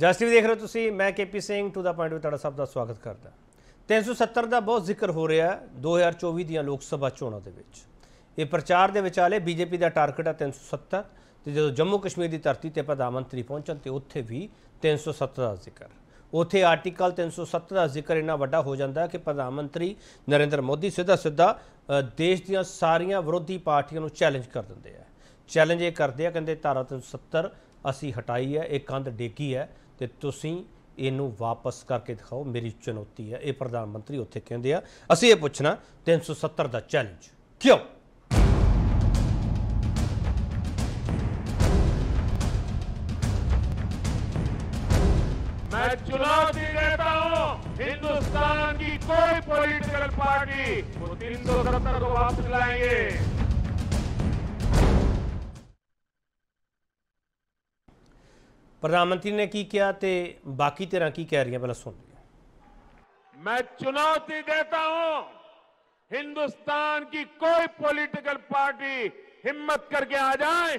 Just ਵੀ ਦੇਖ ਰਹੇ ਹੋ ਤੁਸੀਂ, ਮੈਂ KP Singh to the point ਵਿੱਚ ਤੁਹਾਡਾ ਸਭ ਦਾ ਸਵਾਗਤ ਕਰਦਾ। 370 ਦਾ ਬਹੁਤ ਜ਼ਿਕਰ ਹੋ ਰਿਹਾ ਹੈ 2024 ਦੀਆਂ ਲੋਕ ਸਭਾ ਚੋਣਾਂ ਦੇ ਵਿੱਚ। ਇਹ ਪ੍ਰਚਾਰ ਦੇ ਵਿਚਾਲੇ ਬੀਜੇਪੀ ਦਾ ਟਾਰਗੇਟ ਹੈ 370 ਤੇ ਜਦੋਂ ਜੰਮੂ ਕਸ਼ਮੀਰ ਦੀ ਧਰਤੀ ਤੇ ਪ੍ਰਧਾਨ ਮੰਤਰੀ ਪਹੁੰਚਣ ਤੇ ਉੱਥੇ ਵੀ 370 ਦਾ ਜ਼ਿਕਰ। ਉੱਥੇ ਆਰਟੀਕਲ 370 ਦਾ ਜ਼ਿਕਰ ਇੰਨਾ ਵੱਡਾ ਹੋ ਜਾਂਦਾ ਕਿ ਪ੍ਰਧਾਨ ਮੰਤਰੀ ਨਰਿੰਦਰ ਮੋਦੀ ਸਿੱਧਾ ਸਿੱਧਾ ਦੇਸ਼ ਦੀਆਂ ਸਾਰੀਆਂ ਵਿਰੋਧੀ ਪਾਰਟੀਆਂ ਨੂੰ ਚੈਲੰਜ ਕਰ ਦਿੰਦੇ ਆ। ਚੈਲੰਜ ਇਹ ਕਰਦੇ ਆ, ਕਹਿੰਦੇ ਧਾਰਾ 370 ਅਸੀਂ ਹਟਾਈ ਹੈ, ਇਹ ਕੰਧ ਡੇਗੀ ਹੈ ਤੇ ਤੁਸੀਂ ਇਹਨੂੰ ਵਾਪਸ ਕਰਕੇ ਦਿਖਾਓ ਮੇਰੀ ਚੁਣੌਤੀ ਹੈ ਇਹ ਪ੍ਰਧਾਨ ਮੰਤਰੀ ਉੱਥੇ ਕਹਿੰਦੇ ਆ ਅਸੀਂ ਇਹ ਪੁੱਛਣਾ 370 ਦਾ ਚੈਲੰਜ ਕਿਉਂ मैं चुनौती देता हूं हिंदुस्तान की कोई पॉलिटिकल पार्टी वो तीन सौ सत्तर को वापस लाएंगे ਪ੍ਰਧਾਨ ਮੰਤਰੀ ਨੇ ਕੀ ਕਿਹਾ ਤੇ ਬਾਕੀ ਧਿਰਾਂ ਕੀ ਕਹਿ ਰਹੀਆਂ ਪਹਿਲਾਂ ਸੁਣ ਲਈਏ मैं चुनौती देता हूं हिंदुस्तान की कोई पॉलिटिकल पार्टी हिम्मत करके आ जाए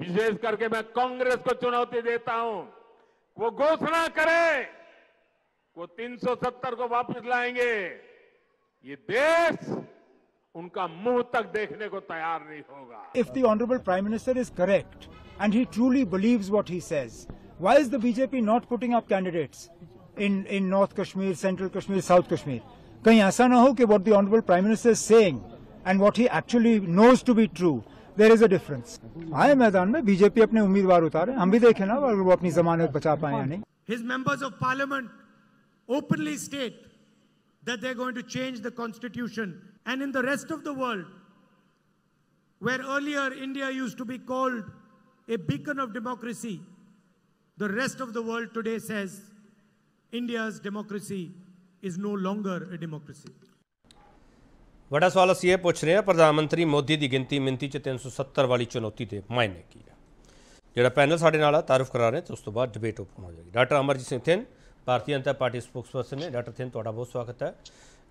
विशेष करके मैं कांग्रेस को चुनौती देता हूं वो घोषणा करे वो 370 को वापस लाएंगे ये देश उनका मुँह तक देखने को तैयार नहीं होगा। If the honourable prime minister is correct and he truly believe what he says why is the BJP not putting up candidates in in north Kashmir central Kashmir south Kashmir कहीं ऐसा ना हो कि what the honourable prime minister is saying and what he actually knows to be true there is a difference आए मैदान में BJP अपने उम्मीदवार उतारे हम भी देखे ना अगर वो अपनी जमानत बचा पाए या नहीं। His members of parliament openly state that they're going to change the constitution. And in the rest of the world, where earlier India used to be called a beacon of democracy, the rest of the world today says India's democracy is no longer a democracy. ਵੱਡਾ ਸਵਾਲ ਅਸੀਂ ਇਹ ਪੁੱਛ ਰਹੇ ਹਾਂ ਪ੍ਰਧਾਨ ਮੰਤਰੀ ਮੋਦੀ ਦੀ ਗਿਣਤੀ ਮਿੰਤੀ ਚ 370 ਵਾਲੀ ਚੁਣੌਤੀ ਦੇ ਮਾਇਨੇ ਕੀ ਹੈ ਜਿਹੜਾ ਪੈਨਲ ਸਾਡੇ ਨਾਲ ਆ ਤਾਰਫ ਕਰਾ ਰਹੇ ਤੇ ਉਸ ਤੋਂ ਬਾਅਦ ਡਿਬੇਟ ਓਪਨ ਹੋ ਜਾਏਗੀ doctor Amarjit Singh Thind Bharatiya Janata Party spokesperson ਨੇ ਡਾਕਟਰ ਥਿੰਨ ਤੁਹਾਡਾ ਬਹੁਤ ਸਵਾਗਤ ਹੈ।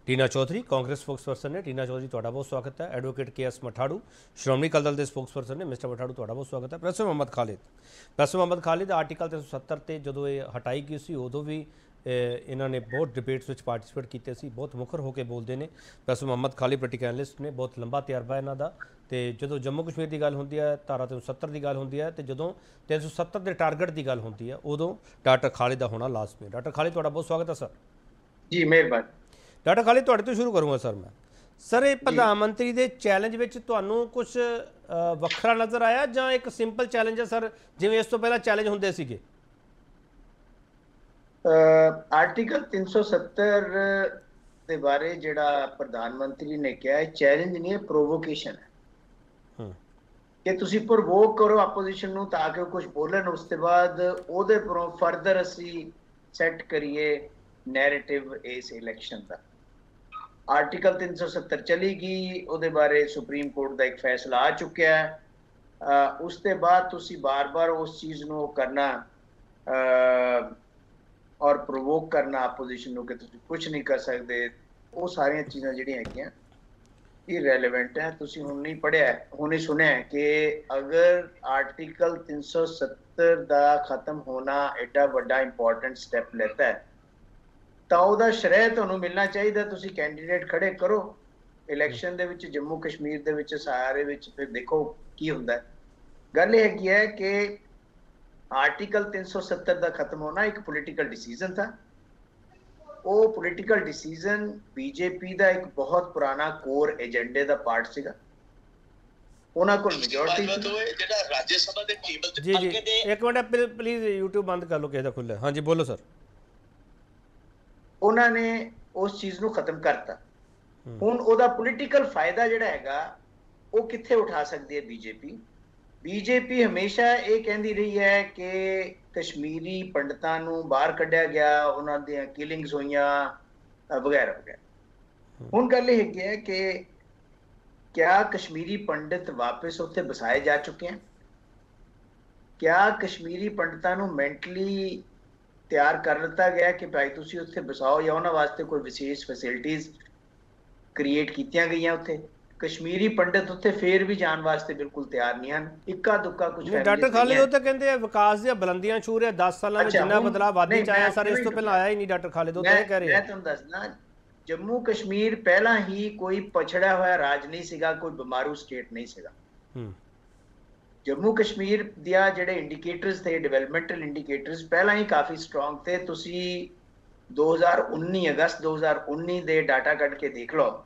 ਟੀਨਾ ਚੌਧਰੀ, ਕਾਂਗਰਸ ਸਪੋਕਸਪਰਸਨ ਨੇ ਟੀਨਾ ਚੌਧਰੀ ਤੁਹਾਡਾ ਬਹੁਤ ਸਵਾਗਤ ਹੈ। Advocate K S Matharu, Shiromani Akali Dal ਦੇ ਸਪੋਕਸਪਰਸਨ ਨੇ ਮਿਸਟਰ ਮਠਾੜੂ ਤੁਹਾਡਾ ਬਹੁਤ ਸਵਾਗਤ ਹੈ। Professor Mohammad Khalid professor Mohammad Khalid article 370 ਤੇ ਜਦੋਂ ਇਹ ਹਟਾਈ ਗਈ ਸੀ, ਉਦੋਂ ਵੀ ਇਹਨਾਂ ਨੇ ਬਹੁਤ ਡਿਬੇਟਸ ਵਿੱਚ ਪਾਰਟਿਸਿਪੇਟ ਕੀਤੇ ਸੀ ਬਹੁਤ ਮੁਖਰ ਹੋ ਕੇ ਬੋਲਦੇ ਨੇ। Professor Mohammad Khalid political analyst ਨੇ ਬਹੁਤ ਲੰਬਾ ਤਜਰਬਾ ਇਹਨਾਂ ਦਾ। ਤੇ ਜਦੋਂ ਜੰਮੂ ਕਸ਼ਮੀਰ ਦੀ ਗੱਲ ਹੁੰਦੀ ਹੈ ਧਾਰਾ 370 ਦੀ ਗੱਲ ਹੁੰਦੀ ਹੈ ਤੇ ਜਦੋਂ 370 ਦੇ ਟਾਰਗੇਟ ਦੀ ਗੱਲ ਹੁੰਦੀ ਹੈ ਉਦੋਂ ਡਾਕਟਰ ਖਾਲਿਦ ਦਾ ਹੋਣਾ ਲਾਜ਼ਮੀ ਡਾਕਟਰ ਖਾਲਿਦ ਤੁਹਾਡਾ ਬਹੁਤ ਸਵਾਗਤ ਹੈ ਸਰ। ਜੀ ਮਿਹਰਬਾਨੀ। ਡਾਕਟਰ ਖਾਲਿਦ ਤੁਹਾਡੇ ਤੋਂ ਸ਼ੁਰੂ ਕਰੂੰਗਾ ਸਰ ਮੈਂ। ਸਰ ਇਹ ਪ੍ਰਧਾਨ ਮੰਤਰੀ ਦੇ ਚੈਲੰਜ ਵਿੱਚ ਤੁਹਾਨੂੰ ਕੁਝ ਵੱਖਰਾ ਨਜ਼ਰ ਆਇਆ ਜਾਂ ਇੱਕ ਸਿੰਪਲ ਚੈਲੰਜ ਹੈ ਸਰ? ਜਿਵੇਂ ਇਸ ਤੋਂ ਪਹਿਲਾਂ ਚੈਲੰਜ ਹੁੰਦੇ ਸੀਗੇ। ਆਰਟੀਕਲ 370 ਦੇ ਬਾਰੇ ਜਿਹੜਾ ਪ੍ਰਧਾਨ ਮੰਤਰੀ ਨੇ ਕਿਹਾ ਹੈ ਚੈਲੰਜ ਨਹੀਂ ਹੈ ਪ੍ਰੋਵੋਕੇਸ਼ਨ ਹੈ। ਹੂੰ। ਕਿ ਤੁਸੀਂ ਪ੍ਰੋਵੋਕ ਕਰੋ ਆਪੋਜੀਸ਼ਨ ਨੂੰ ਤਾਂ ਕਿ ਉਹ ਕੁਝ ਬੋਲਣ ਉਸ ਤੋਂ ਬਾਅਦ ਉਹਦੇ ਪਰੋਂ ਫਰਦਰ ਅਸੀਂ ਸੈੱਟ ਕਰੀਏ ਨੈਰੇਟਿਵ ਇਸ ਇਲੈਕਸ਼ਨ ਦਾ। ਆਰਟੀਕਲ 370 ਚਲੀ ਗਈ ਉਹਦੇ ਬਾਰੇ ਸੁਪਰੀਮ ਕੋਰਟ ਦਾ ਇੱਕ ਫੈਸਲਾ ਆ ਚੁੱਕਿਆ ਹੈ। ਉਸ ਤੋਂ ਬਾਅਦ ਤੁਸੀਂ ਬਾਰ-ਬਾਰ ਉਸ ਚੀਜ਼ ਨੂੰ ਕਰਨਾ ਔਰ ਪ੍ਰੋਵੋਕ ਕਰਨਾ ਆਪੋਜੀਸ਼ਨ ਨੂੰ ਕਿ ਤੁਸੀਂ ਕੁਝ ਨਹੀਂ ਕਰ ਸਕਦੇ, ਉਹ ਸਾਰੀਆਂ ਚੀਜ਼ਾਂ ਜਿਹੜੀਆਂ ਹੈਗੀਆਂ, ਇਹ ਇਰੈਲੇਵੈਂਟ ਹੈ। ਤੁਸੀਂ ਹੁਣ ਨਹੀਂ ਪੜਿਆ ਹੁਣੇ ਸੁਣਿਆ ਕਿ ਅਗਰ ਆਰਟੀਕਲ 370 ਦਾ ਖਤਮ ਹੋਣਾ ਐਡਾ ਵੱਡਾ ਇੰਪੋਰਟੈਂਟ ਸਟੈਪ ਲੈਤਾ ਹੈ, ਤਾਂ ਉਹਦਾ ਸ਼ਰਹਿ ਤੁਹਾਨੂੰ ਮਿਲਣਾ ਚਾਹੀਦਾ। ਤੁਸੀਂ ਕੈਂਡੀਡੇਟ ਖੜੇ ਕਰੋ। ਇਲੈਕਸ਼ਨ ਦੇ ਵਿੱਚ ਜੰਮੂ ਕਸ਼ਮੀਰ ਦੇ ਵਿੱਚ ਸਾਰੇ ਵਿੱਚ, ਫਿਰ ਦੇਖੋ ਕੀ ਹੁੰਦਾ ਗੱਲ ਇਹ ਹੈਗੀ ਹੈ ਕਿ ਆਰਟੀਕਲ 370 ਦਾ ਖਤਮ ਹੋਣਾ ਇੱਕ ਪੋਲੀਟੀਕਲ ਡਿਸੀਜਨ ਥਾ। ਉਹ ਪੋਲੀਟੀਕਲ ਡਿਸੀਜਨ ਬੀਜੇਪੀ ਦਾ ਇੱਕ ਬਹੁਤ ਪੁਰਾਣਾ ਕੋਰ ਏਜੰਡੇ ਦਾ ਪਾਰਟ ਸੀਗਾ। ਉਹਨਾਂ ਕੋਲ ਮੈਜੋਰਟੀ ਸੀ। ਤੋਂ ਜਿਹੜਾ ਰਾਜ ਸਭਾ ਦੇ ਕੇਬਲ ਜੀ ਜੀ। ਇੱਕ ਮਿੰਟ ਪਲੀਜ਼ YouTube ਬੰਦ ਕਰ ਲਓ ਕਿਸੇ ਦਾ ਖੁੱਲ੍ਹਾ ਹਾਂਜੀ ਬੋਲੋ ਸਰ ਉਹਨਾਂ ਨੇ ਉਸ ਚੀਜ਼ ਨੂੰ ਖਤਮ ਕਰਤਾ। ਹੁਣ ਉਹਦਾ ਪੋਲੀਟੀਕਲ ਫਾਇਦਾ ਜਿਹੜਾ ਹੈਗਾ ਉਹ ਕਿੱਥੇ ਉਠਾ ਸਕਦੀ ਹੈ ਬੀਜੇਪੀ ਬੀਜੇਪੀ ਹਮੇਸ਼ਾ ਇਹ ਕਹਿੰਦੀ ਰਹੀ ਹੈ ਕਿ ਕਸ਼ਮੀਰੀ ਪੰਡਤਾਂ ਨੂੰ ਬਾਹਰ ਕੱਢਿਆ ਗਿਆ ਉਹਨਾਂ ਦੀਆਂ ਕਿਲਿੰਗਸ ਹੋਈਆਂ ਵਗੈਰਾ ਵਗੈਰਾ। ਹੁਣ ਗੱਲ ਇਹ ਹੈਗੀ ਹੈ ਕਿ ਕਿਆ ਕਸ਼ਮੀਰੀ ਪੰਡਿਤ ਵਾਪਸ ਉੱਥੇ ਬਸਾਏ ਜਾ ਚੁੱਕੇ ਹਨ? ਕਿਆ ਕਸ਼ਮੀਰੀ ਪੰਡਤਾਂ ਨੂੰ ਮੈਂਟਲੀ ਤਿਆਰ ਕਰ ਦਿੱਤਾ ਗਿਆ ਕਿ ਭਾਈ ਤੁਸੀਂ ਉੱਥੇ ਬਸਾਓ ਜਾਂ ਉਹਨਾਂ ਵਾਸਤੇ ਕੋਈ ਵਿਸ਼ੇਸ਼ ਫੈਸਿਲਿਟੀਆਂ ਕ੍ਰੀਏਟ ਕੀਤੀਆਂ ਗਈਆਂ ਉੱਥੇ? ਕਸ਼ਮੀਰੀ ਪੰਡਿਤ ਉੱਥੇ ਫੇਰ ਵੀ ਜਾਣ ਵਾਸਤੇ ਬਿਲਕੁਲ ਤਿਆਰ ਨਹੀਂ ਹਨ। ਇੱਕਾ ਦੁੱਕਾ ਕੁਝ ਨਹੀਂ, ਡਾਕਟਰ ਖਾਲਿਦ ਉਹ ਤਾਂ ਕਹਿੰਦੇ ਆ ਵਿਕਾਸ ਦੀਆਂ ਬੁਲੰਦੀਆਂ ਛੂ ਰਿਹਾ 10 ਸਾਲਾਂ ਵਿੱਚ ਜਿੰਨਾ ਬਦਲਾਅ ਨਹੀਂ, ਚ ਆਇਆ ਸਰ ਇਸ ਤੋਂ ਪਹਿਲਾਂ ਆਇਆ ਹੀ ਨਹੀਂ ਡਾਕਟਰ ਖਾਲਿਦ ਉਹ ਤਾਂ ਕਹਿ ਰਹੇ ਮੈਂ ਤੁਹਾਨੂੰ ਦੱਸਣਾ ਜੰਮੂ ਕਸ਼ਮੀਰ ਪਹਿਲਾਂ ਹੀ ਕੋਈ ਪਛੜਿਆ ਹੋਇਆ ਰਾਜ ਨਹੀਂ ਸੀਗਾ ਕੋਈ ਬਿਮਾਰੂ ਸਟੇਟ ਨਹੀਂ ਸੀਗਾ। ਹੂੰ। ਜੰਮੂ ਕਸ਼ਮੀਰ ਦੀਆਂ ਜਿਹੜੇ ਇੰਡੀਕੇਟਰਸ ਤੇ ਡਿਵੈਲਪਮੈਂਟਲ ਇੰਡੀਕੇਟਰਸ ਪਹਿਲਾਂ ਹੀ ਕਾਫੀ ਸਟਰੋਂਗ ਤੇ ਤੁਸੀਂ 2019 ਅਗਸਤ 2019 ਦੇ ਡਾਟਾ ਕੱਢ ਕੇ ਦੇਖ ਲਓ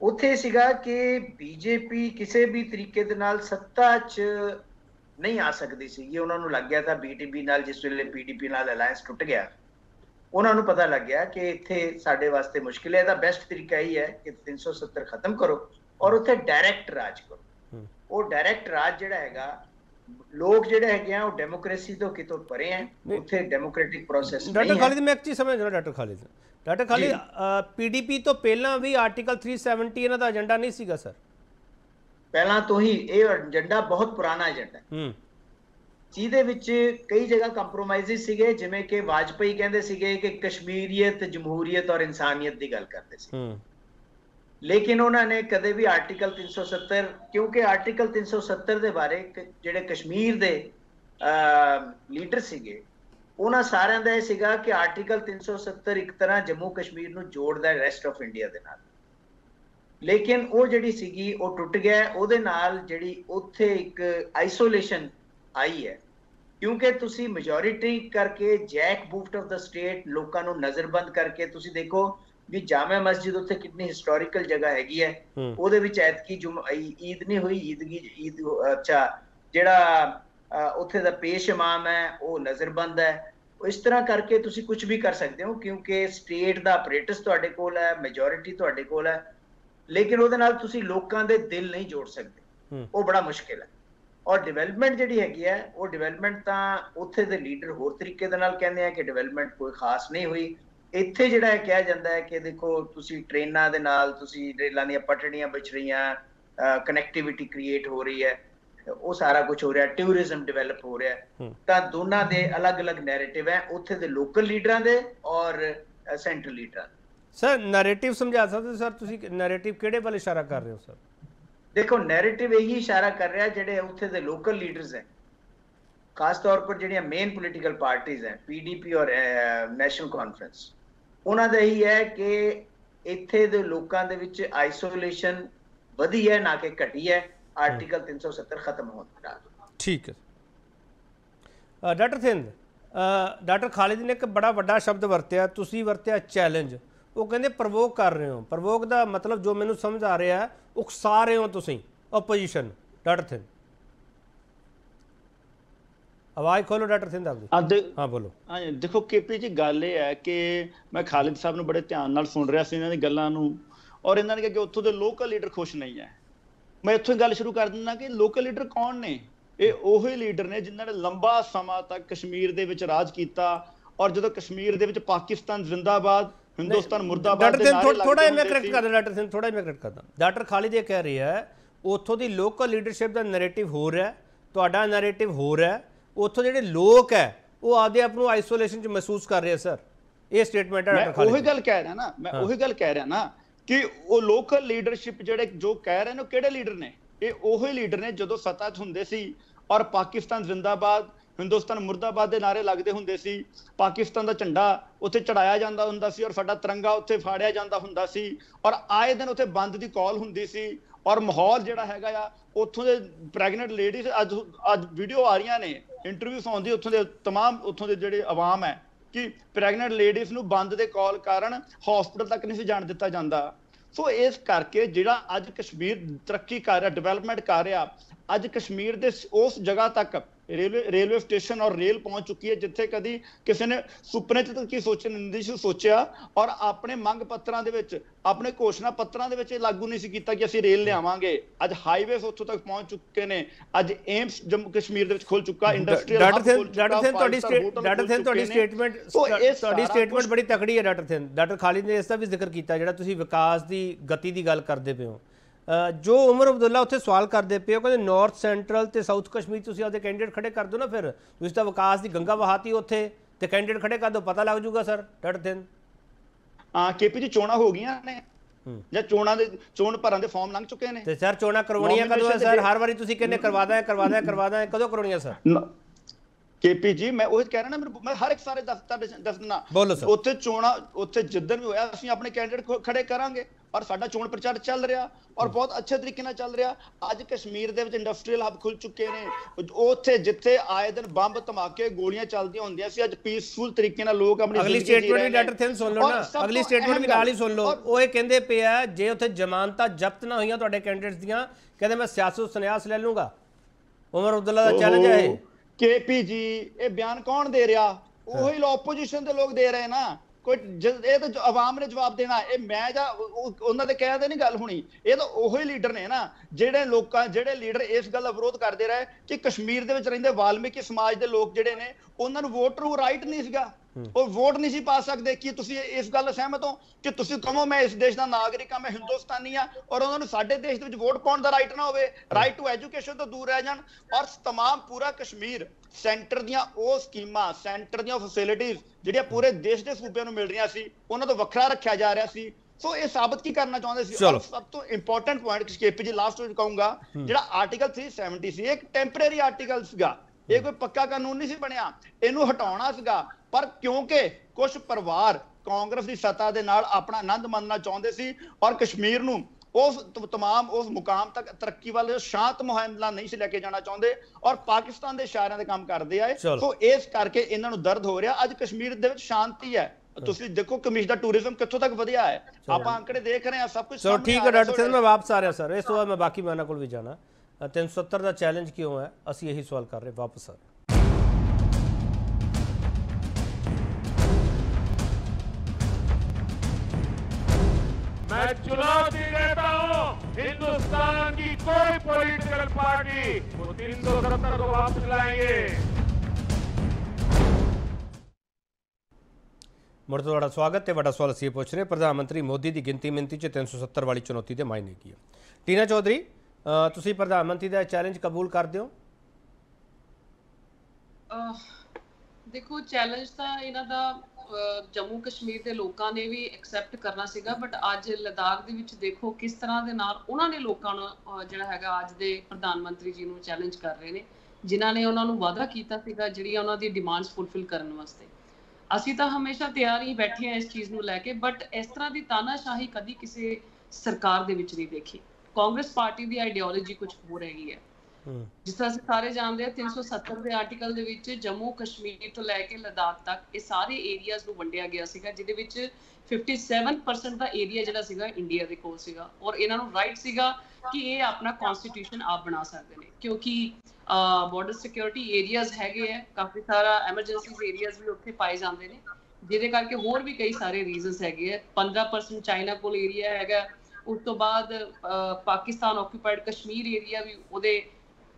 ਉੱਥੇ ਸੀਗਾ ਕਿ ਬੀਜੇਪੀ ਕਿਸੇ ਵੀ ਤਰੀਕੇ ਦੇ ਨਾਲ ਸੱਤਾ 'ਚ ਨਹੀਂ ਆ ਸਕਦੀ ਸੀ ਇਹ ਉਹਨਾਂ ਨੂੰ ਲੱਗ ਗਿਆ ਤਾਂ ਬੀਟੀਪੀ ਨਾਲ ਜਿਸ ਵੇਲੇ ਪੀਡੀਪੀ ਨਾਲ ਅਲਾਈਅੰਸ ਟੁੱਟ ਗਿਆ ਉਹਨਾਂ ਨੂੰ ਪਤਾ ਲੱਗ ਗਿਆ ਕਿ ਇੱਥੇ ਸਾਡੇ ਵਾਸਤੇ ਮੁਸ਼ਕਿਲ ਹੈ। ਇਹਦਾ ਬੈਸਟ ਤਰੀਕਾ ਹੀ ਹੈ ਕਿ 370 ਖਤਮ ਕਰੋ ਔਰ ਉੱਥੇ ਡਾਇਰੈਕਟ ਰਾਜ ਕਰੋ। ਉਹ ਡਾਇਰੈਕਟ ਰਾਜ ਜਿਹੜਾ ਹੈਗਾ ਲੋਕ ਜਿਹੜੇ ਹੈਗੇ ਆ ਉਹ ਡੈਮੋਕ੍ਰੇਸੀ ਤੋਂ ਕਿਤੋਂ ਪਰੇ ਨਹੀਂ। ਉੱਥੇ ਡੈਮੋਕ੍ਰੈਟਿਕ ਪ੍ਰੋਸੈਸ ਡਾਕਟਰ ਨਹੀਂ ਖਾਲਿਦ ਹੈ ਮੈਂ ਇੱਕ ਚੀਜ਼ ਸਮਝ ਰਿਹਾ ਡਾਕਟਰ ਖਾਲਿਦ। ਡਾਕਟਰ ਖਾਲਿਦ ਜੀ। ਪੀਡੀਪੀ ਤੋਂ ਪਹਿਲਾਂ ਵੀ ਆਰਟੀਕਲ 370 ਇਹਨਾਂ ਦਾ ਏਜੰਡਾ ਨਹੀਂ ਸੀਗਾ ਸਰ। ਪਹਿਲਾਂ ਤੋਂ ਹੀ ਇਹ ਏਜੰਡਾ ਬਹੁਤ ਪੁਰਾਣਾ ਏਜੰਡਾ ਹੈ। ਹੂੰ। ਜਿਹਦੇ ਵਿੱਚ ਕਈ ਜਗ੍ਹਾ ਕੰਪਰੋਮਾਈਜ਼ਸ ਸੀਗੇ ਜਿਵੇਂ ਕਿ ਵਾਜਪਾਈ ਕਹਿੰਦੇ ਸੀਗੇ ਕਿ ਕਸ਼ਮੀਰੀਅਤ ਜਮਹੂਰੀਅਤ ਔਰ ਇਨਸਾਨੀਅਤ ਦੀ ਗੱਲ ਕਰਦੇ ਸੀ। ਹੂੰ। ਲੇਕਿਨ ਉਹਨਾਂ ਨੇ ਕਦੇ ਵੀ ਆਰਟੀਕਲ 370 ਕਿਉਂਕਿ ਆਰਟੀਕਲ 370 ਦੇ ਬਾਰੇ ਜਿਹੜੇ ਕਸ਼ਮੀਰ ਦੇ ਲੀਡਰ ਸੀਗੇ ਉਹਨਾਂ ਸਾਰਿਆਂ ਦਾ ਇਹ ਸੀਗਾ ਕਿ ਆਰਟੀਕਲ 370 ਇੱਕ ਤਰ੍ਹਾਂ ਜੰਮੂ ਕਸ਼ਮੀਰ ਨੂੰ ਜੋੜਦਾ ਹੈ ਰੈਸਟ ਆਫ ਇੰਡੀਆ ਦੇ ਨਾਲ। ਲੇਕਿਨ ਉਹ ਜਿਹੜੀ ਸੀਗੀ ਉਹ ਟੁੱਟ ਗਿਆ। ਉਹਦੇ ਨਾਲ ਜਿਹੜੀ ਉੱਥੇ ਇੱਕ ਆਈਸੋਲੇਸ਼ਨ ਆਈ ਹੈ। ਕਿਉਂਕਿ ਤੁਸੀਂ ਮੈਜੋਰਿਟੀ ਕਰਕੇ jackboot of the state ਲੋਕਾਂ ਨੂੰ ਨਜ਼ਰਬੰਦ ਕਰਕੇ ਤੁਸੀਂ ਦੇਖੋ ਵੀ ਜਾਮਾ ਮਸਜਿਦ ਉੱਥੇ ਕਿੰਨੀ ਹਿਸਟੋਰੀਕਲ ਜਗ੍ਹਾ ਹੈਗੀ ਹੈ। ਉਹਦੇ ਵਿੱਚ ਐਤਕੀ ਜੁਮ ਈਦ ਨਹੀਂ ਹੋਈ ਈਦਗੀ ਈਦ ਅੱਛਾ ਜਿਹੜਾ ਉੱਥੇ ਦਾ ਪੇਸ਼ ਇਮਾਮ ਹੈ ਉਹ ਨਜ਼ਰਬੰਦ ਹੈ। ਇਸ ਤਰ੍ਹਾਂ ਕਰਕੇ ਤੁਸੀਂ ਕੁਝ ਵੀ ਕਰ ਸਕਦੇ ਹੋ ਕਿਉਂਕਿ ਸਟੇਟ ਦਾ ਆਪਰੇਟਸ ਤੁਹਾਡੇ ਕੋਲ ਹੈ ਮੈਜੋਰਿਟੀ ਤੁਹਾਡੇ ਕੋਲ ਹੈ। ਲੇਕਿਨ ਉਹਦੇ ਨਾਲ ਤੁਸੀਂ ਲੋਕਾਂ ਦੇ ਦਿਲ ਨਹੀਂ ਜੋੜ ਸਕਦੇ। ਉਹ ਬੜਾ ਮੁਸ਼ਕਿਲ ਹੈ। ਔਰ ਡਿਵੈਲਪਮੈਂਟ ਜਿਹੜੀ ਹੈਗੀ ਹੈ ਉਹ ਡਿਵੈਲਪਮੈਂਟ ਤਾਂ ਉੱਥੇ ਦੇ ਲੀਡਰ ਹੋਰ ਤਰੀਕੇ ਦੇ ਨਾਲ ਕਹਿੰਦੇ ਆ ਕਿ ਡਿਵੈਲਪਮੈਂਟ ਕੋਈ ਖਾਸ ਨਹੀਂ ਹੋਈ। ਇੱਥੇ ਜਿਹੜਾ ਹੈ ਕਿਹਾ ਜਾਂਦਾ ਹੈ ਕਿ ਦੇਖੋ ਤੁਸੀਂ ਟ੍ਰੇਨਾਂ ਦੇ ਨਾਲ ਤੁਸੀਂ ਰੇਲਾਂ ਦੀਆਂ ਪਟੜੀਆਂ ਵਿਚ ਰਹੀਆਂ ਕਨੈਕਟੀਵਿਟੀ ਕ੍ਰੀਏਟ ਹੋ ਰਹੀ ਹੈ। ਉਹ ਸਾਰਾ ਕੁਝ ਹੋ ਰਿਹਾ ਟੂਰਿਜ਼ਮ ਡਿਵੈਲਪ ਹੋ ਰਿਹਾ। ਤਾਂ ਦੋਨਾਂ ਦੇ ਅਲੱਗ-ਅਲੱਗ ਨੈਰੇਟਿਵ ਹੈ ਉੱਥੇ ਦੇ ਲੋਕਲ ਲੀਡਰਾਂ ਦੇ ਔਰ ਸੈਂਟਰਲ ਲੀਡਰਾਂ ਸਰ ਨੈਰੇਟਿਵ ਸਮਝਾ ਸਕਦੇ ਸਰ? ਤੁਸੀਂ ਨੈਰੇਟਿਵ ਕਿਹੜੇ ਵੱਲ ਇਸ਼ਾਰਾ ਕਰ ਰਹੇ ਹੋ ਸਰ? ਦੇਖੋ ਨੈਰੇਟਿਵ ਇਹੀ ਇਸ਼ਾਰਾ ਕਰ ਰਿਹਾ ਜਿਹੜੇ ਉੱਥੇ ਦੇ ਲੋਕਲ ਲੀਡਰਸ ਹੈ। ਖਾਸ ਤੌਰ ਪਰ ਜਿਹੜੀਆਂ ਮੇਨ ਪੋਲੀਟੀਕਲ ਪਾਰਟੀਆਂ ਹੈ ਪੀਡੀਪੀ ਔਰ ਨੈਸ਼ਨਲ ਕਾਨਫਰੰਸ ਉਹਨਾਂ ਦਾ ਇਹੀ ਹੈ ਕਿ ਇੱਥੇ ਦੇ ਲੋਕਾਂ ਦੇ ਵਿੱਚ ਆਈਸੋਲੇਸ਼ਨ ਵਧੀ ਹੈ ਨਾ ਕਿ ਘਟੀ ਹੈ। ਆਰਟੀਕਲ 370 ਖਤਮ ਹੋਣ ਦੇ ਠੀਕ ਹੈ। ਡਾਕਟਰ ਅ, ਡਾਕਟਰ ਖਾਲਿਦ ਨੇ ਇੱਕ ਬੜਾ ਵੱਡਾ ਸ਼ਬਦ ਵਰਤਿਆ ਤੁਸੀਂ ਵਰਤਿਆ ਚੈਲੰਜ। ਉਹ ਕਹਿੰਦੇ ਪ੍ਰਵੋਕ ਕਰ ਰਹੇ ਹੋ। ਪ੍ਰਵੋਕ ਦਾ ਮਤਲਬ ਜੋ ਮੈਨੂੰ ਸਮਝ ਆ ਰਿਹਾ ਹੈ, ਉਕਸਾ ਰਹੇ ਹੋ ਤੁਸੀਂ ਆਪੋਜੀਸ਼ਨ ਡਾਕਟਰ ਸਿੰਧ ਆਵਾਜ਼ ਖੋਲੋ ਡਾਕਟਰ ਸਿੰਧ ਆਪਦੀ। ਅੱਜ ਹਾਂ ਬੋਲੋ। ਹਾਂ ਦੇਖੋ ਕੇਪੀ ਜੀ ਗੱਲ ਇਹ ਹੈ ਕਿ ਮੈਂ ਖਾਲਿਦ ਸਾਹਿਬ ਨੂੰ ਬੜੇ ਧਿਆਨ ਨਾਲ ਸੁਣ ਰਿਹਾ ਸੀ ਇਹਨਾਂ ਦੀ ਗੱਲਾਂ ਨੂੰ। ਔਰ ਇਹਨਾਂ ਨੇ ਕਿਹਾ ਕਿ ਉੱਥੋਂ ਦੇ ਲੋਕਲ ਲੀਡਰ ਖੁਸ਼ ਨਹੀਂ ਹੈ। ਮੈਂ ਇੱਥੋਂ ਗੱਲ ਸ਼ੁਰੂ ਕਰ ਦਿੰਦਾ ਕਿ ਲੋਕਲ ਲੀਡਰ ਕੌਣ ਨੇ ਇਹ ਉਹੀ ਲੀਡਰ ਨੇ ਜਿਨ੍ਹਾਂ ਨੇ ਲੰਬਾ ਸਮਾਂ ਤੱਕ ਕਸ਼ਮੀਰ ਦੇ ਵਿੱਚ ਰਾਜ ਕੀਤਾ ਔਰ ਜਦੋਂ ਕਸ਼ਮੀਰ ਦੇ ਵਿੱਚ ਪਾਕਿਸਤਾਨ ਜ਼ਿੰਦਾਬਾਦ ਹਿੰਦੁਸਤਾਨ ਮੁਰਦਾਬਾਦ ਦੇ ਨਾਰੇ ਥੋੜਾ ਜਿਹਾ ਮੈਂ ਕਰੈਕਟ। ਕਰਦਾ ਡਾਕਟਰ ਸਿੰਘ ਥੋੜਾ ਜਿਹਾ ਮੈਂ ਕਰੈਕਟ ਕਰਦਾ ਡਾਕਟਰ ਖਾਲਿਦ ਇਹ ਕਹਿ ਰਿਹਾ ਹੈ ਉੱਥੋਂ ਦੀ ਲੋਕਲ ਲੀਡਰਸ਼ਿਪ ਦਾ ਨੈਰੇਟਿਵ ਹੋ ਰਿਹਾ ਹੈ, ਤੁਹਾਡਾ ਨੈਰੇਟਿਵ ਹੋ ਰਿਹਾ ਹੈ। ਉੱਥੋਂ ਜਿਹੜੇ ਲੋਕ ਹੈ ਉਹ ਆਪਦੇ ਆਪ ਨੂੰ ਆਈਸੋਲੇਸ਼ਨ ਚ ਮਹਿਸੂਸ ਕਰ ਰਹੇ ਸਰ ਇਹ ਸਟੇਟਮੈਂਟ ਹੈ ਡਾਕਟਰ ਉਹੀ ਖਾਲਿਦ ਗੱਲ ਕਹਿ ਰਿਹਾ ਨਾ ਮੈਂ। ਉਹੀ ਗੱਲ ਕਹਿ ਰਿਹਾ ਨਾ ਕਿ ਉਹ ਲੋਕਲ ਲੀਡਰਸ਼ਿਪ ਜਿਹੜੇ ਜੋ ਕਹਿ ਰਹੇ ਨੇ ਉਹ ਕਿਹੜੇ ਲੀਡਰ ਨੇ ਇਹ ਉਹੀ ਲੀਡਰ ਨੇ ਜਦੋਂ ਸੱਤਾ 'ਚ ਹੁੰਦੇ ਸੀ ਔਰ ਪਾਕਿਸਤਾਨ ਜ਼ਿੰਦਾਬਾਦ ਹਿੰਦੁਸਤਾਨ ਮੁਰਦਾਬਾਦ ਦੇ ਨਾਰੇ ਲੱਗਦੇ ਹੁੰਦੇ ਸੀ ਪਾਕਿਸਤਾਨ ਦਾ ਝੰਡਾ ਉੱਥੇ ਚੜਾਇਆ ਜਾਂਦਾ ਹੁੰਦਾ ਸੀ ਔਰ ਸਾਡਾ ਤਿਰੰਗਾ ਉੱਥੇ ਫਾੜਿਆ ਜਾਂਦਾ ਹੁੰਦਾ ਸੀ ਔਰ ਆਏ ਦਿਨ ਉੱਥੇ ਬੰਦ ਦੀ ਕਾਲ ਹੁੰਦੀ ਸੀ ਔਰ ਮਾਹੌਲ ਜਿਹੜਾ ਹੈਗਾ ਆ ਉੱਥੋਂ ਦੇ ਪ੍ਰੈਗਨੈਂਟ ਲੇਡੀਜ਼ ਅੱਜ ਅੱਜ ਵੀਡੀਓ ਆ ਰਹੀਆਂ ਨੇ ਇੰਟਰਵਿਊਸ ਆਉਂਦੀ ਉੱਥੋਂ ਦੇ तमाम ਉੱਥੋਂ ਦੇ ਜਿਹੜੇ ਆਵਾਮ ਹੈ ਕਿ ਪ੍ਰੈਗਨੈਂਟ ਲੇਡੀਜ਼ ਨੂੰ ਬੰਦ ਦੇ ਕਾਲ ਕਾਰਨ ਹਸਪੀਟਲ ਤੱਕ ਨਹੀਂ ਸੀ ਜਾਣ ਦਿੱਤਾ ਜਾਂਦਾ। ਸੋ ਇਸ ਕਰਕੇ ਜਿਹੜਾ ਅੱਜ ਕਸ਼ਮੀਰ ਤਰੱਕੀ ਕਰ ਰਿਹਾ ਡਿਵੈਲਪਮੈਂਟ ਕਰ ਰਿਹਾ, ਅੱਜ ਕਸ਼ਮੀਰ ਦੇ ਉਸ ਜਗ੍ਹਾ ਤੱਕ ਰੇਲਵੇ ਰੇਲਵੇ ਸਟੇਸ਼ਨ ਔਰ ਰੇਲ ਪਹੁੰਚ ਚੁੱਕੀ ਹੈ ਜਿੱਥੇ ਕਦੀ ਕਿਸੇ ਨੇ ਸੁਪਨੇ 'ਚ ਤਾਂ ਕੀ ਸੋਚਣ ਨਹੀਂ ਸੀ ਸੋਚਿਆ ਔਰ ਆਪਣੇ ਮੰਗ ਪੱਤਰਾਂ ਦੇ ਵਿੱਚ ਆਪਣੇ ਘੋਸ਼ਣਾ ਪੱਤਰਾਂ ਦੇ ਵਿੱਚ ਇਹ ਲਾਗੂ ਨਹੀਂ ਸੀ ਕੀਤਾ ਕਿ ਅਸੀਂ ਰੇਲ ਲਿਆਵਾਂਗੇ। ਅੱਜ ਹਾਈਵੇਜ਼ ਉੱਥੋਂ ਤੱਕ ਪਹੁੰਚ ਚੁੱਕੇ ਨੇ। ਅੱਜ ਏਮਸ ਜੰਮੂ ਕਸ਼ਮੀਰ ਦੇ ਵਿੱਚ ਖੁੱਲ ਚੁੱਕਾ industrial doctor Singh doctor Singh ਤੁਹਾਡੀ ਸਟੇਟ ਡਾਕਟਰ ਸਿੰਘ ਤੁਹਾਡੀ ਸਟੇਟਮੈਂਟ ਤੁਹਾਡੀ ਸਟੇਟਮੈਂਟ ਬੜੀ ਤਕੜੀ ਹੈ ਡਾਕਟਰ ਸਿੰਘ ਡਾਕਟਰ ਖਾਲਿਦ ਨੇ ਇਸ ਦਾ ਵੀ ਜ਼ਿਕਰ ਕੀਤਾ ਜਿਹੜਾ ਤੁਸੀਂ ਵਿਕਾਸ ਦੀ ਗਤੀ ਦੀ ਗੱਲ ਕਰਦੇ ਪਏ ਹੋ। ਜੋ ਉਮਰ ਅਬਦੁੱਲਾ ਉੱਥੇ ਸਵਾਲ ਕਰਦੇ ਪਏ ਹੋ ਕਹਿੰਦੇ ਨਾਰਥ ਸੈਂਟਰਲ ਤੇ ਸਾਊਥ ਕਸ਼ਮੀਰ ਤੁਸੀਂ ਆਪਦੇ ਕੈਂਡੀਡੇਟ ਖੜੇ ਕਰ ਦਿਓ ਨਾ ਫਿਰ। ਤੁਸੀਂ ਤਾਂ ਵਿਕਾਸ ਦੀ ਗੰਗਾ ਵਹਾਤੀ ਉੱਥੇ ਤੇ ਕੈਂਡੀਡੇਟ ਖੜੇ ਕਰ ਦਿਓ ਪਤਾ ਲੱਗ ਜਾਊਗਾ ਸਰ ਡਾਕਟਰ ਸਿੰਘ ਹਾਂ ਕੇਪੀ ਜੀ ਚੋਣਾਂ ਹੋ ਗਈਆਂ ਨੇ। ਜਾਂ ਚੋਣਾਂ ਦੇ ਚੋਣ ਭਰਨ ਦੇ ਫਾਰਮ ਲੰਘ ਚੁੱਕੇ ਨੇ। ਤੇ ਸਰ ਚੋਣਾਂ ਕਰਵਾਉਣੀਆਂ ਕਦੋਂ ਹੈ ਸਰ? ਹਰ ਵਾਰੀ ਤੁਸੀਂ ਕਹਿੰਦੇ ਕਰਵਾ ਦਾਂ ਕਰਵਾ ਦਾਂ ਕਰਵਾ ਦਾਂ ਕਦੋਂ ਕਰਵਾਉਣੀਆਂ ਸਰ? ਕੇਪੀ ਜੀ ਮੈਂ ਉਹ ਕਹਿ ਰਿਹਾ ਨਾ ਮੈਂ ਹਰ ਇੱਕ ਸਾਰੇ ਦਫ਼ਤਰ ਦੱਸਣਾ। ਉੱਥੇ ਚੋਣਾਂ ਉੱਥੇ ਜਿੱਦਣ ਵੀ ਹੋਇਆ ਅਸੀਂ ਆਪਣੇ ਕੈਂਡੀਡੇਟ ਖੜੇ ਕਰਾਂਗੇ। ਔਰ ਸਾਡਾ ਚੋਣ ਪ੍ਰਚਾਰ ਚੱਲ ਰਿਹਾ ਔਰ ਬਹੁਤ ਅੱਛੇ ਤਰੀਕੇ ਨਾਲ ਚੱਲ ਰਿਹਾ। ਅੱਜ ਕਸ਼ਮੀਰ ਦੇ ਵਿੱਚ ਇੰਡਸਟਰੀਅਲ ਹੱਬ ਖੁੱਲ ਚੁੱਕੇ ਨੇ। ਉੱਥੇ ਜਿੱਥੇ ਆਏ ਦਿਨ ਬੰਬ ਧਮਾਕੇ ਗੋਲੀਆਂ ਚੱਲਦੀਆਂ ਹੁੰਦੀਆਂ ਸੀ ਅੱਜ ਪੀਸਫੁਲ ਤਰੀਕੇ ਨਾਲ ਲੋਕ ਆਪਣੀ ਅਗਲੀ ਸਟੇਟਮੈਂਟ ਵੀ। ਡਾਕਟਰ ਥਿੰਨ ਸੁਣ ਲਓ ਨਾ। ਅਗਲੀ ਸਟੇਟਮੈਂਟ ਵੀ ਨਾਲ ਹੀ ਸੁਣ ਲਓ। ਉਹ ਇਹ ਕਹਿੰਦੇ ਪਿਆ ਜੇ ਉੱਥੇ ਜ਼ਮਾਨਤਾਂ ਜ਼ਬਤ ਨਾ ਹੋਈਆਂ ਤੁਹਾਡੇ ਕੈਂਡੀਡੇਟਸ ਦੀਆਂ ਕਹਿੰਦੇ ਮੈਂ ਸਿਆਸਤ ਸੰਨਿਆਸ ਲੈ ਲੂੰਗਾ ਉਮਰ ਅਬਦੁੱਲਾ ਦਾ ਚੈਲੰਜ ਹੈ ਇਹ। ਕੇਪੀ ਜੀ ਇਹ ਬਿਆਨ ਕੌਣ ਦੇ ਰਿਹਾ? ਉਹੀ ਲੋ ਆਪੋਜੀਸ਼ਨ ਦੇ ਲੋਕ ਦੇ ਰਹੇ ਨਾ। ਕੋਈ ਇਹ ਤਾਂ ਆਵਾਮ ਨੇ ਜਵਾਬ ਦੇਣਾ। ਇਹ ਮੈਂ ਜਾਂ ਉਹ- ਉਹ- ਉਹਨਾਂ ਦੇ ਕਹਿ ਤੇ ਨਹੀਂ ਗੱਲ ਹੋਣੀ। ਇਹ ਤਾਂ ਉਹੀ ਲੀਡਰ ਨੇ ਨਾ ਜਿਹੜੇ ਲੋਕਾਂ ਜਿਹੜੇ ਲੀਡਰ ਇਸ ਗੱਲ ਦਾ ਵਿਰੋਧ ਕਰਦੇ ਰਹੇ ਕਿ ਕਸ਼ਮੀਰ ਦੇ ਵਿੱਚ ਰਹਿੰਦੇ ਵਾਲਮੀਕੀ ਸਮਾਜ ਦੇ ਲੋਕ ਜਿਹੜੇ ਨੇ ਉਹਨਾਂ ਨੂੰ ਵੋਟ ਨੂੰ ਰਾਈਟ ਨਹੀਂ ਸੀਗਾ। ਉਹ ਵੋਟ ਨਹੀਂ ਸੀ ਪਾ ਸਕਦੇ। ਕੀ ਤੁਸੀਂ ਇਸ ਗੱਲ ਸਹਿਮਤ ਹੋ ਕਿ ਤੁਸੀਂ ਕਹੋ ਮੈਂ ਇਸ ਦੇਸ਼ ਦਾ ਨਾਗਰਿਕ ਹਾਂ ਮੈਂ ਹਿੰਦੁਸਤਾਨੀ ਆ ਔਰ ਉਹਨਾਂ ਨੂੰ ਸਾਡੇ ਦੇਸ਼ ਦੇ ਵਿੱਚ ਵੋਟ ਪਾਉਣ ਦਾ ਰਾਈਟ ਨਾ ਹੋਵੇ ਰਾਈਟ ਟੂ ਐਜੂਕੇਸ਼ਨ ਤੋਂ ਦੂਰ ਰਹਿ ਜਾਣ ਔਰ ਤਮਾਮ ਪੂਰਾ ਕਸ਼ਮੀਰ ਸੈਂਟਰ ਦੀਆਂ ਉਹ ਸਕੀਮਾਂ ਸੈਂਟਰ ਦੀਆਂ ਫੈਸਿਲਿਟੀਆਂ ਜਿਹੜੀਆਂ ਪੂਰੇ ਦੇਸ਼ ਦੇ ਸੂਬਿਆਂ ਨੂੰ ਮਿਲ ਰਹੀਆਂ ਸੀ ਉਹਨਾਂ ਤੋਂ ਵੱਖਰਾ ਰੱਖਿਆ ਜਾ ਰਿਹਾ ਸੀ। ਸੋ ਇਹ ਸਾਬਤ ਕੀ ਕਰਨਾ ਚਾਹੁੰਦੇ ਸੀ। ਔਰ ਸਭ ਤੋਂ important point KP ji last ਵਿੱਚ ਕਹੂੰਗਾ ਜਿਹੜਾ ਆਰਟੀਕਲ 370 ਸੀ ਇਹ ਇੱਕ ਟੈਂਪਰੇਰੀ ਆਰਟੀਕਲ ਸੀਗਾ। ਇਹ ਕੋਈ ਪੱਕਾ ਕਾਨੂੰਨ ਨਹੀਂ ਸੀ ਬਣਿਆ। ਇਹਨੂੰ ਹਟਾਉਣਾ ਸੀਗਾ। ਪਰ ਕਿਉਂਕਿ ਕੁਝ ਪਰਿਵਾਰ ਕਾਂਗਰਸ ਦੀ ਸੱਤਾ ਦੇ ਨਾਲ ਆਪਣਾ ਆਨੰਦ ਮਾਣਨਾ ਚਾਹੁੰਦੇ ਸੀ ਔਰ ਕਸ਼ਮੀਰ ਨੂੰ ਉਸ ਤਮਾਮ ਉਸ ਮੁਕਾਮ ਤੱਕ ਤਰੱਕੀ ਵੱਲ ਸ਼ਾਂਤ ਮੁਹਿੰਮ ਨਾਲ ਨਹੀਂ ਸੀ ਲੈ ਕੇ ਜਾਣਾ ਚਾਹੁੰਦੇ ਔਰ ਪਾਕਿਸਤਾਨ ਦੇ ਇਸ਼ਾਰਿਆਂ ਦੇ ਕੰਮ ਕਰਦੇ ਆਏ। ਸੋ ਇਸ ਕਰਕੇ ਇਹਨਾਂ ਨੂੰ ਦਰਦ ਹੋ ਰਿਹਾ। ਅੱਜ ਕਸ਼ਮੀਰ ਦੇ ਵਿੱਚ ਸ਼ਾਂਤੀ ਹੈ। ਤੁਸੀਂ ਦੇਖੋ ਕਮਿਸ਼ਨ ਦਾ ਟੂਰਿਜ਼ਮ ਕਿੱਥੋਂ ਤੱਕ ਵਧਿਆ ਹੈ। ਆਪਾਂ ਅੰਕੜੇ ਦੇਖ ਰਹੇ ਹਾਂ ਸਭ ਕੁਝ ਸਾਹਮਣੇ ਠੀਕ ਹੈ। ਡਾਕਟਰ ਸਿੰਘ ਮੈਂ ਵਾਪਸ ਆ ਰਿਹਾ ਸਰ। ਇਸ ਤੋਂ ਬਾਅਦ ਮੈਂ ਬਾਕੀ ਮਾਨਾਂ ਕੋਲ ਵੀ ਜਾਣਾ। ਅ, 370 ਦਾ ਚੈਲੰਜ ਕਿਉਂ ਹੈ? ਅਸੀਂ ਇਹੀ ਸਵਾਲ ਕਰ ਰਹੇ ਵਾਪਸ ਆ ਰਹੇ मैं चुनौती देता हूं हिंदुस्तान की कोई पॉलिटिकल पार्टी वो तीन सौ सत्तर को वापस लाएंगे ਮੁੜ ਤੋਂ ਤੁਹਾਡਾ ਸਵਾਗਤ ਤੇ ਵੱਡਾ ਸਵਾਲ ਅਸੀਂ ਇਹ ਪੁੱਛ ਰਹੇ ਹਾਂ, ਪ੍ਰਧਾਨ ਮੰਤਰੀ ਮੋਦੀ ਦੀ ਗਿਣਤੀ ਮਿੰਤੀ ਚ 370 ਵਾਲੀ ਚੁਣੌਤੀ ਦੇ ਮਾਇਨੇ ਕੀ ਹੈ ਟੀਨਾ ਚੌਧਰੀ ਅ, ਤੁਸੀਂ ਪ੍ਰਧਾਨ ਮੰਤਰੀ ਦਾ ਚੈਲੰਜ ਕਬੂਲ ਕਰਦੇ ਹੋ ਅਹ ਦੇਖੋ ਚੈਲੰਜ ਤਾਂ ਇਹਨਾਂ ਦਾ ਅਹ ਜੰਮੂ ਕਸ਼ਮੀਰ ਦੇ ਲੋਕਾਂ ਨੇ ਵੀ ਐਕਸੈਪਟ ਕਰਨਾ ਸੀਗਾ ਬਟ ਅੱਜ ਲਦਾਖ ਦੇ ਵਿੱਚ ਦੇਖੋ ਕਿਸ ਤਰ੍ਹਾਂ ਦੇ ਨਾਲ ਉਹਨਾਂ ਨੇ ਲੋਕਾਂ ਨੂੰ ਜਿਹੜਾ ਹੈਗਾ ਅੱਜ ਦੇ ਪ੍ਰਧਾਨ ਮੰਤਰੀ ਜੀ ਨੂੰ ਚੈਲੰਜ ਕਰ ਰਹੇ ਨੇ, ਜਿਨ੍ਹਾਂ ਨੇ ਉਹਨਾਂ ਨੂੰ ਵਾਅਦਾ ਕੀਤਾ ਸੀਗਾ ਜਿਹੜੀਆਂ ਉਹਨਾਂ ਦੀ ਡਿਮਾਂਡਸ ਫੁੱਲਫਿਲ ਕਰਨ ਵਾਸਤੇ। ਅਸੀਂ ਤਾਂ ਹਮੇਸ਼ਾ ਤਿਆਰ ਹੀ ਬੈਠੇ ਹਾਂ ਇਸ ਚੀਜ਼ ਨੂੰ ਲੈ ਕੇ ਬਟ ਇਸ ਤਰ੍ਹਾਂ ਦੀ ਤਾਨਾਸ਼ਾਹੀ ਕਦੀ ਕਿਸੇ ਸਰਕਾਰ ਦੇ ਵਿੱਚ ਨਹੀਂ ਦੇਖੀ। ਕਾਂਗਰਸ ਪਾਰਟੀ ਦੀ ਆਈਡੀਓਲੋਜੀ ਕੁਝ ਹੋਰ ਹੈਗੀ ਹੈ। ਜਿਸ ਤਰ੍ਹਾਂ ਅਸੀਂ ਸਾਰੇ ਜਾਣਦੇ ਹਾਂ 370 ਦੇ ਆਰਟੀਕਲ ਦੇ ਵਿੱਚ ਜੰਮੂ ਕਸ਼ਮੀਰ ਤੋਂ ਲੈ ਕੇ ਲਦਾਖ ਤੱਕ ਇਹ ਸਾਰੇ ਏਰੀਆਜ਼ ਨੂੰ ਵੰਡਿਆ ਗਿਆ ਸੀਗਾ, ਜਿਹਦੇ ਵਿੱਚ 57% ਦਾ ਏਰੀਆ ਜਿਹੜਾ ਸੀਗਾ ਇੰਡੀਆ ਦੇ ਕੋਲ ਸੀਗਾ ਔਰ ਇਹਨਾਂ ਨੂੰ ਰਾਈਟ ਸੀਗਾ ਕਿ ਇਹ ਆਪਣਾ ਕਨਸਟੀਟਿਊਸ਼ਨ ਆਪ ਬਣਾ ਸਕਦੇ ਨੇ, ਕਿਉਂਕਿ ਬਾਰਡਰ ਸਿਕਿਉਰਿਟੀ ਏਰੀਆਜ਼ ਹੈਗੇ ਆ ਕਾਫੀ ਸਾਰਾ ਐਮਰਜੈਂਸੀਜ਼ ਏਰੀਆਜ਼ ਵੀ ਉੱਥੇ ਪਾਏ ਜਾਂਦੇ ਨੇ, ਜਿਹਦੇ ਕਰਕੇ ਹੋਰ ਵੀ ਕਈ ਸਾਰੇ ਰੀਜ਼ਨਸ ਹੈਗੇ ਆ 15% ਚਾਈਨਾ ਕੋਲ ਏਰੀਆ ਹੈਗਾ, ਉਸ ਤੋਂ ਬਾਅਦ ਪਾਕਿਸਤਾਨ ਆਕੂਪਾਈਡ ਕਸ਼ਮੀਰ ਏਰੀਆ ਵੀ ਉਹਦੇ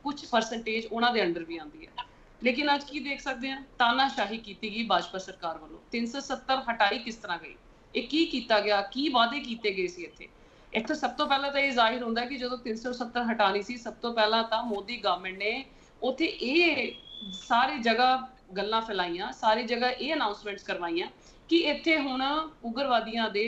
ਕੁਝ ਪਰਸੈਂਟੇਜ ਉਹਨਾਂ ਦੇ ਅੰਡਰ ਵੀ ਆਉਂਦੀ ਹੈ। ਲੇਕਿਨ ਅੱਜ ਕੀ ਦੇਖ ਸਕਦੇ ਹਾਂ? ਤਾਨਾਸ਼ਾਹੀ ਕੀਤੀ ਗਈ ਭਾਜਪਾ ਸਰਕਾਰ ਵੱਲੋਂ। 370 ਹਟਾਈ ਕਿਸ ਤਰ੍ਹਾਂ ਗਈ? ਇਹ ਕੀ ਕੀਤਾ ਗਿਆ? ਕੀ ਵਾਅਦੇ ਕੀਤੇ ਗਏ ਸੀ ਇੱਥੇ? ਇੱਥੇ ਸਭ ਤੋਂ ਪਹਿਲਾਂ ਤਾਂ ਇਹ ਜ਼ਾਹਿਰ ਹੁੰਦਾ ਕਿ ਜਦੋਂ 370 ਹਟਾਣੀ ਸੀ, ਸਭ ਤੋਂ ਪਹਿਲਾਂ ਤਾਂ ਮੋਦੀ ਗਵਰਨਮੈਂਟ ਨੇ ਉੱਥੇ ਇਹ ਸਾਰੇ ਜਗ੍ਹਾ ਗੱਲਾਂ ਫੈਲਾਈਆਂ, ਸਾਰੀ ਜਗ੍ਹਾ ਇਹ ਅਨਾਉਂਸਮੈਂਟਸ ਕਰਵਾਈਆਂ ਕਿ ਇੱਥੇ ਹੁਣ ਉਗਰਵਾਦੀਆਂ ਦੇ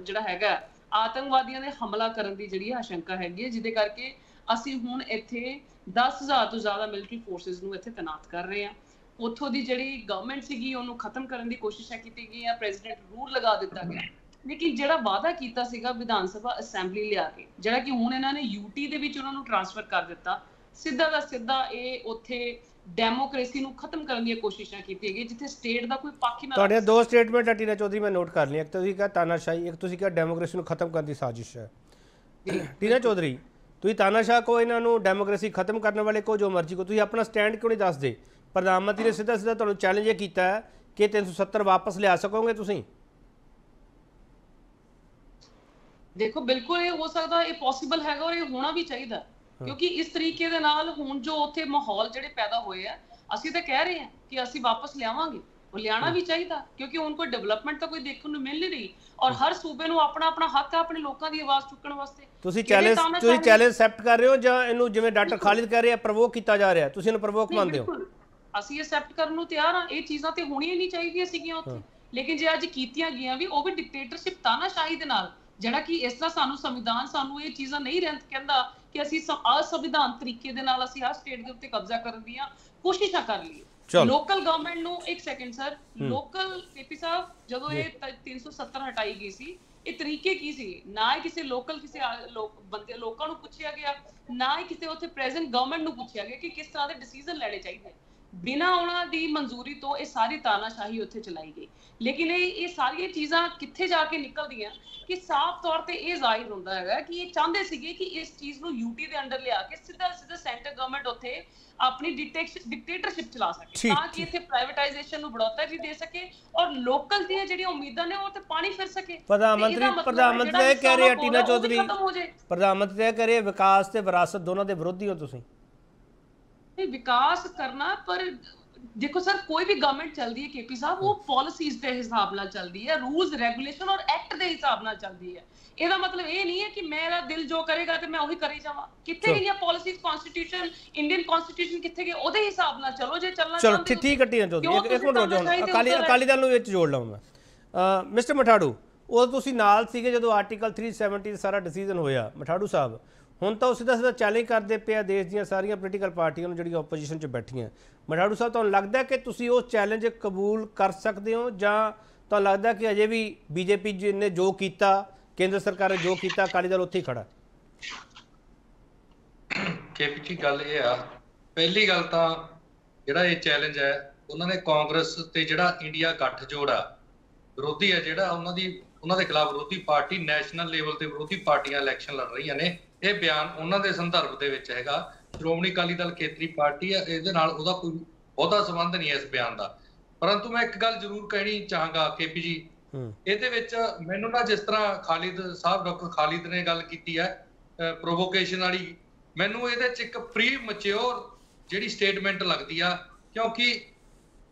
ਜਿਹੜਾ ਹੈਗਾ, ਆਤੰਕਵਾਦੀਆਂ ਦੇ ਹਮਲਾ ਕਰਨ ਦੀ ਜਿਹੜੀ ਆਸ਼ੰਕਾ ਹੈਗੀ ਹੈ, ਜਿਹਦੇ ਕਰਕੇ ਅਸੀਂ ਹੁਣ ਇੱਥੇ 10000 ਤੋਂ ਜ਼ਿਆਦਾ ਮਿਲਟਰੀ ਫੋਰਸਸ ਨੂੰ ਇੱਥੇ ਤਾਇਨਾਤ ਕਰ ਰਹੇ ਹਾਂ। ਉੱਥੋਂ ਦੀ ਜਿਹੜੀ ਗਵਰਨਮੈਂਟ ਸੀਗੀ ਉਹਨੂੰ ਖਤਮ ਕਰਨ ਦੀ ਕੋਸ਼ਿਸ਼ਾਂ ਕੀਤੀ ਗਈਆਂ ਪ੍ਰੈਜ਼ੀਡੈਂਟ ਰੂਲ ਲਗਾ ਦਿੱਤਾ ਗਿਆ। ਲੇਕਿਨ ਜਿਹੜਾ ਵਾਅਦਾ ਕੀਤਾ ਸੀਗਾ ਵਿਧਾਨ ਸਭਾ ਅਸੈਂਬਲੀ ਲਿਆ ਕੇ ਜਿਹੜਾ ਕਿ ਹੁਣ ਇਹਨਾਂ ਨੇ ਯੂਟੀ ਦੇ ਵਿੱਚ ਉਹਨਾਂ ਨੂੰ ਟ੍ਰਾਂਸਫਰ ਕਰ ਦਿੱਤਾ ਸਿੱਧਾ ਦਾ ਸਿੱਧਾ ਇਹ ਉੱਥੇ ਡੈਮੋਕ੍ਰੇਸੀ ਨੂੰ ਖਤਮ ਕਰਨ ਦੀਆਂ ਕੋਸ਼ਿਸ਼ਾਂ ਕੀਤੀਆਂ ਗਈਆਂ ਜਿੱਥੇ ਸਟੇਟ ਦਾ ਕੋਈ ਪੱਖ ਹੀ ਨਾ ਤੁਹਾਡੀਆਂ ਦੋ ਸਟੇਟਮੈਂਟ ਆ ਟੀਨਾ ਚੌਧਰੀ ਮੈਂ ਨੋਟ ਕਰ ਲਈਆਂ। ਇੱਕ ਤੁਸੀਂ ਕਿਹਾ ਤਾਨਾਸ਼ਾਹੀ ਇੱਕ ਤੁਸੀਂ ਕਿਹਾ ਡੈਮੋਕ੍ਰੇਸੀ ਨੂੰ ਖਤਮ ਕਰਨ ਦੀ ਸਾਜ਼ਿਸ਼ ਹੈ। ਟੀਨਾ ਚੌਧਰੀ ਤੁਸੀਂ ਤਾਨਾਸ਼ਾਹ ਕੋ ਇਹਨਾਂ ਨੂੰ ਡੈਮੋਕ੍ਰੇਸੀ ਖਤਮ ਕਰਨ ਵਾਲੇ ਕੋ ਜੋ ਮਰਜ਼ੀ ਕੋ ਤੁਸੀਂ ਆਪਣਾ ਸਟੈਂਡ ਕਿਉਂ ਨਹੀਂ ਦੱਸਦੇ? ਪ੍ਰਧਾਨ ਮੰਤਰੀ ਨੇ ਸਿੱਧਾ ਸਿੱਧਾ ਤੁਹਾਨੂੰ ਚੈਲੰਜ ਇਹ ਕੀਤਾ ਹੈ ਕਿ 370 ਵਾਪਸ ਲਿਆ ਸਕੋਗੇ ਤੁਸੀਂ? ਦੇਖੋ ਬਿਲਕੁਲ ਇਹ ਹੋ ਸਕਦਾ ਇਹ ਪੋਸੀਬਲ ਹੈਗਾ ਔਰ ਇਹ ਹੋਣਾ ਵੀ ਚਾਹੀਦਾ। ਕਿਉਂਕਿ ਇਸ ਤਰੀਕੇ ਦੇ ਨਾਲ ਹੁਣ ਜੋ ਉੱਥੇ ਮਾਹੌਲ ਜਿਹੜੇ ਪੈਦਾ ਹੋਏ ਆ ਅਸੀਂ ਤਾਂ ਕਹਿ ਰਹੇ ਹਾਂ ਕਿ ਅਸੀਂ ਵਾਪਸ ਲਿਆਵਾਂਗੇ। ਉਹ ਲਿਆਣਾ ਵੀ ਚਾਹੀਦਾ ਕਿਉਂਕਿ ਹੁਣ ਕੋਈ ਡਿਵੈਲਪਮੈਂਟ ਤਾਂ ਕੋਈ ਦੇਖਣ ਨੂੰ ਮਿਲ ਨਹੀਂ। ਰਹੀ ਔਰ ਹਰ ਸੂਬੇ ਨੂੰ ਆਪਣਾ ਆਪਣਾ ਹੱਕ ਹੈ ਆਪਣੇ ਲੋਕਾਂ ਦੀ ਆਵਾਜ਼ ਚੁੱਕਣ ਵਾਸਤੇ। ਤੁਸੀਂ ਚੈਲੰਜ ਤੁਸੀਂ ਚੈਲੰਜ ਐਕਸੈਪਟ ਕਰ ਰਹੇ ਹੋ ਜਾਂ ਇਹਨੂੰ ਜਿਵੇਂ ਡਾਕਟਰ ਖਾਲਿਦ ਕਹਿ ਰਿਹਾ ਪ੍ਰਵੋਕ ਕੀਤਾ ਜਾ ਰਿਹਾ ਤੁਸੀਂ ਇਹਨੂੰ ਪ੍ਰਵੋਕ ਮੰਨਦੇ ਹੋ। ਅਸੀਂ ਐਕਸੈਪਟ ਕਰਨ ਨੂੰ ਤਿਆਰ ਹਾਂ ਇਹ ਚੀਜ਼ਾਂ ਤੇ ਹੋਣੀਆਂ ਨਹੀਂ ਚਾਹੀਦੀਆਂ ਸੀਗੀਆਂ ਉੱਥੇ। ਲੇਕਿਨ ਜੇ ਅੱਜ ਕੀਤੀਆਂ ਗਈਆਂ ਵੀ ਉਹ ਵੀ ਡਿਕਟੇਟਰਸ਼ਿਪ ਤਾਨਾਸ਼ਾਹੀ ਦੇ ਨਾਲ ਜਿਹੜਾ ਕਿ ਇਸ ਤਰ੍ਹਾਂ ਸਾਨੂੰ ਸੰਵਿਧਾਨ ਸਾਨੂੰ ਇਹ ਚੀਜ਼ਾਂ ਨਹੀਂ ਰਹਿੰਦ ਕਹਿੰਦਾ ਕਿ ਅਸੀਂ ਅਸੰਵਿਧਾਨ ਤਰੀਕੇ ਦੇ ਨਾਲ ਅਸੀਂ ਹਰ ਸਟੇਟ ਦੇ ਉੱਤੇ ਕਬਜ਼ਾ ਕਰਨ ਦੀਆਂ ਕੋਸ਼ਿਸ਼ਾਂ ਕਰ ਲਈਏ। ਲੋਕਲ ਗਵਰਨਮੈਂਟ ਨੂੰ ਇੱਕ second sir local KP sahib ਜਦੋਂ ਇਹ ਤ- 370 ਹਟਾਈ ਗਈ ਸੀ ਇਹ ਤਰੀਕੇ ਕੀ ਸੀ? ਨਾ ਹੀ ਕਿਸੇ ਲੋਕਲ ਕਿਸੇ ਬੰਦੇ ਲੋਕਾਂ ਨੂੰ ਪੁੱਛਿਆ ਗਿਆ ਨਾ ਹੀ ਕਿਸੇ ਉੱਥੇ ਪ੍ਰੈਜ਼ੈਂਟ ਗਵਰਨਮੈਂਟ ਨੂੰ ਪੁੱਛਿਆ ਗਿਆ ਕਿ ਕਿਸ ਤਰ੍ਹਾਂ ਦੇ ਡਿਸੀਜਨ ਲੈਣੇ ਚਾਹੀਦੇ। ਬਿਨਾਂ ਉਹਨਾਂ ਦੀ ਮਨਜ਼ੂਰੀ ਤੋਂ ਇਹ ਸਾਰੀ ਤਾਨਾਸ਼ਾਹੀ ਉੱਥੇ ਚਲਾਈ ਗਈ। ਲੇਕਿਨ ਇਹ ਇਹ ਸਾਰੀਆਂ ਚੀਜ਼ਾਂ ਕਿੱਥੇ ਜਾ ਕੇ ਨਿਕਲਦੀਆਂ ਕਿ ਸਾਫ਼ ਤੌਰ ਤੇ ਇਹ ਜ਼ਾਹਿਰ ਹੁੰਦਾ ਹੈਗਾ ਕਿ ਇਹ ਚਾਹੁੰਦੇ ਸੀਗੇ ਕਿ ਇਸ ਚੀਜ਼ ਨੂੰ ਯੂਟੀ ਦੇ ਅੰਡਰ ਲਿਆ ਕੇ ਸਿੱਧਾ ਸਿੱਧਾ ਸੈਂਟਰ ਗਵਰਨਮੈਂਟ ਉੱਥੇ ਆਪਣੀ ਡਿਕਟੇਟਰਸ਼ਿਪ ਚਲਾ ਸਕੇ। ਤਾਂ ਕਿ ਇੱਥੇ ਪ੍ਰਾਈਵੇਟਾਈਜੇਸ਼ਨ ਨੂੰ ਬੜੋਤਰੀ ਵੀ ਦੇ ਸਕੇ ਔਰ ਲੋਕਲ ਦੀਆਂ ਜਿਹੜੀਆਂ ਉਮੀਦਾਂ ਨੇ ਉਹ ਤੇ ਪਾਣੀ ਫਿਰ ਸਕੇ। ਪ੍ਰਧਾਨ ਮੰਤਰੀ- ਪ੍ਰਧਾਨ ਮੰਤਰੀ ਕਹਿ ਰਹੇ ਆ ਹਿੱਸਾ ਟੀਨਾ ਉਹ ਵੀ ਚੌਧਰੀ। ਪ੍ਰਧਾਨ ਮੰਤਰੀ ਕਹ ਰਹੇ ਵਿਕਾਸ ਤੇ ਵਿਰਾਸਤ ਦੋਨਾਂ ਦੇ ਵਿਰੋਧੀ ਹੋ ਤੁਸੀਂ। ਨਹੀਂ ਵਿਕਾਸ ਕਰਨਾ ਪਰ ਦੇਖੋ ਸਰ ਕੋਈ ਵੀ ਗਵਰਨਮੈਂਟ ਚੱਲਦੀ ਹੈ ਕੇਪੀ ਸਾਹਿਬ ਉਹ ਪਾਲਿਸੀਜ਼ ਦੇ ਹਿਸਾਬ ਨਾਲ ਚੱਲਦੀ ਹੈ ਰੂਲਸ ਰੈਗੂਲੇਸ਼ਨ ਔਰ ਐਕਟ ਦੇ ਹਿਸਾਬ ਨਾਲ ਚੱਲਦੀ ਹੈ। ਇਹਦਾ ਮਤਲਬ ਇਹ ਨਹੀਂ ਹੈ ਕਿ ਮੇਰਾ ਦਿਲ ਜੋ ਕਰੇਗਾ ਤੇ ਮੈਂ ਉਹੀ ਕਰੀ ਜਾਵਾਂ। ਕਿੱਥੇ ਚਲੋ। ਗਈਆਂ ਪਾਲਿਸੀਜ਼ ਕਨਸਟੀਟਿਊਸ਼ਨ ਇੰਡੀਅਨ ਕਨਸਟੀਟਿਊਸ਼ਨ ਕਿੱਥੇ ਗਏ ਉਹਦੇ ਹਿਸਾਬ ਨਾਲ ਚਲੋ ਜੇ ਚੱਲਣਾ ਚਲੋ ਚਾਹੁੰਦੇ ਠੀਕ ਠੀਕ ਹੈ ਟੀਨਾ ਚੌਧਰੀ ਇੱਕ- ਮਿੰਟ ਰੁਕ ਜਾਓ ਅਕਾਲੀ। ਅਕਾਲੀ ਦਲ ਨੂੰ ਵਿੱਚ ਜੋੜ ਲਵਾਂ ਮੈਂ। ਮਿਸਟਰ ਮਠਾੜੂ ਉਹ ਤੁਸੀਂ ਨਾਲ ਸੀਗੇ ਜਦੋਂ ਆਰਟੀਕਲ 370 ਦਾ ਸਾਰਾ ਡਿਸੀਜਨ ਹੋਇਆ ਮਠਾੜੂ ਸਾਹਿਬ। ਹੁਣ ਤਾਂ ਉਹ ਸਿੱਧਾ ਸਿੱਧਾ ਚੈਲੰਜ ਕਰਦੇ ਪਿਆ ਦੇਸ਼ ਦੀਆਂ ਸਾਰੀਆਂ ਪੋਲੀਟੀਕਲ ਪਾਰਟੀਆਂ ਨੂੰ ਜਿਹੜੀਆਂ ਆਪੋਜੀਸ਼ਨ 'ਚ ਬੈਠੀਆਂ। ਮਠਾੜੂ ਸਾਹਿਬ, ਤੁਹਾਨੂੰ ਲੱਗਦਾ ਹੈ ਕਿ ਤੁਸੀਂ ਉਹ ਚੈਲੰਜ ਕਬੂਲ ਕਰ ਸਕਦੇ ਹੋ ਜਾਂ ਤੁਹਾਨੂੰ ਲੱਗਦਾ ਹੈ ਕਿ ਅਜੇ ਵੀ ਬੀਜੇਪੀ ਜੀ ਨੇ ਜੋ ਕੀਤਾ, ਕੇਂਦਰ ਸਰਕਾਰ ਨੇ ਜੋ ਕੀਤਾ, ਅਕਾਲੀ ਦਲ ਉੱਥੇ ਹੀ ਖੜਾ? ਕੇਪੀਟੀ ਗੱਲ ਇਹ ਆ, ਪਹਿਲੀ ਗੱਲ ਤਾਂ ਜਿਹੜਾ ਇਹ ਚੈਲੰਜ ਹੈ, ਉਹਨਾਂ ਨੇ ਕਾਂਗਰਸ ਤੇ ਜਿਹੜਾ ਇੰਡੀਆ ਗੱਠਜੋੜ ਆ, ਵਿਰੋਧੀ ਹੈ ਜਿਹੜਾ, ਉਹਨਾਂ ਦੀ, ਉਹਨਾਂ ਦੇ ਖਿਲਾਫ ਵਿਰੋਧੀ ਪਾਰਟੀ ਨੈਸ਼ਨਲ ਲੈਵਲ ਤੇ ਵਿਰੋਧੀ ਪਾਰਟੀਆਂ ਇਲੈਕਸ਼ਨ ਲੜ ਰਹੀਆਂ ਨੇ। ਇਹ ਬਿਆਨ ਉਹਨਾਂ ਦੇ ਸੰਦਰਭ ਦੇ ਵਿੱਚ ਹੈਗਾ। ਸ਼੍ਰੋਮਣੀ ਅਕਾਲੀ ਦਲ ਖੇਤਰੀ ਪਾਰਟੀ ਹੈ ਇਹਦੇ ਨਾਲ ਉਹਦਾ ਕੋਈ ਬਹੁਤਾ ਸੰਬੰਧ ਨਹੀਂ ਹੈ ਇਸ ਬਿਆਨ ਦਾ। ਪਰੰਤੂ ਮੈਂ ਇੱਕ ਗੱਲ ਜ਼ਰੂਰ ਕਹਿਣੀ ਚਾਹਾਂਗਾ ਕੇਪੀ ਜੀ। ਇਹਦੇ ਵਿੱਚ ਮੈਨੂੰ ਨਾ ਜਿਸ ਤਰ੍ਹਾਂ ਖਾਲਿਦ ਸਾਹਿਬ ਡਾਕਟਰ ਖਾਲਿਦ ਨੇ ਗੱਲ ਕੀਤੀ ਹੈ ਪ੍ਰੋਵੋਕੇਸ਼ਨ ਵਾਲੀ ਮੈਨੂੰ ਇਹਦੇ ਚ ਇੱਕ ਪ੍ਰੀ ਮੈਚੁਰ ਜਿਹੜੀ ਸਟੇਟਮੈਂਟ ਲੱਗਦੀ ਆ ਕਿਉਂਕਿ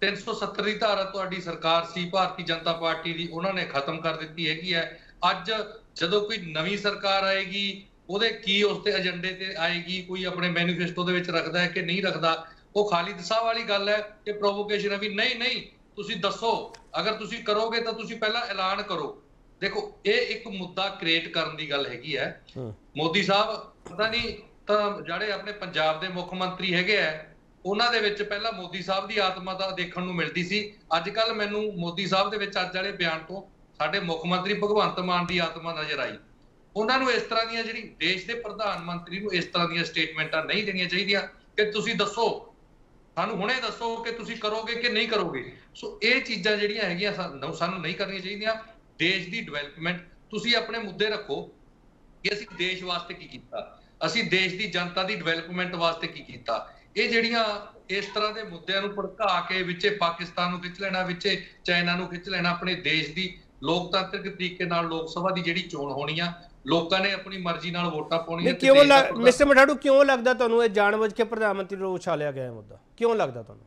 370 ਦੀ ਧਾਰਾ ਤੁਹਾਡੀ ਸਰਕਾਰ ਸੀ ਭਾਰਤੀ ਜਨਤਾ ਪਾਰਟੀ ਦੀ ਉਹਨਾਂ ਨੇ ਖਤਮ ਕਰ ਦਿੱਤੀ ਹੈਗੀ ਹੈ। ਅੱਜ ਜਦੋਂ ਕੋਈ ਨਵੀਂ ਸਰਕਾਰ ਆਏਗੀ ਉਹਦੇ ਕੀ ਉਸ ਤੇ ਏਜੰਡੇ ਤੇ ਆਏਗੀ ਕੋਈ ਆਪਣੇ ਮੈਨੀਫੈਸਟੋ ਦੇ ਵਿੱਚ ਰੱਖਦਾ ਹੈ ਕਿ ਨਹੀਂ ਰੱਖਦਾ? ਉਹ ਖਾਲਿਦ ਸਾਹਿਬ ਵਾਲੀ ਗੱਲ ਹੈ ਕਿ ਪ੍ਰੋਵੋਕੇਸ਼ਨ ਹੈ ਵੀ ਨਹੀਂ ਨਹੀਂ ਤੁਸੀਂ ਦੱਸੋ ਅਗਰ ਤੁਸੀਂ ਕਰੋਗੇ ਤਾਂ ਤੁਸੀਂ ਪਹਿਲਾਂ ਐਲਾਨ ਕਰੋ। ਦੇਖੋ ਇਹ ਇੱਕ ਮੁੱਦਾ ਕ੍ਰੀਏਟ ਕਰਨ ਦੀ ਗੱਲ ਹੈਗੀ ਹੈ। ਮੋਦੀ ਸਾਹਿਬ ਪਤਾ ਨਹੀਂ ਤਾਂ ਜਿਹੜੇ ਆਪਣੇ ਪੰਜਾਬ ਦੇ ਮੁੱਖ ਮੰਤਰੀ ਹੈਗੇ ਆ ਉਹਨਾਂ ਦੇ ਵਿੱਚ ਪਹਿਲਾਂ ਮੋਦੀ ਸਾਹਿਬ ਦੀ ਆਤਮਾ ਤਾਂ ਦੇਖਣ ਨੂੰ ਮਿਲਦੀ ਸੀ। ਅੱਜ ਕੱਲ ਮੈਨੂੰ ਮੋਦੀ ਸਾਹਿਬ ਦੇ ਵਿੱਚ ਅੱਜ ਵਾਲੇ ਬਿਆਨ ਤੋਂ ਸਾਡੇ ਮੁੱਖ ਮੰਤਰੀ ਭਗਵੰਤ ਮਾਨ ਦੀ ਆਤਮਾ ਨਜ਼ਰ ਆਈ। ਉਹਨਾਂ ਨੂੰ ਇਸ ਤਰ੍ਹਾਂ ਦੀਆਂ ਜਿਹੜੀ ਦੇਸ਼ ਦੇ ਪ੍ਰਧਾਨ ਮੰਤਰੀ ਨੂੰ ਇਸ ਤਰ੍ਹਾਂ ਦੀਆਂ ਸਟੇਟਮੈਂਟਾਂ ਨਹੀਂ ਦੇਣੀਆਂ ਚਾਹੀਦੀਆਂ ਕਿ ਤੁਸੀਂ ਦੱਸੋ, ਸਾਨੂੰ ਹੁਣੇ ਦੱਸੋ ਕਿ ਤੁਸੀਂ ਕਰੋਗੇ ਕਿ ਨਹੀਂ ਕਰੋਗੇ। ਸੋ ਇਹ ਚੀਜ਼ਾਂ ਜਿਹੜੀਆਂ ਹੈਗੀਆਂ ਸਾਨੂੰ ਨਹੀਂ ਕਰਨੀਆਂ ਚਾਹੀਦੀਆਂ। ਦੇਸ਼ ਦੀ ਡਿਵੈਲਪਮੈਂਟ ਤੁਸੀਂ ਆਪਣੇ ਮੁੱਦੇ ਰੱਖੋ ਕਿ ਅਸੀਂ ਦੇਸ਼ ਵਾਸਤੇ ਕੀ ਕੀਤਾ, ਅਸੀਂ ਦੇਸ਼ ਦੀ ਜਨਤਾ ਦੀ ਡਿਵੈਲਪਮੈਂਟ ਵਾਸਤੇ ਕੀ ਕੀਤਾ। ਇਹ ਜਿਹੜੀਆਂ ਇਸ ਤਰ੍ਹਾਂ ਦੇ ਮੁੱਦਿਆਂ ਨੂੰ ਭੜਕਾ ਕੇ ਵਿੱਚੇ ਪਾਕਿਸਤਾਨ ਨੂੰ ਖਿੱਚ ਲੈਣਾ, ਵਿੱਚੇ ਚਾਈਨਾ ਨੂੰ ਖਿੱਚ ਲੈਣਾ, ਆਪਣੇ ਦੇਸ਼ ਦੀ ਲੋਕਤੰਤਰਿਕ ਤਰੀਕੇ ਨਾਲ ਲੋਕ ਸਭਾ ਦੀ ਜਿਹੜੀ ਚੋਣ ਹੋਣੀ ਆ ਲੋਕਾਂ ਨੇ ਆਪਣੀ ਮਰਜ਼ੀ ਨਾਲ ਵੋਟਾਂ ਪਾਉਣੀਆਂ ਤੇ ਕਿਉਂ ਮਿਸਟਰ ਮਠਾੜੂ ਕਿਉਂ ਲੱਗਦਾ ਤੁਹਾਨੂੰ ਇਹ ਜਾਣਬੁੱਝ ਕੇ ਪ੍ਰਧਾਨ ਮੰਤਰੀ ਨੂੰ ਉਛਾਲਿਆ ਗਿਆ ਇਹ ਮੁੱਦਾ? ਕਿਉਂ ਲੱਗਦਾ ਤੁਹਾਨੂੰ?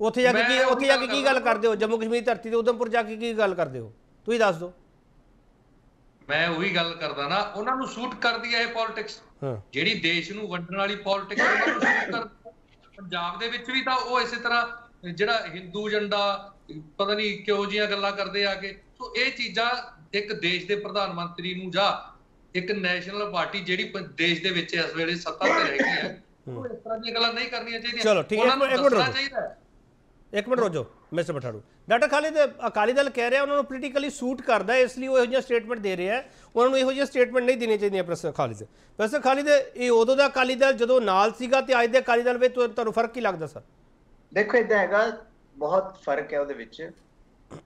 ਉੱਥੇ ਜਾ ਕੇ ਕੀ ਉੱਥੇ ਜਾ ਕੇ ਕੀ ਗੱਲ ਕਰਦਾ। ਹੋ? ਜੰਮੂ ਕਸ਼ਮੀਰ ਧਰਤੀ ਤੇ ਉਧਮਪੁਰ ਜਾ ਕੇ ਕੀ ਗੱਲ ਕਰਦੇ ਹੋ? ਤੁਸੀਂ ਦੱਸ ਦਿਓ। ਮੈਂ ਉਹੀ ਗੱਲ ਕਰਦਾ ਨਾ ਉਹਨਾਂ ਨੂੰ ਸੂਟ ਕਰਦੀ ਹੈ ਇਹ ਪੋਲਿਟਿਕਸ ਹਾਂ। ਜਿਹੜੀ ਦੇਸ਼ ਨੂੰ ਵੰਡਣ ਵਾਲੀ ਪੋਲਿਟਿਕਸ ਉਹਨਾਂ ਨੂੰ ਸੂਟ ਕਰਦੀ ਹੈ। ਪੰਜਾਬ ਦੇ ਵਿੱਚ ਵੀ ਤਾਂ ਉਹ ਇਸੇ ਤਰ੍ਹਾਂ ਜਿਹੜਾ ਹਿੰਦੂ ਏਜੰਡਾ ਪਤਾ ਨਹੀਂ ਕਿਹੋ ਜੀਆਂ ਗੱਲਾਂ ਕਰਦੇ ਆ ਕੇ। ਸੋ ਇਹ ਚੀਜ਼ਾਂ ਇੱਕ ਦੇਸ਼ ਦੇ ਪ੍ਰਧਾਨ ਮੰਤਰੀ ਨੂੰ ਜਾਂ ਇੱਕ ਨੈਸ਼ਨਲ ਪਾਰਟੀ ਜਿਹੜੀ ਦੇਸ਼ ਦੇ ਵਿੱਚ ਇਸ ਵੇਲੇ ਸੱਤਾ ਤੇ ਰਹਿ ਗਈ ਹੈ ਉਹ ਇਸ ਤਰ੍ਹਾਂ ਦੀਆਂ ਗੱਲਾਂ ਨਹੀਂ ਕਰਨੀਆਂ ਚਾਹੀਦੀਆਂ। ਚਲੋ, ਠੀਕ ਹੈ, ਇੱਕ ਮਿੰਟ ਰੁਕੋ। ਇੱਕ ਮਿੰਟ ਰੁਕੋ ਮਿਸਟਰ ਮਠਾੜੂ ਡਾਕਟਰ ਖਾਲਿਦ ਅਕਾਲੀ ਦਲ ਕਹਿ ਰਿਹਾ ਉਹਨਾਂ ਨੂੰ ਪੋਲੀਟੀਕਲੀ ਸੂਟ ਕਰਦਾ ਇਸ ਲਈ ਉਹ ਇਹੋ ਜਿਹਾ ਸਟੇਟਮੈਂਟ ਦੇ ਰਿਹਾ ਉਹਨਾਂ ਨੂੰ ਇਹੋ ਜਿਹਾ ਸਟੇਟਮੈਂਟ ਨਹੀਂ ਦੇਣੀ ਚਾਹੀਦੀਆਂ ਪ੍ਰੋਫੈਸਰ ਖਾਲਿਦ। ਪ੍ਰੋਫੈਸਰ ਖਾਲਿਦ ਇਹ ਉਦੋਂ ਦਾ ਅਕਾਲੀ ਦਲ ਜਦੋਂ ਨਾਲ ਸੀਗਾ ਤੇ ਅੱਜ ਦੇ ਅਕਾਲੀ ਦਲ ਵਿੱਚ ਤੁਹਾ- ਤੁਹਾਨੂੰ ਫ਼ਰਕ ਕੀ ਲੱਗਦਾ ਸਰ? ਦੇਖੋ ਇਦਾਂ ਹੈਗਾ ਬਹੁਤ ਫ਼ਰਕ ਹੈ ਉਹਦੇ ਵਿੱਚ।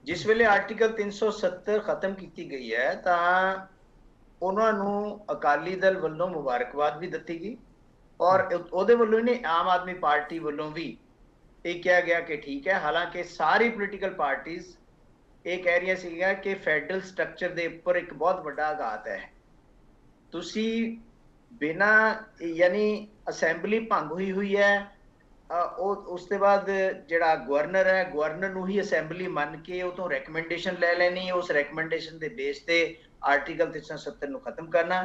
ਜਿਸ ਵੇਲੇ ਆਰਟੀਕਲ 370 ਖਤਮ ਕੀਤੀ ਗਈ ਹੈ ਤਾਂ ਉਹਨਾਂ ਨੂੰ ਅਕਾਲੀ ਦਲ ਵੱਲੋਂ ਮੁਬਾਰਕਬਾਦ ਵੀ ਦਿੱਤੀ ਗਈ ਔਰ ਉਹ- ਉਹਦੇ ਵੱਲੋਂ ਹੀ ਨਹੀਂ ਆਮ ਆਦਮੀ ਪਾਰਟੀ ਵੱਲੋਂ ਵੀ ਇਹ ਕਿਹਾ ਗਿਆ ਕਿ ਠੀਕ ਹੈ। ਹਾਲਾਂਕਿ ਸਾਰੀ ਪੋਲੀਟੀਕਲ ਪਾਰਟੀਆਂ ਇਹ ਕਹਿ ਰਹੀਆਂ ਸੀਗੀਆਂ ਕਿ ਫੈਡਰਲ ਸਟਰਕਚਰ ਦੇ ਉੱਪਰ ਇੱਕ ਬਹੁਤ ਵੱਡਾ ਆਘਾਤ ਹੈ। ਤੁਸੀਂ ਬਿਨਾ ਯਾਨੀ ਅਸੈਂਬਲੀ ਭੰਗ ਹੋਈ ਹੋਈ ਹੈ ਉਹ ਉਸ ਤੋਂ ਬਾਅਦ ਜਿਹੜਾ ਗਵਰਨਰ ਹੈ ਗਵਰਨਰ ਨੂੰ ਹੀ ਅਸੈਂਬਲੀ ਮੰਨ ਕੇ ਉਹ ਤੋਂ ਰეკਮੈਂਡੇਸ਼ਨ ਲੈ ਲੈਣੀ ਉਸ ਰეკਮੈਂਡੇਸ਼ਨ ਦੇ ਬੇਸ ਤੇ ਆਰਟੀਕਲ 370 ਨੂੰ ਖਤਮ ਕਰਨਾ।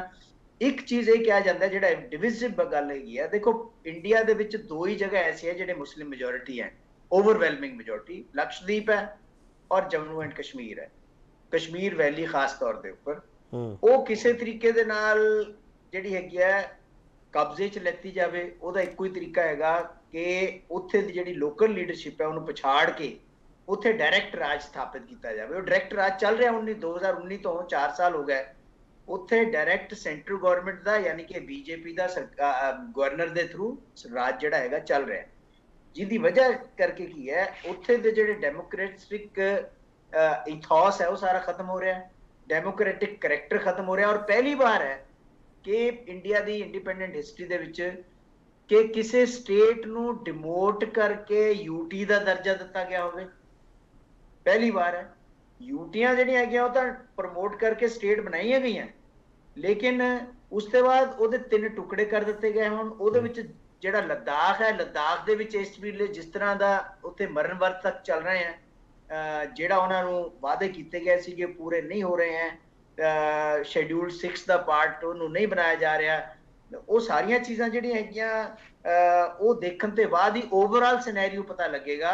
ਇੱਕ ਚੀਜ਼ ਇਹ ਕਿਹਾ ਜਾਂਦਾ ਜਿਹੜਾ ਡਿਵਿਜ਼ਿਵ ਗੱਲ ਹੈਗੀ ਆ ਦੇਖੋ ਇੰਡੀਆ ਦੇ ਵਿੱਚ ਦੋ ਹੀ ਜਗ੍ਹਾ ਐਸੀ ਹੈ ਜਿਹੜੇ ਮੁਸਲਿਮ ਮੈਜੋਰਟੀ ਹੈ। ਓਵਰਵੈਲਮਿੰਗ ਮੈਜੋਰਟੀ ਲਕਸ਼ਦੀਪ ਹੈ ਔਰ ਜੰਮੂ ਐਂਡ ਕਸ਼ਮੀਰ ਹੈ। ਕਸ਼ਮੀਰ ਵੈਲੀ ਖਾਸ ਤੌਰ ਦੇ ਉੱਪਰ। ਉਹ ਕਿਸੇ ਤਰੀਕੇ ਦੇ ਨਾਲ ਜਿਹੜੀ ਹੈਗੀ ਹੈ ਕਬਜ਼ੇ 'ਚ ਲੈਤੀ ਜਾਵੇ ਉਹਦਾ ਇੱਕੋ ਹੀ ਤਰੀਕਾ ਹੈਗਾ ਕਿ ਉੱਥੇ ਦੀ ਜਿਹੜੀ ਲੋਕਲ ਲੀਡਰਸ਼ਿਪ ਹੈ ਉਹਨੂੰ ਪਛਾੜ ਕੇ ਉੱਥੇ ਡਾਇਰੈਕਟ ਰਾਜ ਸਥਾਪਿਤ ਕੀਤਾ ਜਾਵੇ। ਉਹ ਡਾਇਰੈਕਟ ਰਾਜ ਚੱਲ ਰਿਹਾ 19 2019 ਤੋਂ 4 ਸਾਲ ਹੋ ਗਏ। ਉੱਥੇ ਡਾਇਰੈਕਟ ਸੈਂਟਰ ਗਵਰਨਮੈਂਟ ਦਾ ਯਾਨੀ ਕਿ ਬੀਜੇਪੀ ਦਾ ਗਵਰਨਰ ਦੇ ਥਰੂ ਰਾਜ ਜਿਹੜਾ ਹੈਗਾ ਚੱਲ ਰਿਹਾ। ਜਿਹਦੀ ਵਜ੍ਹਾ ਕਰਕੇ ਕੀ ਹੈ, ਉੱਥੇ ਦੇ ਜਿਹੜੇ ਡੈਮੋਕ੍ਰੈਟਿਕ ਇਥੋਸ ਹੈ ਉਹ ਸਾਰਾ ਖਤਮ ਹੋ ਰਿਹਾ। ਹੈ ਡੈਮੋਕ੍ਰੈਟਿਕ ਕਰੈਕਟਰ ਖਤਮ ਹੋ ਰਿਹਾ। ਔਰ ਪਹਿਲੀ ਵਾਰ ਹੈ ਕਿ ਇੰਡੀਆ ਦੀ ਇੰਡੀਪੈਂਡੈਂਟ ਹਿਸਟਰੀ ਦੇ ਵਿੱਚ ਕਿ ਕਿਸੇ ਸਟੇਟ ਨੂੰ ਡਿਮੋਟ ਕਰਕੇ ਯੂਟੀ ਦਾ ਦਰਜਾ ਦਿੱਤਾ ਗਿਆ ਹੋਵੇ। ਪਹਿਲੀ ਵਾਰ ਹੈ। ਯੂਟੀਆਂ ਜਿਹੜੀਆਂ ਹੈਗੀਆਂ, ਉਹ ਤਾਂ ਪ੍ਰਮੋਟ ਕਰਕੇ ਸਟੇਟ ਬਣਾਈਆਂ ਗਈਆਂ। ਲੇਕਿਨ ਉਸ ਤੋਂ ਬਾਅਦ ਉਹਦੇ ਤਿੰਨ ਟੁਕੜੇ ਕਰ ਦਿੱਤੇ ਗਏ ਹੁਣ। ਉਹਦੇ ਵਿੱਚ ਜਿਹੜਾ ਲੱਦਾਖ ਹੈ, ਲੱਦਾਖ ਦੇ ਵਿੱਚ ਇਸ ਵੇਲੇ ਜਿਸ ਤਰ੍ਹਾਂ ਦਾ ਉੱਥੇ ਮਰਨ ਵਰਤ ਤੱਕ ਚੱਲ ਰਹੇ ਹੈ ਜਿਹੜਾ ਉਹਨਾਂ ਨੂੰ ਵਾਅਦੇ ਕੀਤੇ ਗਏ ਸੀਗੇ, ਪੂਰੇ ਨਹੀਂ ਹੋ ਰਹੇ ਹੈ। ਸ਼ੈਡਿਊਲ 6 ਦਾ ਪਾਰਟ ਉਹਨੂੰ ਨਹੀਂ ਬਣਾਇਆ ਜਾ ਰਿਹਾ। ਉਹ ਸਾਰੀਆਂ ਚੀਜ਼ਾਂ ਜਿਹੜੀਆਂ ਹੈਗੀਆਂ ਉਹ ਦੇਖਣ ਤੇ ਬਾਅਦ ਹੀ ਓਵਰਆਲ ਸਿਨੈਰੀਓ ਪਤਾ ਲੱਗੇਗਾ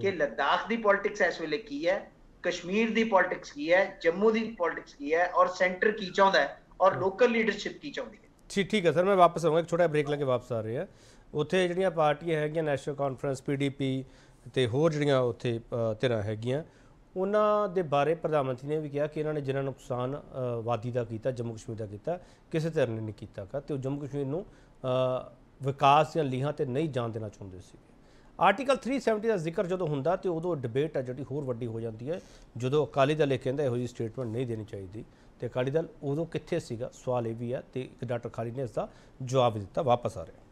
ਕਿ ਲੱਦਾਖ ਦੀ ਪੋਲਿਟਿਕਸ ਇਸ ਵੇਲੇ ਕੀ ਹੈ ਕਸ਼ਮੀਰ ਦੀ ਪੋਲਿਟਿਕਸ ਕੀ ਹੈ ਜੰਮੂ ਦੀ ਪੋਲਿਟਿਕਸ ਕੀ ਹੈ ਔਰ ਸੈਂਟਰ ਕੀ ਚਾਹੁੰਦਾ ਹੈ ਔਰ ਲੋਕਲ ਲੀਡਰਸ਼ਿਪ ਕੀ ਚਾਹੁੰਦੀ ਹੈ। ਠੀਕ ਠੀਕ ਹੈ ਸਰ ਮੈਂ ਵਾਪਸ ਆਉਂਗਾ ਇੱਕ ਛੋਟਾ ਬ੍ਰੇਕ ਲੈ ਕੇ ਵਾਪਸ ਆ ਰਹੇ ਆ ਉੱਥੇ ਜਿਹੜੀਆਂ ਪਾਰਟੀਆਂ ਹੈਗੀਆਂ ਨੈਸ਼ਨਲ ਕਾਨਫਰੰਸ ਪੀਡੀਪੀ ਤੇ ਹੋਰ ਜਿਹੜੀਆਂ ਉੱਥੇ ਧਿਰਾਂ ਹੈਗੀਆਂ ਉਹਨਾਂ ਦੇ ਬਾਰੇ ਪ੍ਰਧਾਨ ਮੰਤਰੀ ਨੇ ਵੀ ਕਿਹਾ ਕਿ ਇਹਨਾਂ ਨੇ ਜਿੰਨਾ ਨੁਕਸਾਨ ਵਾਦੀ ਦਾ ਕੀਤਾ, ਜੰਮੂ ਕਸ਼ਮੀਰ ਦਾ ਕੀਤਾ, ਕਿਸੇ ਧਿਰ ਨੇ ਨਹੀਂ ਕੀਤਾ ਗਾ। ਤੇ ਉਹ ਜੰਮੂ ਕਸ਼ਮੀਰ ਨੂੰ ਵਿਕਾਸ ਜਾਂ ਲੀਹਾਂ ਤੇ ਨਹੀਂ ਜਾਣ ਦੇਣਾ ਚਾਹੁੰਦੇ ਸੀ ਆਰਟੀਕਲ 370 ਦਾ ਜ਼ਿਕਰ ਜਦੋਂ ਹੁੰਦਾ ਤੇ ਉਦੋਂ ਡਿਬੇਟ ਹੈ ਜਿਹੜੀ ਹੋਰ ਵੱਡੀ ਹੋ ਜਾਂਦੀ ਹੈ। ਜਦੋਂ ਅਕਾਲੀ ਦਲ ਇਹ ਕਹਿੰਦਾ ਇਹੋ ਜਿਹੀ ਸਟੇਟਮੈਂਟ ਨਹੀਂ ਦੇਣੀ ਚਾਹੀਦੀ, ਤੇ ਅਕਾਲੀ ਦਲ ਉਦੋਂ ਕਿੱਥੇ ਸੀਗਾ? ਸਵਾਲ ਇਹ ਵੀ ਹੈ ਤੇ ਇੱਕ ਡਾਕਟਰ ਖਾਲੀ ਨੇ ਇਸ ਦਾ ਜਵਾਬ ਵੀ ਦਿੱਤਾ, ਵਾਪਸ ਆ ਰਿਹਾ।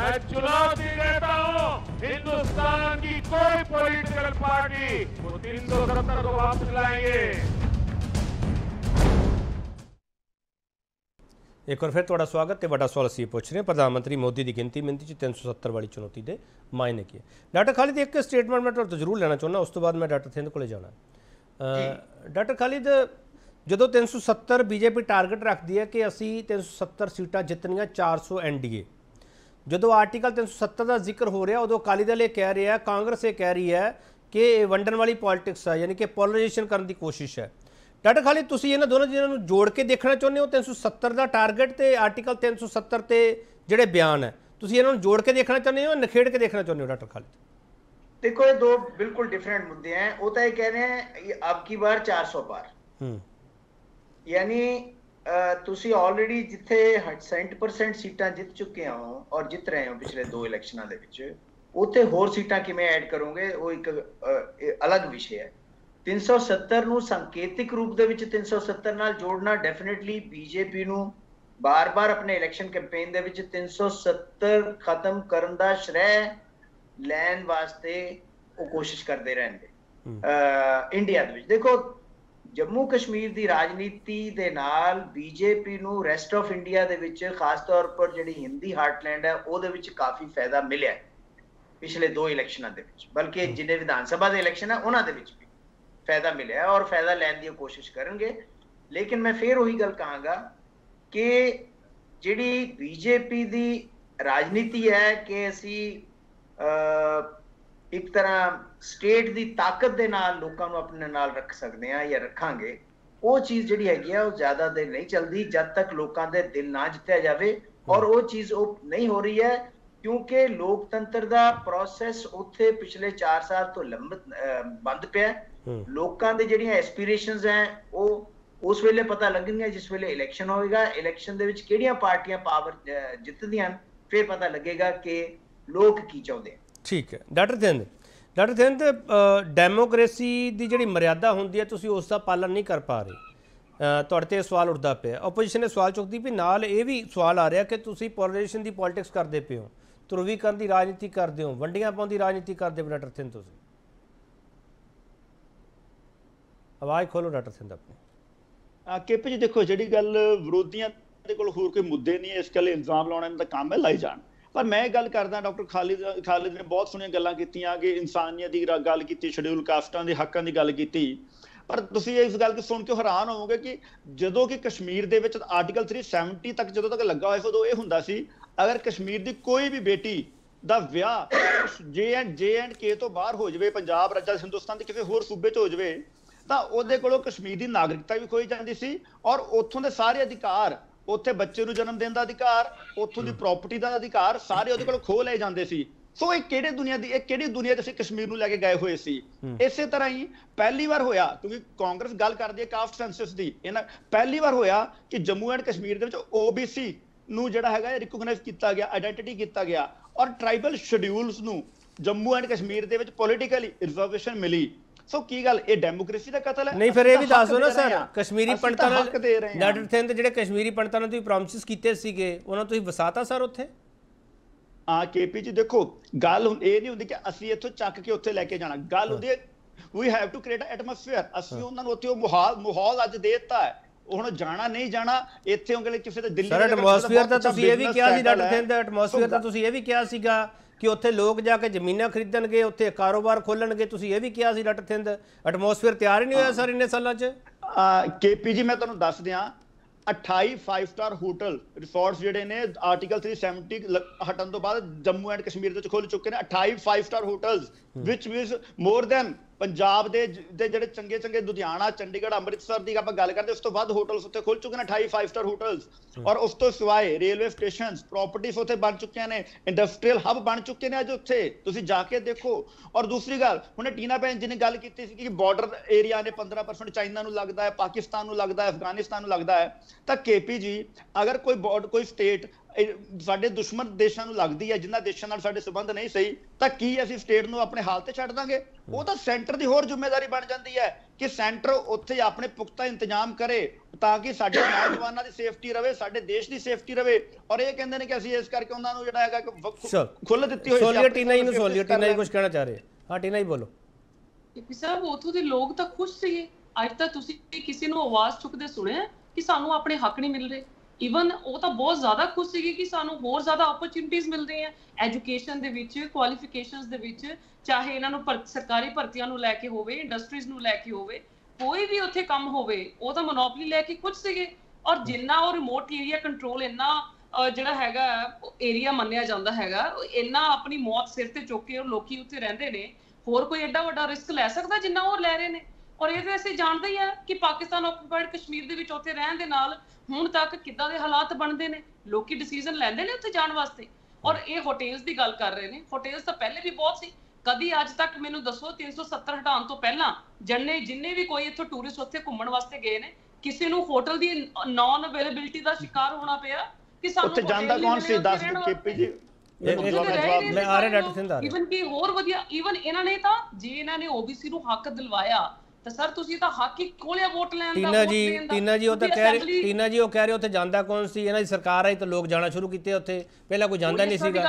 मैं चुनौती देता हूं हिंदुस्तान की कोई पॉलिटिकल पार्टी वो तीन सौ सत्तर को वापस लाएंगे ਇੱਕ ਵਾਰ ਫਿਰ ਤੁਹਾਡਾ ਸਵਾਗਤ ਤੇ ਵੱਡਾ ਸਵਾਲ ਅਸੀਂ ਇਹ ਪੁੱਛ ਰਹੇ ਹਾਂ ਪ੍ਰਧਾਨ ਮੰਤਰੀ ਮੋਦੀ ਦੀ ਗਿਣਤੀ ਮਿੰਤੀ ਚ 370 ਵਾਲੀ ਚੁਣੌਤੀ ਦੇ ਮਾਇਨੇ ਕੀ ਹੈ ਡਾਕਟਰ ਖਾਲਿਦ ਇੱਕ ਸਟੇਟਮੈਂਟ ਮੈਂ ਤੁਹਾਡੇ ਤੋਂ ਜ਼ਰੂਰ ਲੈਣਾ ਚਾਹੁੰਦਾ ਉਸ ਤੋਂ ਬਾਅਦ ਮੈਂ ਡਾਕਟਰ ਥਿੰਦ ਕੋਲੇ ਜਾਣਾ ਅਹ, ਡਾਕਟਰ ਖਾਲਿਦ ਜਦੋਂ 370 ਬੀਜੇਪੀ ਟਾਰਗੇਟ ਰੱਖਦੀ ਹੈ ਕਿ ਅਸੀਂ 370 ਸੀਟਾਂ ਜਿੱਤਣੀਆਂ 400 ਐਨਡੀਏ ਜਦੋਂ ਆਰਟੀਕਲ 370 ਦਾ ਜ਼ਿਕਰ ਹੋ ਰਿਹਾ ਉਦੋਂ ਅਕਾਲੀ ਦਲ ਇਹ ਕਹਿ ਰਿਹਾ ਕਾਂਗਰਸ ਇਹ ਕਹਿ ਰਹੀ ਹੈ ਕਿ ਇਹ ਵੰਡਣ ਵਾਲੀ ਪੋਲਿਟਿਕਸ ਹੈ ਯਾਨੀ ਕਿ ਪੋਲਰਾਈਜੇਸ਼ਨ ਕਰਨ ਦੀ ਕੋਸ਼ਿਸ਼ ਹੈ ਡਾਕਟਰ ਖਾਲਿਦ ਤੁਸੀਂ ਇਹਨਾਂ ਦੋਨਾਂ ਚੀਜ਼ਾਂ ਨੂੰ ਜੋੜ ਕੇ ਦੇਖਣਾ ਚਾਹੁੰਦੇ ਹੋ 370 ਦਾ ਟਾਰਗੇਟ ਤੇ ਆਰਟੀਕਲ 370 ਤੇ ਜਿਹੜੇ ਬਿਆਨ ਹੈ ਤੁਸੀਂ ਇਹਨਾਂ ਨੂੰ ਜੋੜ ਕੇ ਦੇਖਣਾ ਚਾਹੁੰਦੇ ਹੋ ਨਖੇੜ ਕੇ ਦੇਖਣਾ ਚਾਹੁੰਦੇ ਹੋ ਡਾਕਟਰ ਖਾਲਿਦ देखो ये दो बिल्कुल डिफरेंट मुद्दे हैं वो तो ये कह रहे हैं ये अब की बार 400 पार ਹੂੰ ਯਾਨੀ ਅਹ, ਤੁਸੀਂ ਆਲਰੇਡੀ ਜਿੱਥੇ 60% ਸੀਟਾਂ ਜਿੱਤ ਚੁੱਕੇ ਹੋ ਔਰ ਜਿੱਤ ਰਹੇ ਹੋ ਪਿਛਲੇ ਦੋ ਇਲੈਕਸ਼ਨਾਂ ਦੇ ਵਿੱਚ ਉੱਥੇ ਹੋਰ ਸੀਟਾਂ ਕਿਵੇਂ ਐਡ ਕਰੋਗੇ? ਉਹ ਇੱਕ ਅਲੱਗ ਵਿਸ਼ੇ ਹੈ। 370 ਨੂੰ ਸੰਕੇਤਿਕ ਰੂਪ ਦੇ ਵਿੱਚ 370 ਨਾਲ ਜੋੜਨਾ ਡੈਫੀਨਿਟਲੀ ਬੀਜੇਪੀ ਨੂੰ ਬਾਰ-ਬਾਰ ਆਪਣੇ ਇਲੈਕਸ਼ਨ ਕੈਂਪੇਨ ਦੇ ਵਿੱਚ 370 ਖਤਮ ਕਰਨ ਦਾ ਸ਼੍ਰੈ ਲੈਣ ਵਾਸਤੇ ਉਹ ਕੋਸ਼ਿਸ਼ ਕਰਦੇ ਰਹਿਣਗੇ। ਅਹ, ਇੰਡੀਆ ਦੇ ਵਿੱਚ। ਦੇਖੋ ਜੰਮੂ ਕਸ਼ਮੀਰ ਦੀ ਰਾਜਨੀਤੀ ਦੇ ਨਾਲ ਬੀਜੇਪੀ ਨੂੰ ਰੈਸਟ ਆਫ ਇੰਡੀਆ ਦੇ ਵਿੱਚ ਖਾਸ ਤੌਰ ਪਰ ਜਿਹੜੀ ਹਿੰਦੀ ਹਾਰਟਲੈਂਡ ਹੈ, ਉਹਦੇ ਵਿੱਚ ਕਾਫੀ ਫਾਇਦਾ ਮਿਲਿਆ ਪਿਛਲੇ ਦੋ ਇਲੈਕਸ਼ਨਾਂ ਦੇ ਵਿੱਚ। ਬਲਕਿ ਜਿਹੜੇ ਵਿਧਾਨ ਸਭਾ ਦੇ ਇਲੈਕਸ਼ਨ ਹੈ, ਉਹਨਾਂ ਦੇ ਵਿੱਚ ਵੀ ਫਾਇਦਾ ਮਿਲਿਆ ਔਰ ਫਾਇਦਾ ਲੈਣ ਦੀ ਕੋਸ਼ਿਸ਼ ਕਰਨਗੇ। ਲੇਕਿਨ ਮੈਂ ਫੇਰ ਉਹੀ ਗੱਲ ਕਹਾਂਗਾ ਕਿ ਜਿਹੜੀ ਬੀਜੇਪੀ ਦੀ ਰਾਜਨੀਤੀ ਹੈ ਕਿ ਅਸੀਂ ਇੱਕ ਤਰ੍ਹਾਂ ਸਟੇਟ ਦੀ ਤਾਕਤ ਦੇ ਨਾਲ ਲੋਕਾਂ ਨੂੰ ਆਪਣੇ ਨਾਲ ਰੱਖ ਸਕਦੇ ਆ ਜਾਂ ਰੱਖਾਂਗੇ ਉਹ ਚੀਜ਼ ਜਿਹੜੀ ਹੈਗੀ ਆ ਉਹ ਜ਼ਿਆਦਾ ਦੇਰ ਨਹੀਂ ਚੱਲਦੀ ਜਦ ਤੱਕ ਲੋਕਾਂ ਦੇ ਦਿਲ ਨਾ ਜਿੱਤਿਆ ਜਾਵੇ ਔਰ ਉਹ ਚੀਜ਼ ਉਹ ਨਹੀਂ ਹੋ ਰਹੀ ਹੈ ਕਿਉਂਕਿ ਲੋਕਤੰਤਰ ਦਾ ਪ੍ਰੋਸੈਸ ਉੱਥੇ ਪਿਛਲੇ 4 ਸਾਲ ਤੋਂ ਲੰਬ ਅਹ, ਬੰਦ ਪਿਆ। ਲੋਕਾਂ ਦੇ ਜਿਹੜੀਆਂ ਐਸਪੀਰੇਸ਼ਨਸ ਹੈ ਉਹ ਉਸ ਵੇਲੇ ਪਤਾ ਲੱਗਣਗੀਆਂ ਜਿਸ ਵੇਲੇ ਇਲੈਕਸ਼ਨ ਹੋਏਗਾ ਇਲੈਕਸ਼ਨ ਦੇ ਵਿੱਚ ਕਿਹੜੀਆਂ ਪਾਰਟੀਆਂ ਪਾਵਰ ਜਿੱਤਦੀਆਂ ਹਨ ਫਿਰ ਪਤਾ ਲੱਗੇਗਾ ਕਿ ਲੋਕ ਕੀ ਚਾਹੁੰਦੇ ਹਨ। ਠੀਕ ਹੈ। ਡਾਕਟਰ ਥਿੰਦ ਡਾਕਟਰ ਥਿੰਦ ਅ, ਡੈਮੋਕ੍ਰੇਸੀ ਦੀ ਜਿਹੜੀ ਮਰਿਆਦਾ ਹੁੰਦੀ ਹੈ ਤੁਸੀਂ ਉਸ ਦਾ ਪਾਲਣ ਨਹੀਂ ਕਰ ਪਾ ਰਹੇ। ਤੁਹਾਡੇ ਤੇ ਸਵਾਲ ਉੱਠਦਾ ਪਿਆ। ਆਪੋਜੀਸ਼ਨ ਨੇ ਸਵਾਲ ਚੁੱਕਦੀ ਵੀ ਨਾਲ ਇਹ ਵੀ ਸਵਾਲ ਆ ਰਿਹਾ ਕਿ ਤੁਸੀਂ ਪੋਲਰਾਈਜੇਸ਼ਨ ਦੀ ਪੋਲਿਟਿਕਸ ਕਰਦੇ ਪਏ ਹੋ। ਧਰੁਵੀਕਰਨ ਦੀ ਰਾਜਨੀਤੀ ਕਰਦੇ ਹੋ ਵੰਡੀਆਂ ਪਾਉਣ ਦੀ ਰਾਜਨੀਤੀ ਕਰਦੇ ਹੋ ਡਾਕਟਰ ਥਿੰਦ ਤੁਸੀਂ। ਆਵਾਜ਼ ਖੋਲੋ ਡਾਕਟਰ ਥਿੰਦ ਆਪਣੀ। ਆ ਕਿਪ ਜੀ ਦੇਖੋ ਜਿਹੜੀ ਗੱਲ ਵਿਰੋਧੀਆਂ ਦੇ ਕੋਲ ਹੋਰ ਕੋਈ ਮੁੱਦੇ ਨਹੀਂ ਹੈ, ਇਸ ਗੱਲ ਇਲਜ਼ਾਮ ਲਾਉਣ ਦਾ ਕੰਮ ਹੈ ਲਾਈ ਜਾਣ। ਪਰ ਮੈਂ ਇਹ ਗੱਲ ਕਰਦਾ, ਡਾਕਟਰ ਖਾਲਿਦ ਖਾਲਿਦ ਨੇ ਬਹੁਤ ਸੋਹਣੀਆਂ ਗੱਲਾਂ ਕੀਤੀਆਂ ਕਿ ਇਨਸਾਨੀਅਤ ਦੀ ਗੱਲ ਕੀਤੀ ਸ਼ਡਿਊਲ ਕਾਸਟਾਂ ਦੇ ਹੱਕਾਂ ਦੀ ਗੱਲ ਕੀਤੀ। ਪਰ ਤੁਸੀਂ ਇਸ ਗੱਲ ਨੂੰ ਸੁਣ ਕੇ ਹੈਰਾਨ ਹੋਵੋਗੇ ਕਿ ਜਦੋਂ ਕਿ ਕਸ਼ਮੀਰ ਦੇ ਵਿੱਚ ਆਰਟੀਕਲ 370 ਤੱਕ ਜਦੋਂ ਤੱਕ ਲੱਗਾ ਹੋਇਆ ਸੀ, ਉਦੋਂ ਇਹ ਹੁੰਦਾ ਸੀ, ਅਗਰ ਕਸ਼ਮੀਰ ਦੀ ਕੋਈ ਵੀ ਬੇਟੀ ਦਾ ਵਿਆਹ ਜੇ ਐਂਡ ਜੇ ਐਂਡ ਕੇ ਤੋਂ ਬਾਹਰ ਹੋ ਜਾਵੇ, ਪੰਜਾਬ, ਰਾਜਾ ਹਿੰਦੁਸਤਾਨ ਦੇ ਕਿਸੇ ਹੋਰ ਸੂਬੇ 'ਚ ਹੋ ਜਾਵੇ, ਤਾਂ ਉਹਦੇ ਕੋਲੋਂ ਕਸ਼ਮੀਰ ਦੀ ਨਾਗਰਿਕਤਾ ਵੀ ਖੋਈ ਜਾਂਦੀ ਸੀ ਔਰ ਉੱਥੋਂ ਦੇ ਸਾਰੇ ਅਧਿਕਾਰ ਉੱਥੇ ਬੱਚੇ ਨੂੰ ਜਨਮ ਦੇਣ ਦਾ ਅਧਿਕਾਰ ਉੱਥੋਂ ਦੀ ਪ੍ਰਾਪਰਟੀ ਦਾ ਅਧਿਕਾਰ ਸਾਰੇ ਉਹਦੇ ਕੋਲੋਂ ਖੋਹ ਲਏ ਜਾਂਦੇ ਸੀ। ਸੋ ਇਹ ਕਿਹੜੇ ਦੁਨੀਆ ਦੀ ਇਹ ਕਿਹੜੀ ਦੁਨੀਆ 'ਚ ਅਸੀਂ ਕਸ਼ਮੀਰ ਨੂੰ ਲੈ ਕੇ ਗਏ ਹੋਏ ਸੀ? ਇਸੇ ਤਰ੍ਹਾਂ ਹੀ ਪਹਿਲੀ ਵਾਰ ਹੋਇਆ ਕਿਉਂਕਿ ਕਾਂਗਰਸ ਗੱਲ ਕਰਦੀ ਹੈ ਕਾਸਟ ਸੈਂਸਸ ਦੀ ਇਹਨਾਂ ਪਹਿਲੀ ਵਾਰ ਹੋਇਆ ਕਿ ਜੰਮੂ ਐਂਡ ਕਸ਼ਮੀਰ ਦੇ ਵਿੱਚ OBC ਨੂੰ ਜਿਹੜਾ ਹੈਗਾ ਰਿਕੋਗਨਾਈਜ਼ ਕੀਤਾ ਗਿਆ ਆਇਡੈਂਟੀਟੀ ਕੀਤਾ ਗਿਆ ਔਰ ਟ੍ਰਾਈਬਲ ਸ਼ਡਿਊਲਸ ਨੂੰ ਜੰਮੂ ਐਂਡ ਕਸ਼ਮੀਰ ਦੇ ਵਿੱਚ ਪੋਲਿਟੀਕਲੀ ਰਿਜ਼ਰਵੇਸ਼ਨ ਮਿਲੀ। ਸੋ ਕੀ ਗੱਲ ਇਹ ਡੈਮੋਕ੍ਰੇਸੀ ਦਾ ਕਤਲ ਹੈ? ਨਹੀਂ ਫਿਰ ਇਹ ਵੀ ਦੱਸ ਦਿਓ ਨਾ ਸਰ। ਕਸ਼ਮੀਰੀ ਪੰਡਤਾਂ ਨਾਲ ਲੈਟਰ ਥਿੰਦ ਜਿਹੜੇ ਕਸ਼ਮੀਰੀ ਪੰਡਤਾਂ ਨਾਲ ਤੁਸੀਂ ਪ੍ਰੋਮਿਸ ਕੀਤੇ ਸੀਗੇ ਉਹਨਾਂ ਨੂੰ ਤੁਸੀਂ ਵਸਾਤਾ ਸਰ ਉੱਥੇ? ਆ ਕੇਪੀ ਜੀ ਦੇਖੋ ਗੱਲ ਹੁਣ ਇਹ ਨਹੀਂ ਹੁੰਦੀ ਕਿ ਅਸੀਂ ਇੱਥੋਂ ਚੱਕ ਕੇ ਉੱਥੇ ਲੈ ਕੇ ਜਾਣਾ। ਗੱਲ ਹੁੰਦੀ ਹੈ we have to create atmosphere ਅਸੀਂ ਉਹਨਾਂ ਨੂੰ ਉੱਥੇ ਉਹ ਮਾਹੌਲ ਮਾਹੌਲ ਅੱਜ ਦੇ ਦਿੱਤਾ ਹੈ। ਉਹ ਹੁਣ ਜਾਣਾ ਨਹੀਂ ਜਾਣਾ ਇੱਥੇ ਉਂਗਲੇ ਕਿਸੇ ਦੇ ਦਿੱਲੀ ਦੇ ਐਟਮੋਸਫੀਅਰ ਤਾਂ ਤੁਸੀਂ ਇਹ ਵੀ ਕਿਹਾ ਸੀ ਡਾਕਟਰ। ਥਿੰਦ ਐਟਮੋਸਫੀਅਰ ਤਾਂ ਤੁਸੀਂ ਇਹ ਵੀ ਕਿਹਾ ਸੀਗਾ। ਕਿ ਉੱਥੇ ਲੋਕ ਜਾ ਕੇ ਜ਼ਮੀਨਾਂ ਖਰੀਦਣਗੇ ਉੱਥੇ ਕਾਰੋਬਾਰ ਖੋਲਣਗੇ ਤੁਸੀਂ ਇਹ ਵੀ ਕਿਹਾ ਸੀ ਡਾਕਟਰ ਥਿੰਦ। ਐਟਮੋਸਫੀਅਰ ਤਿਆਰ ਹੀ ਨਹੀਂ ਹੋਇਆ ਸਰ ਇੰਨੇ ਸਾਲਾਂ 'ਚ? ਕੇਪੀ ਜੀ ਮੈਂ ਤੁਹਾਨੂੰ ਦੱਸ ਦਿਆਂ 28 5 ਸਟਾਰ ਹੋਟਲ ਰਿਸੋਰਟਸ ਜਿਹੜੇ ਨੇ ਆਰਟੀਕਲ 370 ਲ- ਹਟਣ ਤੋਂ ਬਾਅਦ ਜੰਮੂ ਐਂਡ ਕਸ਼ਮੀਰ ਦੇ ਵਿੱਚ ਖੁੱਲ ਚੁੱਕੇ ਨੇ। 28 5 ਸਟਾਰ ਹੋਟਲਸ ਵਿਚ ਮੀਨਸ ਮੋਰ ਦੈਨ ਪੰਜਾਬ ਦੇ ਦੇ ਜਿਹੜੇ ਚੰਗੇ ਚੰਗੇ ਲੁਧਿਆਣਾ ਚੰਡੀਗੜ੍ਹ ਅੰਮ੍ਰਿਤਸਰ ਦੀ ਆਪਾਂ ਗੱਲ ਕਰਦੇ ਉਸ ਤੋਂ ਵੱਧ ਹੋਟਲਸ ਉੱਥੇ ਖੁੱਲ ਚੁੱਕੇ ਨੇ 28 5 ਸਟਾਰ ਹੋਟਲਸ। ਔਰ ਉਸ ਤੋਂ ਸਿਵਾਏ ਰੇਲਵੇ ਸਟੇਸ਼ਨਸ ਪ੍ਰਾਪਰਟੀਆਂ ਉੱਥੇ ਬਣ ਚੁੱਕੀਆਂ ਨੇ ਇੰਡਸਟਰੀਅਲ ਹੱਬ ਬਣ ਚੁੱਕੇ ਨੇ ਅੱਜ ਉੱਥੇ। ਤੁਸੀਂ ਜਾ ਕੇ ਦੇਖੋ। ਔਰ ਦੂਸਰੀ ਗੱਲ ਹੁਣੇ ਟੀਨਾ ਭੈਣ ਜੀ ਨੇ ਗੱਲ ਕੀਤੀ ਸੀ ਕਿ ਬਾਰਡਰ ਏਰੀਆ ਨੇ 15% ਚਾਈਨਾ ਨੂੰ ਲੱਗਦਾ ਹੈ ਪਾਕਿਸਤਾਨ ਨੂੰ ਲੱਗਦਾ ਹੈ ਅਫਗਾਨਿਸਤਾਨ ਨੂੰ ਲੱਗਦਾ ਹੈ। ਤਾਂ ਕੇਪੀ ਜੀ ਅਗਰ ਕੋਈ ਕੋਈ ਸਟੇਟ ਸਾਡੇ ਦੁਸ਼ਮਣ ਦੇਸ਼ਾਂ ਨੂੰ ਲੱਗਦੀ ਹੈ ਜਿਨ੍ਹਾਂ ਦੇਸ਼ਾਂ ਨਾਲ ਸਾਡੇ ਸਬੰਧ ਨਹੀਂ ਸਹੀ ਤਾਂ ਕੀ ਅਸੀਂ ਸਟੇਟ ਨੂੰ ਆਪਣੇ ਹਾਲ ਤੇ ਛੱਡ ਦਾਂਗੇ? ਉਹ ਤਾਂ ਸੈਂਟਰ ਦੀ ਹੋਰ ਜ਼ਿੰਮੇਵਾਰੀ ਬਣ ਜਾਂਦੀ ਹੈ ਕਿ ਸੈਂਟਰ ਉੱਥੇ ਆਪਣੇ ਪੁਖਤਾ ਇੰਤਜ਼ਾਮ ਕਰੇ ਤਾਂ ਕਿ ਸਾਡੇ ਨੌਜਵਾਨਾਂ ਦੀ ਸੇਫਟੀ ਰਵੇ ਸਾਡੇ ਦੇਸ਼ ਦੀ ਸੇਫਟੀ ਰਵੇ। ਔਰ ਇਹ ਕਹਿੰਦੇ ਨੇ ਕਿ ਅਸੀਂ ਇਸ ਕਰਕੇ ਉਹਨਾਂ ਨੂੰ ਜਿਹੜਾ ਹੈਗਾ ਕਿ ਦਿੱਤੀ ਹੋਈ ਸੀ ਸੋਲੀਆ ਆਪਣੀ ਟੀਨਾ ਜੀ ਨੂੰ ਜੀ ਲੈਣ। ਕੁਝ ਕਹਿਣਾ ਚਾਹ ਰਹੇ ਹਾਂ ਟੀਨਾ ਜੀ ਬੋਲੋ। ਕਿ ਸਾਹਿਬ ਉਥੋਂ ਦੇ ਲੋਕ ਤਾਂ ਖੁਸ਼ ਸੀਗੇ। ਅੱਜ ਤੱਕ ਤੁਸੀਂ ਕਿਸੇ ਨੂੰ ਆਵਾਜ਼ ਚੁੱਕਦੇ ਸੁਣਿਆ ਕਿ ਸਾਨੂੰ ਆਪਣੇ ਹੱਕ ਨਹੀਂ ਮਿਲ ਰਹੇ। ਇਵਨ ਉਹ ਤਾਂ ਬਹੁਤ ਜ਼ਿਆਦਾ ਖੁਸ਼ ਸੀਗੀ ਕਿ ਸਾਨੂੰ ਹੋਰ ਜ਼ਿਆਦਾ ਓਪਰਚ्युनिटीज ਮਿਲ ਰਹੀਆਂ ਐਜੂਕੇਸ਼ਨ ਦੇ ਵਿੱਚ ਕੁਆਲੀਫਿਕੇਸ਼ਨਸ ਦੇ ਵਿੱਚ, ਚਾਹੇ ਇਹਨਾਂ ਨੂੰ ਸਰਕਾਰੀ ਭਰਤੀਆਂ ਨੂੰ ਲੈ ਕੇ ਹੋਵੇ ਇੰਡਸਟਰੀਜ਼ ਨੂੰ ਲੈ ਕੇ ਹੋਵੇ, ਕੋਈ ਵੀ ਉੱਥੇ ਕੰਮ ਹੋਵੇ, ਉਹ ਤਾਂ ਮੋਨੋਪੋਲੀ ਲੈ ਕੇ ਕੁਝ ਸੀਗੇ। ਔਰ ਜਿੰਨਾ ਉਹ ਰਿਮੋਟ ਏਰੀਆ ਕੰਟਰੋਲ ਇੰਨਾ ਜਿਹੜਾ ਹੈਗਾ ਏਰੀਆ ਮੰਨਿਆ ਜਾਂਦਾ ਹੈਗਾ ਇੰਨਾ ਆਪਣੀ ਮੌਤ ਸਿਰ ਤੇ ਚੁੱਕ ਕੇ ਲੋਕੀ ਉੱਥੇ ਰਹਿੰਦੇ ਨੇ, ਹੋਰ ਕੋਈ ਐਡਾ ਵੱਡਾ ਰਿਸਕ ਲੈ ਸਕਦਾ ਜਿੰਨਾ ਉਹ ਲੈ ਰਹੇ ਨੇ? ਔਰ ਇਹ ਤੇ ਅਸੀਂ ਜਾਣਦੇ ਹੀ ਆ ਕਿ ਪਾਕਿਸਤਾਨ ਆਕੂਪਾਈਡ ਕਸ਼ਮੀਰ ਦੇ ਵਿੱਚ ਉੱਥੇ ਰਹਿਣ ਦੇ ਨਾਲ ਹੁਣ ਤੱਕ ਕਿੱਦਾਂ ਦੇ ਹਾਲਾਤ ਬਣਦੇ ਨੇ ਲੋਕੀ ਡਿਸੀਜਨ ਲੈਂਦੇ ਨੇ ਉੱਥੇ ਜਾਣ ਵਾਸਤੇ? ਔਰ ਇਹ ਹੋਟਲਸ ਦੀ ਗੱਲ ਕਰ ਰਹੇ ਨੇ। ਹੋਟਲਸ ਤਾਂ ਪਹਿਲੇ ਵੀ ਬਹੁਤ ਸੀ। ਕਦੀ ਅੱਜ ਤੱਕ ਮੈਨੂੰ ਦੱਸੋ 370 ਹਟਾਉਣ ਤੋਂ ਪਹਿਲਾਂ ਜੰਨੇ ਜਿੰਨੇ ਵੀ ਕੋਈ ਇੱਥੋਂ ਟੂਰਿਸਟ ਉੱਥੇ ਘੁੰਮਣ ਵਾਸਤੇ ਗਏ ਨੇ ਕਿਸੇ ਨੂੰ ਹੋਟਲ ਦੀ ਨਾਨ ਅਵੇਲੇਬਿਲਟੀ ਦਾ ਸ਼ਿਕਾਰ ਹੋਣਾ ਪਿਆ ਕਿ ਸਾਨੂੰ ਉੱਥੇ ਜਾਂਦਾ ਕੌਣ ਸੀ? ਦੱਸ ਕੇਪੀ ਜੀ ਮੈਂ ਆ ਰਿਹਾ ਡਾਕਟਰ ਸਿੰਘ ਆ ਰਿਹਾ। ਇਵਨ ਕਿ ਹੋਰ ਵਧੀਆ ਇਵਨ ਇਹਨਾਂ ਨੇ ਤਾਂ ਜੇ ਇਹਨਾਂ ਨੇ ਓਬੀਸੀ ਨੂੰ ਹੱਕ ਦਿਲਵਾਇਆ ਤਾਂ ਸਰ ਤੁਸੀਂ ਤਾਂ ਹੱਕ ਹੀ ਖੋਲਿਆ ਵੋਟ ਲੈਣ ਦਾ ਟੀਨਾ ਵੋਟ ਜੀ ਦੇਣ ਦਾ। ਟੀਨਾ ਜੀ ਉਹ ਤਾਂ ਕਹਿ ਰਹੇ ਟੀਨਾ ਜੀ ਉਹ ਕਹਿ ਰਹੇ ਉੱਥੇ ਜਾਂਦਾ ਕੌਣ ਸੀ? ਇਹਨਾਂ ਦੀ ਸਰਕਾਰ ਆਈ ਤਾਂ ਲੋਕ ਜਾਣਾ ਸ਼ੁਰੂ ਕੀਤੇ ਉੱਥੇ। ਪਹਿਲਾਂ ਕੋਈ ਜਾਂਦਾ ਨਹੀਂ ਸੀਗਾ।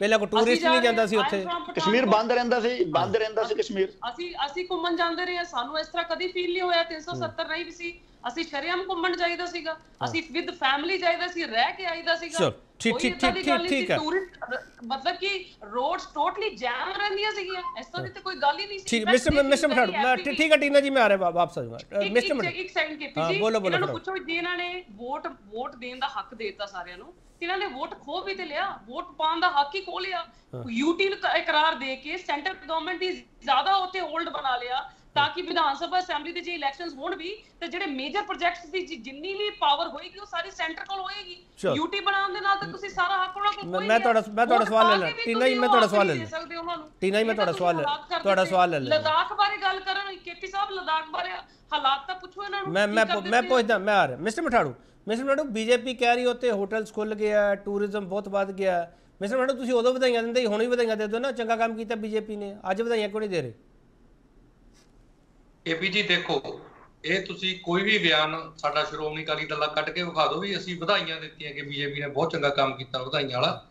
ਪਹਿਲਾਂ ਕੋਈ ਅਸੀਂ ਟੂਰਿਸਟ ਨਹੀਂ ਜਾਂਦਾ ਸੀ ਉੱਥੇ। ਕਸ਼ਮੀਰ। ਬੰਦ ਰਹਿੰਦਾ ਸੀ ਬੰਦ ਰਹਿੰਦਾ ਸੀ ਕਸ਼ਮੀਰ। ਅਸੀਂ ਅਸੀਂ ਘੁੰਮਣ ਜਾਂਦੇ ਰਹੇ ਹਾਂ, ਸਾਨੂੰ ਇਸ ਤਰ੍ਹਾਂ ਕਦੀ ਫੀਲ ਨਹੀਂ ਹੋਇਆ 370 ਨਹੀਂ ਵੀ ਸੀ। ਅਸੀਂ ਸ਼ਰਿਆਮ ਘੁੰਮਣ ਜਾਈਦਾ ਸੀਗਾ। ਅਸੀਂ ਵਿਦ ਫੈਮਿਲੀ ਜਾਈਦਾ ਸੀ ਰਹਿ ਕੇ ਆਈਦਾ ਸੀਗਾ। ਠੀਕ- ਠੀਕ- ਠੀਕ- ਠੀਕ ਹੈ। ਮਤਲਬ ਕਿ ਰੋਡਸ ਟੋਟਲੀ ਜੈਮ ਰਹਿੰਦੀਆਂ ਸੀਗੀਆਂ। ਇਸ ਤਰ੍ਹਾਂ ਦੀ ਤਾਂ ਕੋਈ ਗੱਲ ਹੀ ਨਹੀਂ ਸੀ। ਠੀਕ ਮਿਸਟਰ ਮਿਸਟਰ ਮਠਾੜੂ ਠੀਕ ਹੈ ਟੀਨਾ ਜੀ ਮੈਂ ਆ ਰਿਹਾ ਵਾਪਸ ਆ ਜਾਊਂਗਾ। ਮਿਸਟਰ ਮਠਾੜੂ ਇੱਕ ਸੈਕਿੰਡ ਹਾਂ, ਜੀ ਬੋਲੋ, ਬੋਲੋ, ਇਹਨਾਂ ਨੂੰ। ਪੁੱਛੋ ਜੇ ਇਹਨਾਂ ਨੇ ਵੋਟ ਵੋਟ ਦੇਣ ਦਾ ਹੱਕ ਦੇ ਦਿੱਤਾ ਸਾਰਿਆਂ ਨੂੰ। ਇਹਨਾਂ ਨੇ ਵੋਟ ਖੋ ਵੀ ਤੇ ਲਿਆ। ਵੋਟ ਪਾਉਣ ਦਾ ਹੱਕ ਹੀ ਖੋ ਲਿਆ। ਯੂਟੀ ਨੂੰ ਇਕਰਾਰ ਦੇ ਕੇ ਸੈਂਟਰ ਗਵਰਨਮੈਂਟ ਦੀ ਜ਼ਿਆਦਾ ਉੱਤੇ ਹੋਲਡ ਬਣਾ ਲਿਆ। ਤਾਂ ਕਿ ਵਿਧਾਨ ਸਭਾ ਅਸੈਂਬਲੀ ਦੇ ਜੇ ਇਲੈਕਸ਼ਨਸ ਹੋਣ ਵੀ ਤੇ ਜਿਹੜੇ ਮੇਜਰ ਪ੍ਰੋਜੈਕਟਸ ਦੀ ਜਿੰਨੀ ਵੀ ਪਾਵਰ ਹੋਏਗੀ ਉਹ ਸਾਰੀ ਸੈਂਟਰ ਕੋਲ ਹੋਏਗੀ। ਯੂਟੀ ਬਣਾਉਣ ਦੇ ਨਾਲ ਤਾਂ ਤੁਸੀਂ ਸਾਰਾ ਹੱਕ ਉਹਨਾਂ ਕੋਲ ਹੀ ਮੈਂ। ਤੁਹਾਡਾ- ਮੈਂ ਤੁਹਾਡਾ ਸਵਾਲ ਲੈ ਵੀ ਟੀਨਾ ਜੀ, ਮੈਂ ਤੁਹਾਡਾ ਸਵਾਲ ਲੈ ਦੇ ਸਕਦੇ ਉਹਨਾਂ ਨੂੰ। ਟੀਨਾ ਜੀ, ਮੈਂ ਤੁਹਾਡਾ ਸਵਾਲ ਲੈ- ਤੁਹਾਡਾ। ਸਵਾਲ ਲੈ ਲੈਂਦਾ। ਲਦਾਖ ਬਾਰੇ ਗੱਲ ਕਰਨ ਕੇਪੀ ਸਾਹਿਬ ਲਦਾਖ ਬਾਰੇ ਹਾਲਾਤ ਤਾਂ ਪੁੱਛੋ ਇਹਨਾਂ ਨੂੰ ਮੈਂ ਮੈਂ? ਪੁੱਛਦਾ ਮੈਂ ਆ ਰਿਹਾ mister Matharu mister Matharu BJP ਕਹਿ ਰਹੀ ਉੱਥੇ ਹੋਟਲਸ ਖੁੱਲ ਗਿਆ ਟੂਰਿਜ਼ਮ ਬਹੁਤ ਵੱਧ ਗਿਆ ਮਿਸਟਰ ਮਠਾੜੂ ਤੁਸੀਂ ਉਦੋਂ ਵਧਾਈਆਂ ਦਿੰਦੇ ਹੁਣ ਵੀ ਵਧਾਈਆਂ ਦੇ ਦਿਓ ਨਾ ਚੰਗਾ ਕੰਮ ਕੀਤਾ ਬੀਜੇਪੀ ਨੇ ਅੱਜ ਵਧਾਈਆਂ ਕਿਉਂ ਨਹੀਂ ਦੇ ਰਹੇ ਏਪੀ ਜੀ ਦੇਖੋ, ਇਹ ਤੁਸੀਂ ਕੋਈ ਵੀ ਬਿਆਨ ਸਾਡਾ ਸ਼੍ਰੋਮਣੀ ਅਕਾਲੀ ਦਲ ਦਾ ਕੱਢ ਕੇ ਵਿਖਾ ਦਿਓ ਵੀ ਅਸੀਂ ਵਧਾਈਆਂ ਦਿੱਤੀਆਂ ਕਿ ਬੀਜੇਪੀ ਨੇ ਬਹੁਤ ਚੰਗਾ ਕੰਮ ਕੀਤਾ ਵਧਾਈਆਂ ਵਾਲਾ।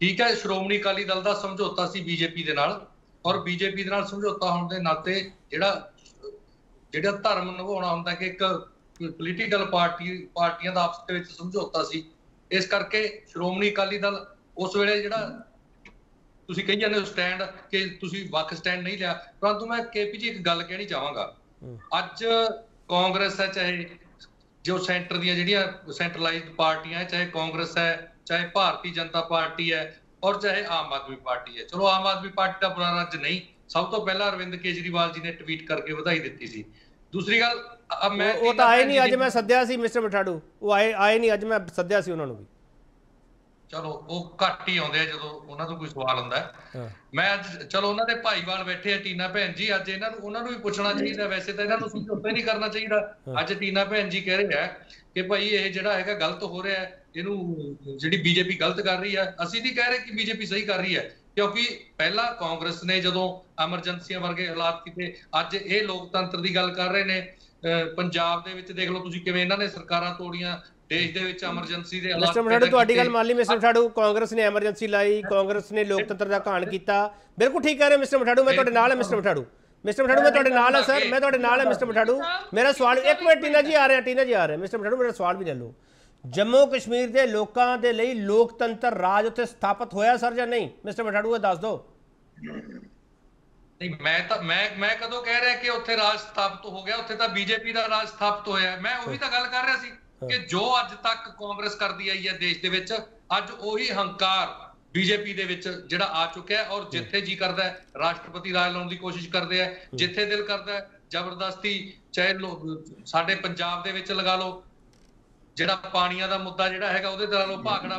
ਠੀਕ ਹੈ, ਸ਼੍ਰੋਮਣੀ ਅਕਾਲੀ ਦਲ ਦਾ ਸਮਝੌਤਾ ਸੀ ਬੀਜੇਪੀ ਦੇ ਨਾਲ ਔਰ ਬੀਜੇਪੀ ਦੇ ਨਾਲ ਸਮਝੌਤਾ ਹੋਣ ਦੇ ਨਾਤੇ ਜਿਹੜਾ ਜਿਹੜਾ ਧਰਮ ਨਿਭਾਉਣਾ ਹੁੰਦਾ ਕਿ ਇੱਕ ਪੋਲੀਟੀਕਲ ਪਾਰਟੀ, ਪਾਰਟੀਆਂ ਦਾ ਆਪਸ ਦੇ ਵਿੱਚ ਸਮਝੌਤਾ ਸੀ। ਇਸ ਕਰਕੇ ਸ਼੍ਰੋਮਣੀ ਅਕਾਲੀ ਦਲ ਉਸ ਵੇਲੇ ਜਿਹੜਾ ਤੁਸੀਂ ਕਹੀ ਜਾਂਦੇ ਹੋ ਸਟੈਂਡ ਕਿ ਤੁਸੀਂ ਵੱਖ ਸਟੈਂਡ ਨਹੀਂ ਲਿਆ ਪਰੰਤੂ ਮੈਂ ਕੇਪੀ ਜੀ ਇੱਕ ਗੱਲ ਕਹਿਣੀ ਚਾਹਾਂਗਾ। ਅੱਜ ਕਾਂਗਰਸ ਹੈ ਚਾਹੇ ਜੋ ਸੈਂਟਰ ਦੀਆਂ ਜਿਹੜੀਆਂ ਸੈਂਟਰਲਾਈਜ਼ਡ ਪਾਰਟੀਆਂ ਹੈ ਚਾਹੇ ਕਾਂਗਰਸ ਹੈ ਚਾਹੇ ਭਾਰਤੀ ਜਨਤਾ ਪਾਰਟੀ ਹੈ ਔਰ ਚਾਹੇ ਆਮ ਆਦਮੀ ਪਾਰਟੀ ਹੈ। ਚਲੋ ਆਮ ਆਦਮੀ ਪਾਰਟੀ ਦਾ ਬੁਰਾ ਰੱਜ ਨਹੀਂ। ਸਭ ਤੋਂ ਪਹਿਲਾਂ ਅਰਵਿੰਦ ਕੇਜਰੀਵਾਲ ਜੀ ਨੇ ਟਵੀਟ ਕਰਕੇ ਵਧਾਈ ਦਿੱਤੀ ਸੀ। ਦੂਸਰੀ ਗੱਲ ਮੈਂ ਉਹ- ਉਹ ਤਾਂ ਆਏ ਨਹੀਂ ਅੱਜ ਮੈਂ ਸੱਦਿਆ ਸੀ ਮਿਸਟਰ ਮਠਾੜੂ ਉਹ ਆਏ ਆਏ ਨਹੀਂ ਅੱਜ ਮੈਂ ਸੱਦਿਆ ਸੀ ਉਹਨਾਂ ਨੂੰ ਵੀ। ਚਲੋ ਉਹ ਘੱਟ ਹੀ ਆਉਂਦੇ ਆ ਜਦੋਂ ਉਹਨਾਂ ਤੋਂ ਕੋਈ ਸਵਾਲ ਹੁੰਦਾ ਮੈਂ ਚਲੋ ਉਹਨਾਂ ਦੇ ਭਾਈਵਾਲ ਬੈਠੇ ਆ ਟੀਨਾ ਭੈਣ ਜੀ ਅੱਜ ਇਹਨਾਂ ਨੂੰ ਉਹਨਾਂ ਨੂੰ ਵੀ ਪੁੱਛਣਾ ਚਾਹੀਦਾ ਵੈਸੇ ਤਾਂ ਇਹਨਾਂ ਨੂੰ ਸਮਝੌਤਾ ਹੀ ਨਹੀਂ ਕਰਨਾ ਚਾਹੀਦਾ। ਅੱਜ ਟੀਨਾ ਭੈਣ ਜੀ ਕਹਿ ਰਹੇ ਆ ਕਿ ਭਾਈ ਇਹ ਜਿਹੜਾ ਹੈਗਾ ਗਲਤ ਹੋ ਰਿਹਾ ਹੈ ਇਹਨੂੰ ਜਿਹੜੀ ਬੀਜੇਪੀ ਗਲਤ ਕਰ ਰਹੀ ਹੈ ਅਸੀਂ ਨਹੀਂ ਕਹਿ ਰਹੇ ਕਿ ਬੀਜੇਪੀ ਸਹੀ ਕਰ ਰਹੀ ਹੈ ਕਿਉਂਕਿ ਪਹਿਲਾਂ ਕਾਂਗਰਸ ਨੇ ਜਦੋਂ ਐਮਰਜੈਂਸੀਆਂ ਵਰਗੇ ਹਾਲਾਤ ਕੀਤੇ ਅੱਜ ਇਹ ਲੋਕਤੰਤਰ ਦੀ ਗੱਲ ਕਰ ਰਹੇ ਨੇ। ਪੰਜਾਬ ਦੇ ਵਿੱਚ ਦੇਖ ਲਓ ਤੁਸੀਂ ਕਿਵੇਂ ਇਹਨਾਂ ਨੇ ਸਰਕਾਰਾਂ ਤੋੜੀਆਂ ਦੇਸ਼ ਦੇ ਵਿੱਚ ਐਮਰਜੈਂਸੀ ਦੇ ਹਾਲਾਤ ਮਿਸਟਰ ਮਠਾੜੂ ਤੁਹਾਡੀ ਗੱਲ। ਮੰਨ ਲਈ ਮਿਸਟਰ ਮਠਾੜੂ ਕਾਂਗਰਸ ਨੇ ਐਮਰਜੈਂਸੀ ਲਾਈ ਕਾਂਗਰਸ ਨੇ ਲੋਕਤੰਤਰ ਦਾ ਘਾਣ ਕੀਤਾ। ਬਿਲਕੁਲ ਠੀਕ ਕਹਿ ਰਹੇ ਮਿਸਟਰ ਮਠਾੜੂ ਮੈਂ ਤੁਹਾਡੇ ਨਾਲ ਹਾਂ ਮਿਸਟਰ ਮਠਾੜੂ ਮਿਸਟਰ ਮਠਾੜੂ ਮੈਂ ਤੁਹਾਡੇ ਨਾਲ ਹਾਂ ਸਰ ਮੈਂ ਤੁਹਾਡੇ ਨਾਲ ਹਾਂ ਮਿਸਟਰ ਮਠਾੜੂ ਮੇਰਾ ਸਵਾਲ ਇੱਕ ਮਿੰਟ ਟੀਨਾ ਜੀ ਆ ਰਿਹਾ ਟੀਨਾ ਜੀ ਆ ਰਹੇ। ਮਿਸਟਰ ਮਠਾੜੂ ਮੇਰਾ ਸਵਾਲ ਵੀ ਲੈ ਲਓ। ਜੰਮੂ ਕਸ਼ਮੀਰ ਦੇ ਲੋਕਾਂ ਦੇ ਲਈ ਲੋਕਤੰਤਰ ਰਾਜ ਉੱਥੇ ਸਥਾਪਿਤ ਹੋਇਆ ਸਰ ਜਾਂ ਨਹੀਂ? ਮਿਸਟਰ ਮਠਾੜੂ ਇਹ ਦੱਸ ਦਿਓ। ਨਹੀਂ ਮੈਂ ਤਾਂ ਮੈਂ ਮੈਂ ਕਦੋਂ ਕਹਿ ਰਿਹਾ ਕਿ ਉੱਥੇ ਰਾਜ ਸਥਾਪਿਤ ਹੋ ਗਿਆ ਉੱਥੇ ਤਾਂ ਬੀਜੇਪੀ ਦਾ ਰਾਜ ਸਥਾਪਿਤ ਹੋਇਆ। ਮੈਂ ਉਹੀ ਤਾਂ ਗੱਲ ਕਰ ਰਿਹਾ ਸੀ। ਕਿ ਜੋ ਅੱਜ ਤੱਕ ਕਾਂਗਰਸ ਕਰਦੀ ਆਈ ਹੈ ਦੇਸ਼ ਦੇ ਵਿੱਚ ਅੱਜ ਉਹੀ ਹੰਕਾਰ ਬੀਜੇਪੀ ਦੇ ਵਿੱਚ ਜਿਹੜਾ ਆ ਚੁੱਕਿਆ ਹੈ ਔਰ ਜਿੱਥੇ ਜੀ ਕਰਦਾ ਹੈ ਰਾਸ਼ਟਰਪਤੀ ਰਾਜ ਲਾਉਣ ਦੀ ਕੋਸ਼ਿਸ਼ ਕਰਦੇ ਆ ਜਿੱਥੇ ਦਿਲ ਕਰਦਾ ਹੈ ਜ਼ਬਰਦਸਤੀ ਚਾਹੇ ਸਾਡੇ ਪੰਜਾਬ ਦੇ ਵਿੱਚ ਲਗਾ ਲਓ ਜਿਹੜਾ ਪਾਣੀਆਂ ਦਾ ਮੁੱਦਾ ਜਿਹੜਾ ਹੈਗਾ ਉਹਦੇ ਤੇ ਲਾ ਭਾਖੜਾ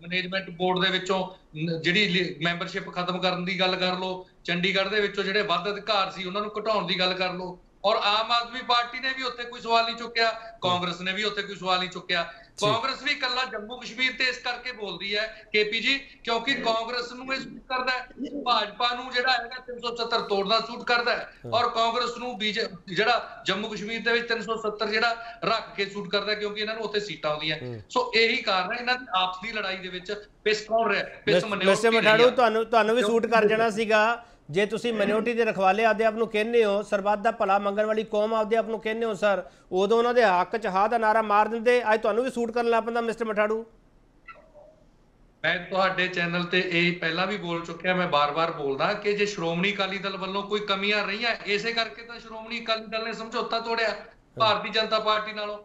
ਮੈਨੇਜਮੈਂਟ ਬੋਰਡ ਦੇ ਵਿੱਚੋਂ ਜਿਹੜੀ ਮੈਂਬਰਸ਼ਿਪ ਖਤਮ ਕਰਨ ਦੀ ਗੱਲ ਕਰ ਲਓ ਚੰਡੀਗੜ੍ਹ ਦੇ ਵਿੱਚੋਂ ਜਿਹੜੇ ਵੱਧ ਅਧਿਕਾਰ ਸੀ ਉਹਨਾਂ ਨੂੰ ਘਟਾਉਣ ਦੀ ਗੱਲ ਕਰ ਲਓ ਔਰ ਆਮ ਆਦਮੀ ਪਾਰਟੀ ਨੇ ਵੀ ਉੱਥੇ ਕੋਈ ਸਵਾਲ ਨਹੀਂ ਚੁੱਕਿਆ ਕਾਂਗਰਸ ਨੇ ਵੀ ਉੱਥੇ ਕੋਈ ਸਵਾਲ ਨਹੀਂ ਚੁੱਕਿਆ। ਕਾਂਗਰਸ ਵੀ ਇਕੱਲਾ ਜੰਮੂ ਕਸ਼ਮੀਰ ਤੇ ਇਸ ਕਰਕੇ ਬੋਲਦੀ ਹੈ ਕੇਪੀ ਜੀ ਕਿਉਂਕਿ ਕਾਂਗਰਸ ਨੂੰ ਇਹ ਸੂਟ ਕਰਦਾ ਹੈ। ਭਾਜਪਾ ਨੂੰ ਜਿਹੜਾ ਹੈਗਾ 370 ਤੋੜਨਾ ਸੂਟ ਕਰਦਾ ਹੈ। ਔਰ ਕਾਂਗਰਸ ਨੂੰ ਜਿਹੜਾ ਜੰਮੂ ਕਸ਼ਮੀਰ ਦੇ ਵਿੱਚ 370 ਜਿਹੜਾ ਰੱਖ ਕੇ ਸੂਟ ਕਰਦਾ ਕਿਉਂਕਿ ਇਹਨਾਂ ਨੂੰ ਉੱਥੇ ਸੀਟਾਂ ਆਉਂਦੀਆਂ ਸੋ ਇਹੀ ਕਾਰਨ ਹੈ ਇਹਨਾਂ ਦੀ ਆਪਸ ਲੜਾਈ ਦੇ ਵਿੱਚ ਪਿਸ ਕੌਣ ਰਿਹਾ? ਪਿਸ ਮਠਾੜੂ ਹੈ। ਤੁਹਾਨੂੰ ਤੁਹਾਨੂੰ ਵੀ ਸੂਟ ਕਰ ਜਾਣਾ ਸੀਗਾ। ਜੇ ਤੁਸੀਂ ਮਿਨੋਰਟੀ ਦੇ ਰਖਵਾਲੇ ਆਪਦੇ ਆਪ ਨੂੰ ਕਹਿੰਦੇ ਹੋ ਸਰਬੱਤ ਦਾ ਭਲਾ ਮੰਗਣ ਵਾਲੀ ਕੌਮ ਆਪਦੇ ਆਪ ਨੂੰ ਕਹਿੰਦੇ ਹੋ ਸਰ ਉਦੋਂ ਉਹਨਾਂ ਦੇ ਹੱਕ 'ਚ ਹਾਂ ਦਾ ਨਾਰਾ ਮਾਰ ਦਿੰਦੇ ਅੱਜ ਤੁਹਾਨੂੰ ਵੀ ਸੂਟ ਕਰਨ ਲੱਗ ਪੈਂਦਾ ਮਿਸਟਰ ਮਠਾੜੂ। ਮੈਂ ਤੁਹਾਡੇ ਚੈਨਲ ਤੇ ਇਹ ਪਹਿਲਾਂ ਵੀ ਬੋਲ ਚੁੱਕਿਆ ਮੈਂ ਬਾਰ-ਬਾਰ ਬੋਲਦਾ ਕਿ ਜੇ ਸ਼੍ਰੋਮਣੀ ਅਕਾਲੀ ਦਲ ਵੱਲੋਂ ਕੋਈ ਕਮੀਆਂ ਰਹੀਆਂ ਇਸੇ ਕਰਕੇ ਤਾਂ ਸ਼੍ਰੋਮਣੀ ਅਕਾਲੀ ਦਲ ਨੇ ਸਮਝੌਤਾ ਤੋੜਿਆ ਭਾਰਤੀ ਜਨਤਾ ਪਾਰਟੀ ਨਾਲੋਂ।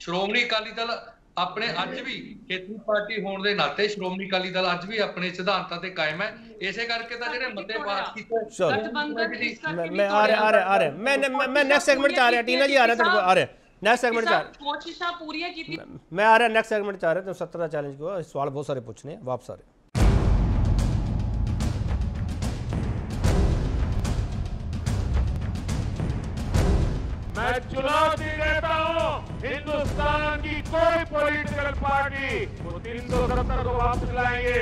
ਸ਼੍ਰੋਮਣੀ ਅਕਾਲੀ ਦਲ ਆਪਣੇ ਅੱਜ ਵੀ ਖੇਤੀ ਪਾਰਟੀ ਹੋਣ ਦੇ ਨਾਤੇ ਸ਼੍ਰੋਮਣੀ ਅਕਾਲੀ ਦਲ ਅੱਜ ਵੀ ਆਪਣੇ ਸਿਧਾਂਤਾਂ ਤੇ ਕਾਇਮ ਹੈ ਇਸੇ ਕਰਕੇ ਤਾਂ ਜਿਹੜੇ ਮਤੇ ਪਾਸ ਕੀਤੇ ਚਲੋ। ਗਠਬੰਧਨ ਇਸ ਕਰਕੇ ਮੈਂ ਨਹੀਂ ਮੈਂ ਆ ਰਿਹਾ ਆ ਰਿਹਾ ਆ ਰਿਹਾ ਮੈਂ ਮੈਂ- ਮੈਂ ਨੈਕਸਟ ਸੈਗਮੈਂਟ 'ਚ ਆ ਰਿਹਾ ਟੀਨਾ ਜੀ ਆ ਰਿਹਾ ਤੁਹਾਡੇ ਕੋਲ ਆ ਰਿਹਾ ਨੈਕਸਟ ਸੈਗਮੈਂਟ 'ਚ ਆ ਰਿਹਾ ਕੋਸ਼ਿਸ਼ਾਂ ਪੂਰੀਆਂ ਕੀਤੀ ਮੈਂ ਆ ਰਿਹਾ ਨੈਕਸਟ ਸੈਗਮੈਂਟ 'ਚ ਆ ਰਿਹਾ ਤੁਹਾਨੂੰ 70 ਦਾ ਚੈਲੰਜ ਕੋ ਸਵਾਲ ਬਹੁਤ ਸਾਰੇ ਪੁੱਛਨੇ ਆ ਵਾਪਸ ਆ ਰਹੇ मैं चुनौती देता हूं हिंदुस्तान की कोई पॉलिटिकल पार्टी वो तीन सौ सत्तर को वापस लाएंगे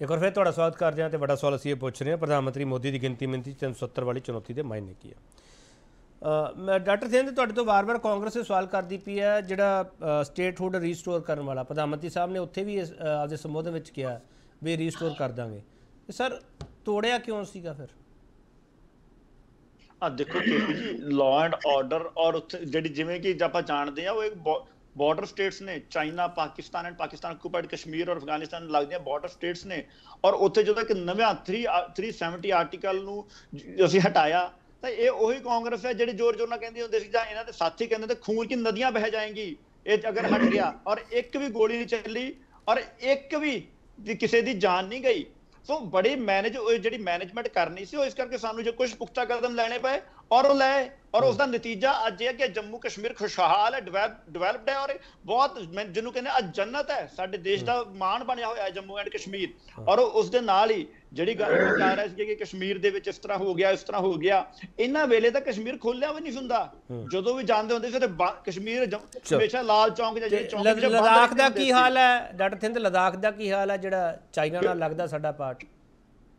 ਇੱਕ ਵਾਰ ਫਿਰ ਤੁਹਾਡਾ ਸਵਾਗਤ ਕਰਦੇ ਹਾਂ ਤੇ ਵੱਡਾ ਸਵਾਲ ਅਸੀਂ ਇਹ ਪੁੱਛ ਰਹੇ ਹਾਂ ਪ੍ਰਧਾਨ ਮੰਤਰੀ ਮੋਦੀ ਦੀ ਗਿਣਤੀ ਮਿੰਤੀ 370 ਵਾਲੀ ਚੁਣੌਤੀ ਦੇ ਮਾਇਨੇ ਕੀ ਹੈ ਅ, ਮੈਂ ਡਾਕਟਰ ਸਿੰਘ ਤੁਹਾਡੇ ਤੋਂ ਵਾਰ-ਵਾਰ ਕਾਂਗਰਸ ਇਹ ਸਵਾਲ ਕਰਦੀ ਪਈ ਹੈ ਜਿਹੜਾ ਸਟੇਟਹੁੱਡ ਰੀਸਟੋਰ ਕਰਨ ਵਾਲਾ ਪ੍ਰਧਾਨ ਮੰਤਰੀ ਸਾਹਿਬ ਨੇ ਉੱਥੇ ਵੀ ਇਸ, ਅ, ਆਪਦੇ ਸੰਬੋਧਨ ਵਿੱਚ ਕਿਹਾ ਵੀ ਰੀਸਟੋਰ ਕਰ ਦਾਂਗੇ ਤੇ ਸਰ ਤੋੜਿਆ ਕਿਉਂ ਸੀਗਾ ਫਿਰ ਆ ਦੇਖੋ ਕੇਪੀ ਜੀ ਲਾਅ ਐਂਡ ਆਰਡਰ ਔਰ ਉੱਥੇ ਜਿਹੜੀ ਜਿਵੇਂ ਕਿ ਆਪਾਂ ਜਾਣਦੇ ਆ ਉਹ ਇੱਕ ਬਾਰਡਰ ਸਟੇਟਸ ਨੇ, China, Pakistan and Pakistan occupied Kashmir ਔਰ ਅਫਗਾਨਿਸਤਾਨ ਲੱਗਦੀਆਂ ਬਾਰਡਰ ਸਟੇਟਸ ਨੇ ਔਰ ਉੱਥੇ ਜਦੋਂ ਇੱਕ ਨਵਾਂ 3 370 ਆਰਟੀਕਲ ਨੂੰ ਅਸੀਂ ਹਟਾਇਆ, ਤਾਂ ਇਹ ਉਹੀ ਕਾਂਗਰਸ ਹੈ ਜਿਹੜੀ ਜ਼ੋਰ ਜ਼ੋਰ ਨਾਲ ਕਹਿੰਦੀ ਹੁੰਦੀ ਸੀ, ਜਾਂ ਇਹਨਾਂ ਦੇ ਸਾਥੀ ਕਹਿੰਦੇ ਤੇ ਖੂਨ ਕੀ ਨਦੀਆਂ ਬਹਿ ਜਾਏਗੀ, ਇਹ ਅਗਰ ਹਟ ਗਿਆ ਔਰ ਇੱਕ ਵੀ ਗੋਲੀ ਨਹੀਂ ਚੱਲੀ ਔਰ ਇੱਕ ਵੀ ਕਿਸੇ ਦੀ ਜਾਨ ਨਹੀਂ ਗਈ। ਸੋ ਬੜੀ ਮੈਨੇਜ ਜਿਹੜੀ ਮੈਨੇਜਮੈਂਟ ਕਰਨੀ ਸੀ, ਉਹ ਇਸ ਕਰਕੇ ਸਾਨੂੰ ਜੇ ਕੁਝ ਪੁਖਤਾ ਕਦਮ ਲੈਣੇ ਪਏ ਔਰ ਉਹ ਲਏ ਔਰ ਉਸ ਦਾ ਨਤੀਜਾ ਅੱਜ ਇਹ ਹੈ ਕਿ ਜੰਮੂ ਕਸ਼ਮੀਰ ਖੁਸ਼ਹਾਲ ਹੈ ਡਿਵੈਲਪਡ ਹੈ ਔਰ ਬਹੁਤ ਜਿਹਨੂੰ ਕਹਿੰਦੇ ਅੱਜ ਜੰਨਤ ਹੈ ਸਾਡੇ ਦੇਸ਼ ਦਾ ਮਾਣ ਬਣਿਆ ਹੋਇਆ ਹੈ ਜੰਮੂ ਐਂਡ ਕਸ਼ਮੀਰ। ਔਰ ਉਸ ਦੇ ਨਾਲ ਹੀ ਜਿਹੜੀ ਗੱਲ ਕਰ ਰਿਹਾ ਸੀ ਕਿ ਕਸ਼ਮੀਰ ਦੇ ਵਿੱਚ ਇਸ ਤਰ੍ਹਾਂ ਹੋ ਗਿਆ ਇਸ ਤਰ੍ਹਾਂ ਹੋ ਗਿਆ ਇਹਨਾਂ ਵੇਲੇ ਤਾਂ ਕਸ਼ਮੀਰ ਖੋਲਿਆ ਵੀ ਨਹੀਂ ਹੁੰਦਾ। ਜਦੋਂ ਵੀ ਜਾਂਦੇ ਹੁੰਦੇ ਸੀ ਤੇ ਕਸ਼ਮੀਰ ਹਮੇਸ਼ਾ ਲਾਲ ਚੌਂਕ ਜਾਂ ਜਿਹੜੀ ਚੌਂਕ ਲ- ਲਦਾਖ ਦਾ ਕੀ। ਹਾਲ ਹੈ? ਡਾਕਟਰ ਥਿੰਦ ਲਦਾਖ ਦਾ ਕੀ ਹਾਲ ਹੈ ਜਿਹੜਾ ਚਾਈਨਾ ਨਾਲ ਲੱਗਦਾ ਸਾਡਾ ਪਾਰਟ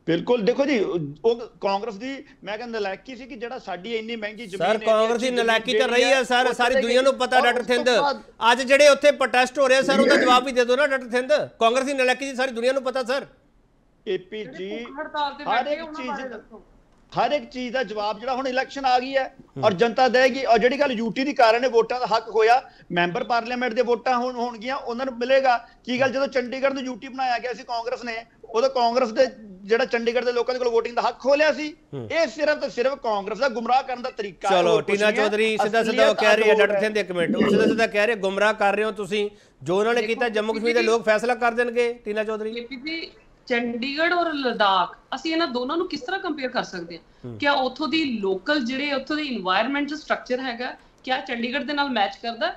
ਬਿਲਕੁਲ ਦੇਖੋ ਜੀ ਉਹ ਕਾਂਗਰਸ ਦੀ ਮੈਂ ਕਹਿੰਦਾ ਨਲਾਇਕੀ ਸੀ ਕਿ ਜਿਹੜਾ ਸਾਡੀ ਇੰਨੀ ਮਹਿੰਗੀ ਜ਼ਮੀਨ ਸਰ ਕਾਂਗਰਸ ਦੀ ਨਲਾਇਕੀ ਤਾਂ ਰਹੀ ਹੈ ਸਰ ਸਾਰੀ ਦੁਨੀਆ ਨੂੰ। ਪਤਾ ਡਾਕਟਰ ਥਿੰਦ ਅੱਜ ਜਿਹੜੇ ਉੱਥੇ ਪ੍ਰੋਟੈਸਟ ਹੋ ਰਹੇ ਸਰ ਉਹਦਾ ਜਵਾਬ ਵੀ ਦੇ ਦਿਓ ਨਾ ਡਾਕਟਰ ਥਿੰਦ। ਕਾਂਗਰਸ ਦੀ ਨਲਾਇਕੀ ਦੀ ਸਾਰੀ ਦੁਨੀਆ ਨੂੰ ਪਤਾ ਸਰ। ਏਪੀ ਜੀ ਹਰ ਇੱਕ ਚੀਜ਼ ਹਰ ਇੱਕ ਚੀਜ਼ ਦਾ ਜਵਾਬ ਜਿਹੜਾ ਹੁਣ ਇਲੈਕਸ਼ਨ ਆ ਗਈ ਹੈ ਔਰ ਜਨਤਾ ਦੇਗੀ ਔਰ ਜਿਹੜੀ ਗੱਲ ਯੂਟੀ ਦੀ ਕਾਰਨ ਹੈ ਵੋਟਾਂ ਦਾ ਹੱਕ ਹੋਇਆ ਮੈਂਬਰ ਪਾਰਲੀਮੈਂਟ ਦੇ ਵੋਟਾਂ ਹੁਣ ਹੋਣਗੀਆਂ ਉਹਨਾਂ ਨੂੰ ਮਿਲੇਗਾ। ਕੀ ਗੱਲ ਜਦੋਂ ਚੰਡੀਗੜ੍ਹ ਨੂੰ ਯੂਟੀ ਬਣਾਇਆ ਗਿਆ ਸੀ ਕਾਂਗਰਸ ਨੇ ਉਹਦਾ ਕਾਂਗਰਸ ਦੇ ਜਿਹੜਾ ਚੰਡੀਗੜ੍ਹ ਦੇ ਲੋਕਾਂ ਦੇ ਕੋਲ VOTING ਦਾ ਹੱਕ ਖੋਲਿਆ ਸੀ ਇਹ ਸਿਰਫ ਤੇ ਸਿਰਫ ਕਾਂਗਰਸ ਦਾ ਗੁੰਮਰਾਹ ਕਰਨ ਦਾ ਤਰੀਕਾ ਹੈ ਚਲੋ ਟੀਨਾ ਚੌਧਰੀ ਸਿੱਧਾ ਸਿੱਧਾ ਕਹਿ ਰਹੀ ਹੈ ਡਾਕਟਰ ਸਿੰਘ ਇੱਕ ਮਿੰਟ ਉਹ ਸਿੱਧਾ ਸਿੱਧਾ ਕਹਿ ਰਹੇ ਗੁੰਮਰਾਹ ਕਰ ਰਹੇ ਹੋ ਤੁਸੀਂ ਜੋ ਉਹਨਾਂ ਨੇ ਕੀਤਾ ਜੰਮੂ ਕਸ਼ਮੀਰ ਦੇ ਲੋਕ ਫੈਸਲਾ ਕਰ ਦੇਣਗੇ ਟੀਨਾ ਚੌਧਰੀ। ਚੰਡੀਗੜ੍ਹ ਔਰ ਲਦਾਖ ਅਸੀਂ ਇਹਨਾਂ ਦੋਨਾਂ ਨੂੰ ਕਿਸ ਤਰ੍ਹਾਂ ਕੰਪੇਅਰ ਕਰ ਸਕਦੇ ਹਾਂ? ਕਿਆ ਉੱਥੋਂ ਦੀ ਲੋਕਲ ਜਿਹੜੇ ਉੱਥੋਂ ਦੀ এনवायरमेंट ਜੋ ਸਟਰਕਚਰ ਹੈਗਾ ਕਿਆ ਚੰਡੀਗੜ੍ਹ ਦੇ ਨਾਲ ਮੈਚ ਕਰਦਾ?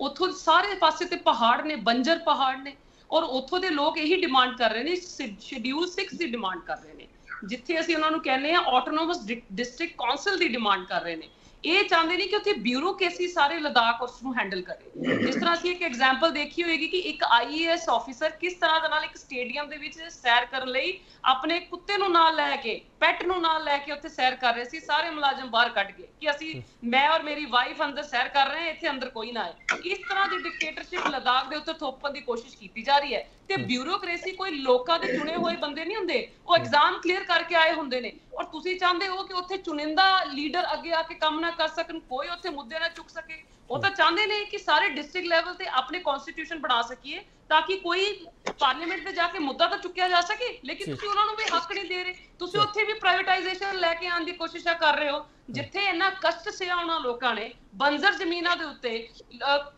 ਉੱਥੋਂ ਸਾਰੇ ਪਾਸੇ ਤੇ ਪਹਾੜ ਨੇ ਬੰਜਰ ਪਹਾੜ ਨੇ ਔਰ ਉੱਥੋਂ ਦੇ ਲੋਕ ਇਹੀ ਡਿਮਾਂਡ ਕਰ ਰਹੇ ਨੇ ਸ਼ਡਿਊਲ 6 ਦੀ ਡਿਮਾਂਡ ਕਰ ਰਹੇ ਨੇ। ਜਿੱਥੇ ਅਸੀਂ ਉਹਨਾਂ ਨੂੰ ਕਹਿੰਦੇ ਆ ਆਟੋਨੋਮਸ ਡਿਸਟ੍ਰਿਕਟ ਕਾਉਂਸਲ ਦੀ ਡਿਮਾਂਡ ਕਰ ਰਹੇ ਨੇ। ਇਹ ਚਾਹੁੰਦੇ ਨੇ ਕਿ ਉੱਥੇ ਬਿਊਰੋਕ੍ਰੇਸੀ ਸਾਰੇ ਲਦਾਖ ਉਸ ਨੂੰ ਹੈਂਡਲ ਕਰੇ। ਜਿਸ ਤਰ੍ਹਾਂ ਅਸੀਂ ਇੱਕ ਐਗਜ਼ਾਮਪਲ ਦੇਖੀ ਹੋਏਗੀ ਕਿ ਇੱਕ ਆਈਏਐਸ ਆਫੀਸਰ ਕਿਸ ਤਰ੍ਹਾਂ ਦੇ ਨਾਲ ਇੱਕ ਸਟੇਡੀਅਮ ਦੇ ਵਿੱਚ ਸੈਰ ਕਰਨ ਲਈ ਆਪਣੇ ਕੁੱਤੇ ਨੂੰ ਨਾਲ ਲੈ ਕੇ ਪੈਟ ਨੂੰ ਨਾਲ ਲੈ ਕੇ ਉੱਥੇ ਸੈਰ ਕਰ ਰਹੇ ਸੀ ਸਾਰੇ ਮੁਲਾਜ਼ਮ ਬਾਹਰ ਕੱਢ ਗਏ ਕਿ ਅਸੀਂ ਮੈਂ ਔਰ ਮੇਰੀ ਵਾਈਫ ਅੰਦਰ ਸੈਰ ਕਰ ਰਹੇ ਹਾਂ ਇੱਥੇ ਅੰਦਰ ਕੋਈ ਨਾ ਆਏ। ਇਸ ਤਰ੍ਹਾਂ ਦੀ ਡਿਕਟੇਟਰਸ਼ਿਪ ਲਦਾਖ ਦੇ ਉੱਤੇ ਥੋਪਣ ਦੀ ਕੋਸ਼ਿਸ਼ ਕੀਤੀ ਜਾ ਰਹੀ ਹੈ। ਤੇ ਬਿਊਰੋਕ੍ਰੇਸੀ ਕੋਈ ਲੋਕਾਂ ਦੇ ਚੁਣੇ ਹੋਏ ਬੰਦੇ ਨਹੀਂ ਹੁੰਦੇ ਉਹ ਐਗਜ਼ਾਮ ਕਲੀਅਰ ਕਰਕੇ ਆਏ ਹੁੰਦੇ ਨੇ। ਔਰ ਤੁਸੀਂ ਚਾਹੁੰਦੇ ਹੋ ਕਿ ਉੱਥੇ ਚੁਣਿੰਦਾ ਲੀਡਰ ਅੱਗੇ ਆ ਕੇ ਕੰਮ ਨਾ ਕਰ ਸਕਣ ਕੋਈ ਉੱਥੇ ਮੁੱਦੇ ਨਾ ਚੁੱਕ ਸਕੇ। ਉਹ ਤਾਂ ਚਾਹੁੰਦੇ ਨੇ ਕਿ ਸਾਰੇ ਡਿਸਟ੍ਰਿਕਟ ਲੈਵਲ ਤੇ ਆਪਣੇ ਕਨਸਟੀਟਿਊਸ਼ਨ ਬਣਾ ਸਕੀਏ ਤਾਂ ਕਿ ਕੋਈ ਪਾਰਲੀਮੈਂਟ ਤੇ ਜਾ ਕੇ ਮੁੱਦਾ ਤਾਂ ਚੁੱਕਿਆ ਜਾ ਸਕੇ ਲੇਕਿਨ ਤੁਸੀਂ ਉਹਨਾਂ ਨੂੰ ਵੀ ਹੱਕ ਨਹੀਂ ਦੇ ਰਹੇ। ਤੁਸੀਂ ਉੱਥੇ ਵੀ ਪ੍ਰਾਈਵੇਟਾਈਜੇਸ਼ਨ ਲੈ ਕੇ ਆਉਣ ਦੀ ਕੋਸ਼ਿਸ਼ਾਂ ਕਰ ਰਹੇ ਹੋ ਜਿੱਥੇ ਇੰਨਾ ਕਸ਼ਟ ਸਿਆ ਉਹਨਾਂ ਲੋਕਾਂ ਨੇ ਬੰਜ਼ਰ ਜ਼ਮੀਨਾਂ ਦੇ ਉੱਤੇ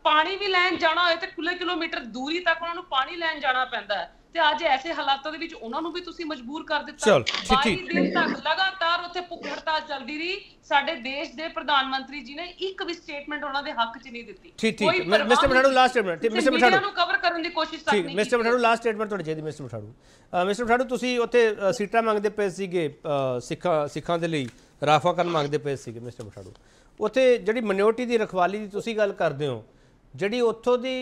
ਪਾਣੀ ਵੀ ਲੈਣ ਜਾਣਾ ਹੋਏ ਤੇ ਕਿਲੋ ਕਿਲੋਮੀਟਰ ਦੂਰੀ ਤੱਕ ਉਹਨਾਂ ਨੂੰ ਪਾਣੀ ਲੈਣ ਜਾਣਾ ਪੈਂਦਾ ਹੈ। ਤੇ ਅੱਜ ਐਸੇ ਹਾਲਾਤਾਂ ਦੇ ਵਿੱਚ ਉਹਨਾਂ ਨੂੰ ਵੀ ਤੁਸੀਂ ਮਜਬੂਰ ਕਰ ਦਿੱਤਾ ਚਲ, ਠੀਕ, 22 ਠੀਕ। ਦਿਨ ਤੱਕ ਲਗਾਤਾਰ ਉੱਥੇ ਭੁੱਖ ਹੜਤਾਲ ਚੱਲਦੀ ਰਹੀ ਸਾਡੇ ਦੇਸ਼ ਦੇ ਪ੍ਰਧਾਨ ਮੰਤਰੀ ਜੀ ਨੇ ਇੱਕ ਵੀ ਸਟੇਟਮੈਂਟ ਉਹਨਾਂ ਦੇ ਹੱਕ 'ਚ ਨਹੀਂ ਦਿੱਤੀ ਠੀਕ, ਠੀਕ। ਕੋਈ ਮਿਸਟਰ ਮਠਾੜੂ, ਠੀਕ, ਕਿਸੇ ਮਿਸਟਰ ਮਠਾੜੂ। ਨੂੰ ਕਵਰ ਕਰਨ ਦੀ ਕੋਸ਼ਿਸ਼ ਤੱਕ ਨਹੀਂ ਮਿਸਟਰ। ਮਠਾੜੂ ਲਾਸਟ ਸਟੇਟਮੈਂਟ ਤੁਹਾਡੀ ਚਾਹੀਦੀ ਮਿਸਟਰ ਮਠਾੜੂ ਮਿਸਟਰ ਮਠਾੜੂ ਤੁਸੀਂ ਉੱਥੇ ਸੀਟਾਂ ਮੰਗਦੇ ਪਏ ਸੀਗੇ ਸਿੱਖਾਂ ਸਿੱਖਾਂ ਦੇ ਲਈ ਰਾਫਾ ਕਰਨ ਮੰਗਦੇ ਪਏ ਸੀਗੇ ਮਿਸਟਰ ਮਠਾੜੂ ਉੱਥੇ ਜਿਹੜੀ ਮਿਨੋਰਟੀ ਦੀ ਰਖਵਾਲੀ ਦੀ ਤੁਸੀਂ ਗੱਲ ਕਰਦੇ ਹੋ ਜਿਹੜੀ ਉੱਥੋਂ ਦੀ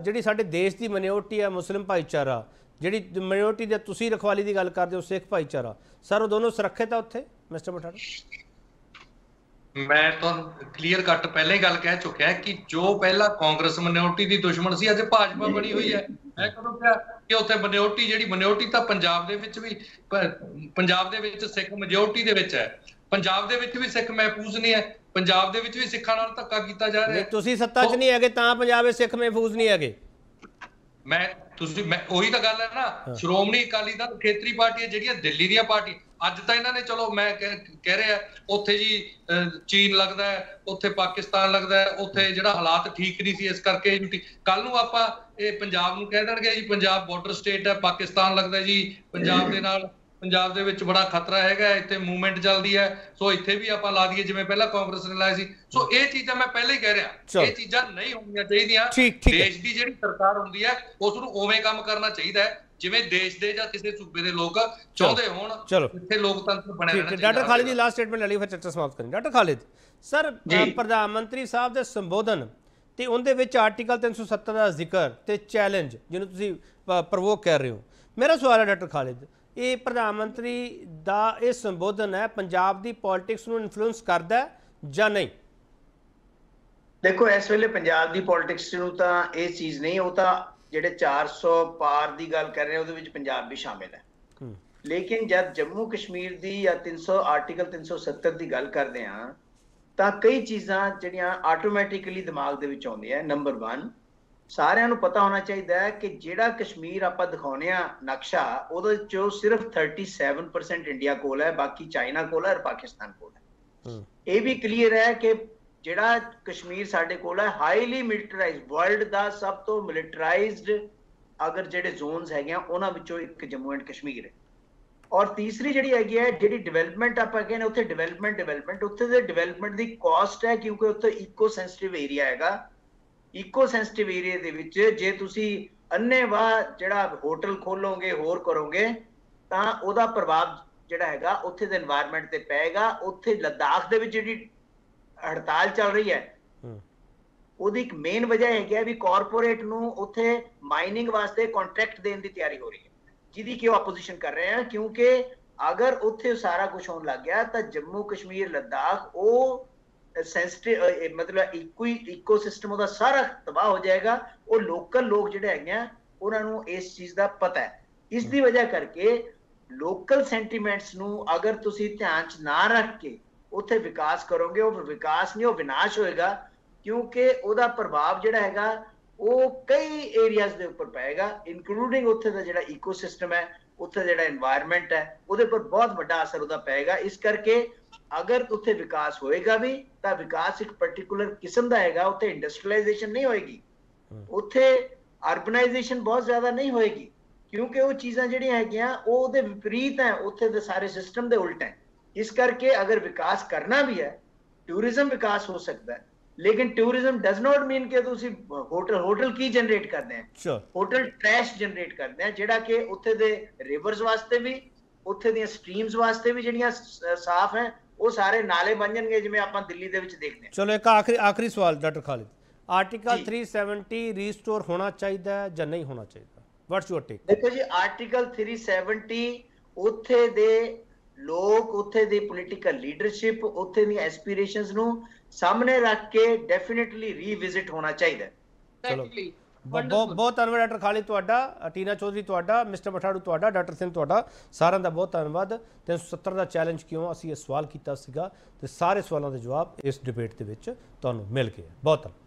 ਜਿਹੜੀ ਸਾਡੇ ਦੇਸ਼ ਦੀ ਮਿਨੋਰਟੀ ਆ ਮੁਸਲਿਮ ਭਾਈਚਾਰਾ ਜਿਹੜੀ ਮਿਨੋਰਟੀ ਦੀ ਤੁਸੀਂ ਰਖਵਾਲੀ ਦੀ ਗੱਲ ਕਰਦੇ ਹੋ ਸਿੱਖ ਭਾਈਚਾਰਾ ਸਰ ਉਹ ਦੋਨੋਂ ਸੁਰੱਖਿਅਤ ਆ ਉੱਥੇ ਮਿਸਟਰ ਮਠਾੜੂ ਮੈਂ ਤੁਹਾਨੂੰ ਕਲੀਅਰ ਕੱਟ ਪਹਿਲਾਂ ਹੀ ਗੱਲ ਕਹਿ ਚੁੱਕਿਆ ਕਿ ਜੋ ਪਹਿਲਾਂ ਕਾਂਗਰਸ ਮਿਨੋਰਟੀ ਦੀ ਦੁਸ਼ਮਣ ਸੀ ਅੱਜ ਭਾਜਪਾ ਬਣੀ ਹੋਈ ਹੈ। ਮੈਂ ਕਦੋਂ ਕਿਹਾ ਕਿ ਉੱਥੇ ਮਿਨੋਰਟੀ ਜਿਹੜੀ ਮਿਨੋਰਟੀ ਤਾਂ ਪੰਜਾਬ ਦੇ ਵਿੱਚ ਵੀ ਪੰਜਾਬ ਦੇ ਵਿੱਚ ਸਿੱਖ ਮੈਜੋਰਟੀ ਦੇ ਵਿੱਚ ਹੈ। ਪੰਜਾਬ ਦੇ ਵਿੱਚ ਵੀ ਸਿੱਖ ਮਹਿਫੂਜ਼ ਨਹੀਂ ਹੈ ਪੰਜਾਬ ਦੇ ਵਿੱਚ ਵੀ ਸਿੱਖਾਂ ਨਾਲ ਧੱਕਾ ਕੀਤਾ ਜਾ ਰਿਹਾ ਹੈ। ਤੁਸੀਂ ਸੱਤਾ 'ਚ ਨਹੀਂ ਹੈਗੇ ਤਾਂ ਪੰਜਾਬ ਵਿੱਚ ਸਿੱਖ ਮਹਿਫੂਜ਼ ਨਹੀਂ ਹੈਗੇ। ਮੈਂ ਤੁਸੀਂ ਮੈਂ ਉਹੀ ਤਾਂ ਗੱਲ ਹੈ ਨਾ ਸ਼੍ਰੋਮਣੀ ਅਕਾਲੀ ਦਲ ਖੇਤਰੀ ਪਾਰਟੀਆਂ ਜਿਹੜੀਆਂ ਦਿੱਲੀ ਦੀਆਂ ਪਾਰਟੀ ਅੱਜ ਤਾਂ ਇਹਨਾਂ ਨੇ ਚਲੋ ਮੈਂ ਕਹਿ ਰਿਹਾ ਉੱਥੇ ਜੀ ਚੀਨ ਲੱਗਦਾ ਹੈ ਉੱਥੇ ਪਾਕਿਸਤਾਨ ਲੱਗਦਾ ਹੈ ਉੱਥੇ ਜਿਹੜਾ ਹਾਲਾਤ ਠੀਕ ਨਹੀਂ ਸੀ ਇਸ ਕਰਕੇ ਕੱਲ ਨੂੰ ਆਪਾਂ ਇਹ ਪੰਜਾਬ ਨੂੰ ਕਹਿ ਦੇਣਗੇ ਜੀ ਪੰਜਾਬ ਬਾਰਡਰ ਸਟੇਟ ਹੈ ਪਾਕਿਸਤਾਨ ਲੱਗਦਾ ਹੈ ਜੀ ਪੰਜਾਬ ਦੇ ਨਾਲ ਪੰਜਾਬ ਦੇ ਵਿੱਚ ਬੜਾ ਖਤਰਾ ਹੈਗਾ ਇੱਥੇ ਮੂਵਮੈਂਟ ਚੱਲਦੀ ਹੈ ਸੋ ਇੱਥੇ ਵੀ ਆਪਾਂ ਲਾ ਦਈਏ ਜਿਵੇਂ ਪਹਿਲਾਂ ਕਾਂਗਰਸ ਨੇ ਲਾਇਆ ਸੀ। ਸੋ ਇਹ ਚੀਜ਼ਾਂ ਮੈਂ ਪਹਿਲਾਂ ਹੀ ਕਹਿ ਰਿਹਾ। ਇਹ ਚੀਜ਼ਾਂ ਨਹੀਂ ਹੋਣੀਆਂ ਚਾਹੀਦੀਆਂ। ਦੇਸ਼ ਦੀ ਜਿਹੜੀ ਸਰਕਾਰ ਹੁੰਦੀ ਹੈ ਉਸ ਨੂੰ ਉਵੇਂ ਕੰਮ ਕਰਨਾ ਚਾਹੀਦਾ ਹੈ ਜਿਵੇਂ ਦੇਸ਼ ਦੇ ਜਾਂ ਕਿਸੇ ਸੂਬੇ ਦੇ ਲੋਕ ਚਾਹੁੰਦੇ ਹੋਣ। ਇੱਥੇ ਲੋਕਤੰਤਰ ਬਣਿਆ ਰਹਿਣਾ ਚਾਹੀਦਾ ਡਾਕਟਰ ਖਾਲਿਦ ਜੀ ਲਾਸਟ ਸਟੇਟਮੈਂਟ ਲੈ ਲਈ ਫਿਰ ਚਰਚਾ ਸਮਾਪਤ ਕਰਾਂਗੇ ਡਾਕਟਰ ਖਾਲਿਦ ਸਰ ਪ੍ਰਧਾਨ ਮੰਤਰੀ ਸਾਹਿਬ ਦੇ ਸੰਬੋਧਨ ਤੇ ਉਹਦੇ ਵਿੱਚ ਆਰਟੀਕਲ 370 ਦਾ ਜ਼ਿਕਰ ਤੇ ਚੈਲੰਜ ਜਿਹਨੂੰ ਤੁਸੀਂ ਪ੍ਰਵੋਕ ਕਰ ਰਹੇ ਹੋ। ਮੇਰਾ ਸਵਾਲ ਹੈ ਡਾਕਟਰ ਖਾਲਿਦ ਇਹ ਪ੍ਰਧਾਨ ਮੰਤਰੀ ਦਾ ਇਹ ਸੰਬੋਧਨ ਹੈ ਪੰਜਾਬ ਦੀ ਪੋਲਿਟਿਕਸ ਨੂੰ ਇਨਫਲੂਐਂਸ ਕਰਦਾ ਹੈ ਜਾਂ ਨਹੀਂ ਦੇਖੋ ਇਸ ਵੇਲੇ ਪੰਜਾਬ ਦੀ ਪੋਲਿਟਿਕਸ ਨੂੰ ਤਾਂ ਇਹ ਚੀਜ਼ ਨਹੀਂ ਉਹ ਤਾਂ ਜਿਹੜੇ 400 ਪਾਰ ਦੀ ਗੱਲ ਕਰ ਰਹੇ ਉਹਦੇ ਵਿੱਚ ਪੰਜਾਬ ਵੀ ਸ਼ਾਮਿਲ ਹੈ ਹੂੰ। ਲੇਕਿਨ ਜਦ ਜੰਮੂ ਕਸ਼ਮੀਰ ਦੀ ਜਾਂ 300 ਆਰਟੀਕਲ 370 ਦੀ ਗੱਲ ਕਰਦੇ ਆ ਤਾਂ ਕਈ ਚੀਜ਼ਾਂ ਜਿਹੜੀਆਂ ਆਟੋਮੈਟਿਕਲੀ ਦਿਮਾਗ ਦੇ ਵਿੱਚ ਆਉਂਦੀਆਂ ਨੰਬਰ 1 ਸਾਰਿਆਂ ਨੂੰ ਪਤਾ ਹੋਣਾ ਚਾਹੀਦਾ ਹੈ ਕਿ ਜਿਹੜਾ ਕਸ਼ਮੀਰ ਆਪਾਂ ਦਿਖਾਉਨੇ ਆ ਨਕਸ਼ਾ ਉਹਦੇ ਚੋਂ ਸਿਰਫ 37% ਇੰਡੀਆ ਕੋਲ ਹੈ ਬਾਕੀ ਚਾਈਨਾ ਕੋਲ ਹੈ ਔਰ ਪਾਕਿਸਤਾਨ ਕੋਲ ਹੈ। ਇਹ ਵੀ ਕਲੀਅਰ ਹੈ ਕਿ ਜਿਹੜਾ ਕਸ਼ਮੀਰ ਸਾਡੇ ਕੋਲ ਹੈ ਹਾਈਲੀ ਮਿਲਟਰਾਈਜ਼ਡ ਵਰਲਡ ਦਾ ਸਭ ਤੋਂ ਮਿਲਟਰਾਈਜ਼ਡ ਅਗਰ ਜਿਹੜੇ ਜ਼ੋਨਸ ਹੈਗੇ ਆ ਉਹਨਾਂ ਵਿੱਚੋਂ ਇੱਕ ਜੰਮੂ ਐਂਡ ਕਸ਼ਮੀਰ ਹੈ। ਔਰ ਤੀਸਰੀ ਜਿਹੜੀ ਹੈਗੀ ਹੈ ਜਿਹੜੀ ਡਿਵੈਲਪਮੈਂਟ ਆਪਾਂ ਕਹਿੰਦੇ ਉੱਥੇ ਡਿਵੈਲਪਮੈਂਟ ਡਿਵੈਲਪਮੈਂਟ ਉੱਥੇ ਦੇ ਡਿਵੈਲਪਮੈਂਟ ਦੀ ਕਾਸਟ ਹੈ ਕਿਉਂਕਿ ਉੱਥੇ ਇਕੋ ਸੈਂਸਿਟਿਵ ਏਰੀਆ ਹੈਗਾ। ਇਕੋ ਸੈਂਸਿਟਿਵ ਏਰੀਆ ਦੇ ਵਿੱਚ ਜੇ ਤੁਸੀਂ ਅੰਨੇਵਾ ਜਿਹੜਾ ਹੋਟਲ ਖੋਲੋਗੇ ਹੋਰ ਕਰੋਗੇ ਤਾਂ ਉਹਦਾ ਪ੍ਰਭਾਵ ਜਿਹੜਾ ਹੈਗਾ ਉੱਥੇ ਦੇ এনवायरमेंट ਤੇ ਪਏਗਾ। ਉੱਥੇ ਲਦਾਖ ਦੇ ਵਿੱਚ ਜਿਹੜੀ ਹੜਤਾਲ ਚੱਲ ਰਹੀ ਹੈ ਉਹਦੀ ਇੱਕ ਮੇਨ ਵਜ੍ਹਾ ਇਹ ਹੈ ਵੀ ਕਾਰਪੋਰੇਟ ਨੂੰ ਉੱਥੇ ਮਾਈਨਿੰਗ ਵਾਸਤੇ ਕੰਟਰੈਕਟ ਦੇਣ ਦੀ ਤਿਆਰੀ ਹੋ ਰਹੀ ਹੈ। ਜਿਹਦੀ ਕਿ ਉਹ ਆਪੋਜੀਸ਼ਨ ਕਰ ਰਹੇ ਆ ਕਿਉਂਕਿ ਅਗਰ ਉੱਥੇ ਸਾਰਾ ਕੁਝ ਹੋਣ ਲੱਗ ਗਿਆ ਤਾਂ ਜੰਮੂ ਕਸ਼ਮੀਰ ਲਦਾਖ ਉਹ ਸੈਂਸਿਟਿਵ ਮਤਲਬ ਇੱਕੋ ਇਕੋਸਿਸਟਮ ਉਹਦਾ ਸਾਰਾ ਤਬਾਹ ਹੋ ਜਾਏਗਾ। ਉਹ ਲੋਕਲ ਲੋਕ ਜਿਹੜੇ ਹੈਗੇ ਆ ਉਹਨਾਂ ਨੂੰ ਇਸ ਚੀਜ਼ ਦਾ ਪਤਾ ਹੈ। ਇਸ ਦੀ ਵਜ੍ਹਾ ਕਰਕੇ ਲੋਕਲ ਸੈਂਟੀਮੈਂਟਸ ਨੂੰ ਅਗਰ ਤੁਸੀਂ ਧਿਆਨ ਚ ਨਾ ਰੱਖ ਕੇ ਉੱਥੇ ਵਿਕਾਸ ਕਰੋਗੇ ਉਹ ਵਿਕਾਸ ਨਹੀਂ ਉਹ ਵਿਨਾਸ਼ ਹੋਏਗਾ। ਕਿਉਂਕਿ ਉਹਦਾ ਪ੍ਰਭਾਵ ਜਿਹੜਾ ਹੈਗਾ ਉਹ ਕਈ ਏਰੀਆਜ਼ ਦੇ ਉੱਪਰ ਪਏਗਾ ਇਨਕਲੂਡਿੰਗ ਉੱਥੇ ਦਾ ਜਿਹੜਾ ਇਕੋਸਿਸਟਮ ਹੈ ਉੱਥੇ ਜਿਹੜਾ এনवायरमेंट ਹੈ ਉਹਦੇ ਉੱਪਰ ਬਹੁਤ ਵੱਡਾ ਅਸਰ ਉਹਦਾ ਪਏਗਾ। ਇਸ ਕਰਕੇ ਅਗਰ ਉੱਥੇ ਵਿਕਾਸ ਹੋਏਗਾ ਵੀ ਤਾਂ ਵਿਕਾਸ ਇੱਕ ਪਾਰਟਿਕੂਲਰ ਕਿਸਮ ਦਾ ਹੈਗਾ ਉੱਥੇ ਇੰਡਸਟਰੀਅਲਾਈਜੇਸ਼ਨ ਨਹੀਂ ਹੋਏਗੀ। ਉੱਥੇ ਅਰਬਨਾਈਜੇਸ਼ਨ ਬਹੁਤ ਜ਼ਿਆਦਾ ਨਹੀਂ ਹੋਏਗੀ ਕਿਉਂਕਿ ਉਹ ਚੀਜ਼ਾਂ ਜਿਹੜੀਆਂ ਹੈਗੀਆਂ ਉਹ ਉਹਦੇ ਵਿਪਰੀਤ ਹੈ ਉੱਥੇ ਦੇ ਸਾਰੇ ਸਿਸਟਮ ਦੇ ਉਲਟ ਹੈ। ਇਸ ਕਰਕੇ ਅਗਰ ਵਿਕਾਸ ਕਰਨਾ ਵੀ ਹੈ ਟੂਰਿਜ਼ਮ ਵਿਕਾਸ ਹੋ ਸਕਦਾ ਹੈ। ਲੇਕਿਨ ਟੂਰਿਜ਼ਮ ਡਸ ਨਾਟ ਮੀਨ ਕਿ ਤੁਸੀਂ ਹੋਟਲ ਹੋਟਲ ਕੀ ਜਨਰੇਟ ਕਰਦੇ ਆ ਹੋਟਲ ਟ੍ਰੈਸ਼ ਜਨਰੇਟ ਕਰਦੇ ਆ ਜਿਹੜਾ ਕਿ ਉੱਥੇ ਦੇ ਰਿਵਰਸ ਵਾਸਤੇ ਵੀ ਉੱਥੇ ਦੀਆਂ ਸਟਰੀਮਸ ਵਾਸਤੇ ਵੀ ਜਿਹੜੀਆਂ ਸਾਫ਼ ਹੈ ਉਹ ਸਾਰੇ ਨਾਲੇ ਬਣ ਜਾਣਗੇ ਜਿਵੇਂ ਆਪਾਂ ਦਿੱਲੀ ਦੇ ਵਿੱਚ ਦੇਖਦੇ ਹਾਂ। ਚਲੋ ਇੱਕ ਆਖਰੀ ਆਖਰੀ ਸਵਾਲ ਡਾਕਟਰ ਖਾਲਿਦ। ਆਰਟੀਕਲ ਜੀ। 370 ਰੀਸਟੋਰ ਹੋਣਾ ਚਾਹੀਦਾ ਹੈ ਜਾਂ ਨਹੀਂ ਹੋਣਾ ਚਾਹੀਦਾ? ਵਾਟਸ ਯੂਰ ਟੇਕ ਦੇਖੋ ਜੀ ਆਰਟੀਕਲ 370 ਉੱਥੇ ਦੇ ਲੋਕ ਉੱਥੇ ਦੀ ਪੋਲੀਟੀਕਲ ਲੀਡਰਸ਼ਿਪ ਉੱਥੇ ਦੀਆਂ ਐਸਪੀਰੇਸ਼ਨਸ ਨੂੰ ਸਾਹਮਣੇ ਰੱਖ ਕੇ ਡੈਫੀਨਿਟਲੀ ਰੀਵਿਜ਼ਿਟ ਹੋਣਾ ਚਾਹੀਦਾ ਹੈ। ਬਹੁਤ ਬਹੁਤ ਧੰਨਵਾਦ ਡਾਕਟਰ ਖਾਲਿਦ ਤੁਹਾਡਾ ਟੀਨਾ ਚੌਧਰੀ ਤੁਹਾਡਾ ਮਿਸਟਰ ਮਠਾੜੂ ਤੁਹਾਡਾ ਡਾਕਟਰ ਸਿੰਘ ਤੁਹਾਡਾ ਸਾਰਿਆਂ ਦਾ ਬਹੁਤ ਧੰਨਵਾਦ। 370 ਦਾ ਚੈਲੰਜ ਕਿਉਂ ਅਸੀਂ ਇਹ ਸਵਾਲ ਕੀਤਾ ਸੀਗਾ ਤੇ ਸਾਰੇ ਸਵਾਲਾਂ ਦੇ ਜਵਾਬ ਇਸ ਡਿਬੇਟ ਦੇ ਵਿੱਚ ਤੁਹਾਨੂੰ ਮਿਲ ਗਏ ਬਹੁਤ ਧੰਨਵਾਦ।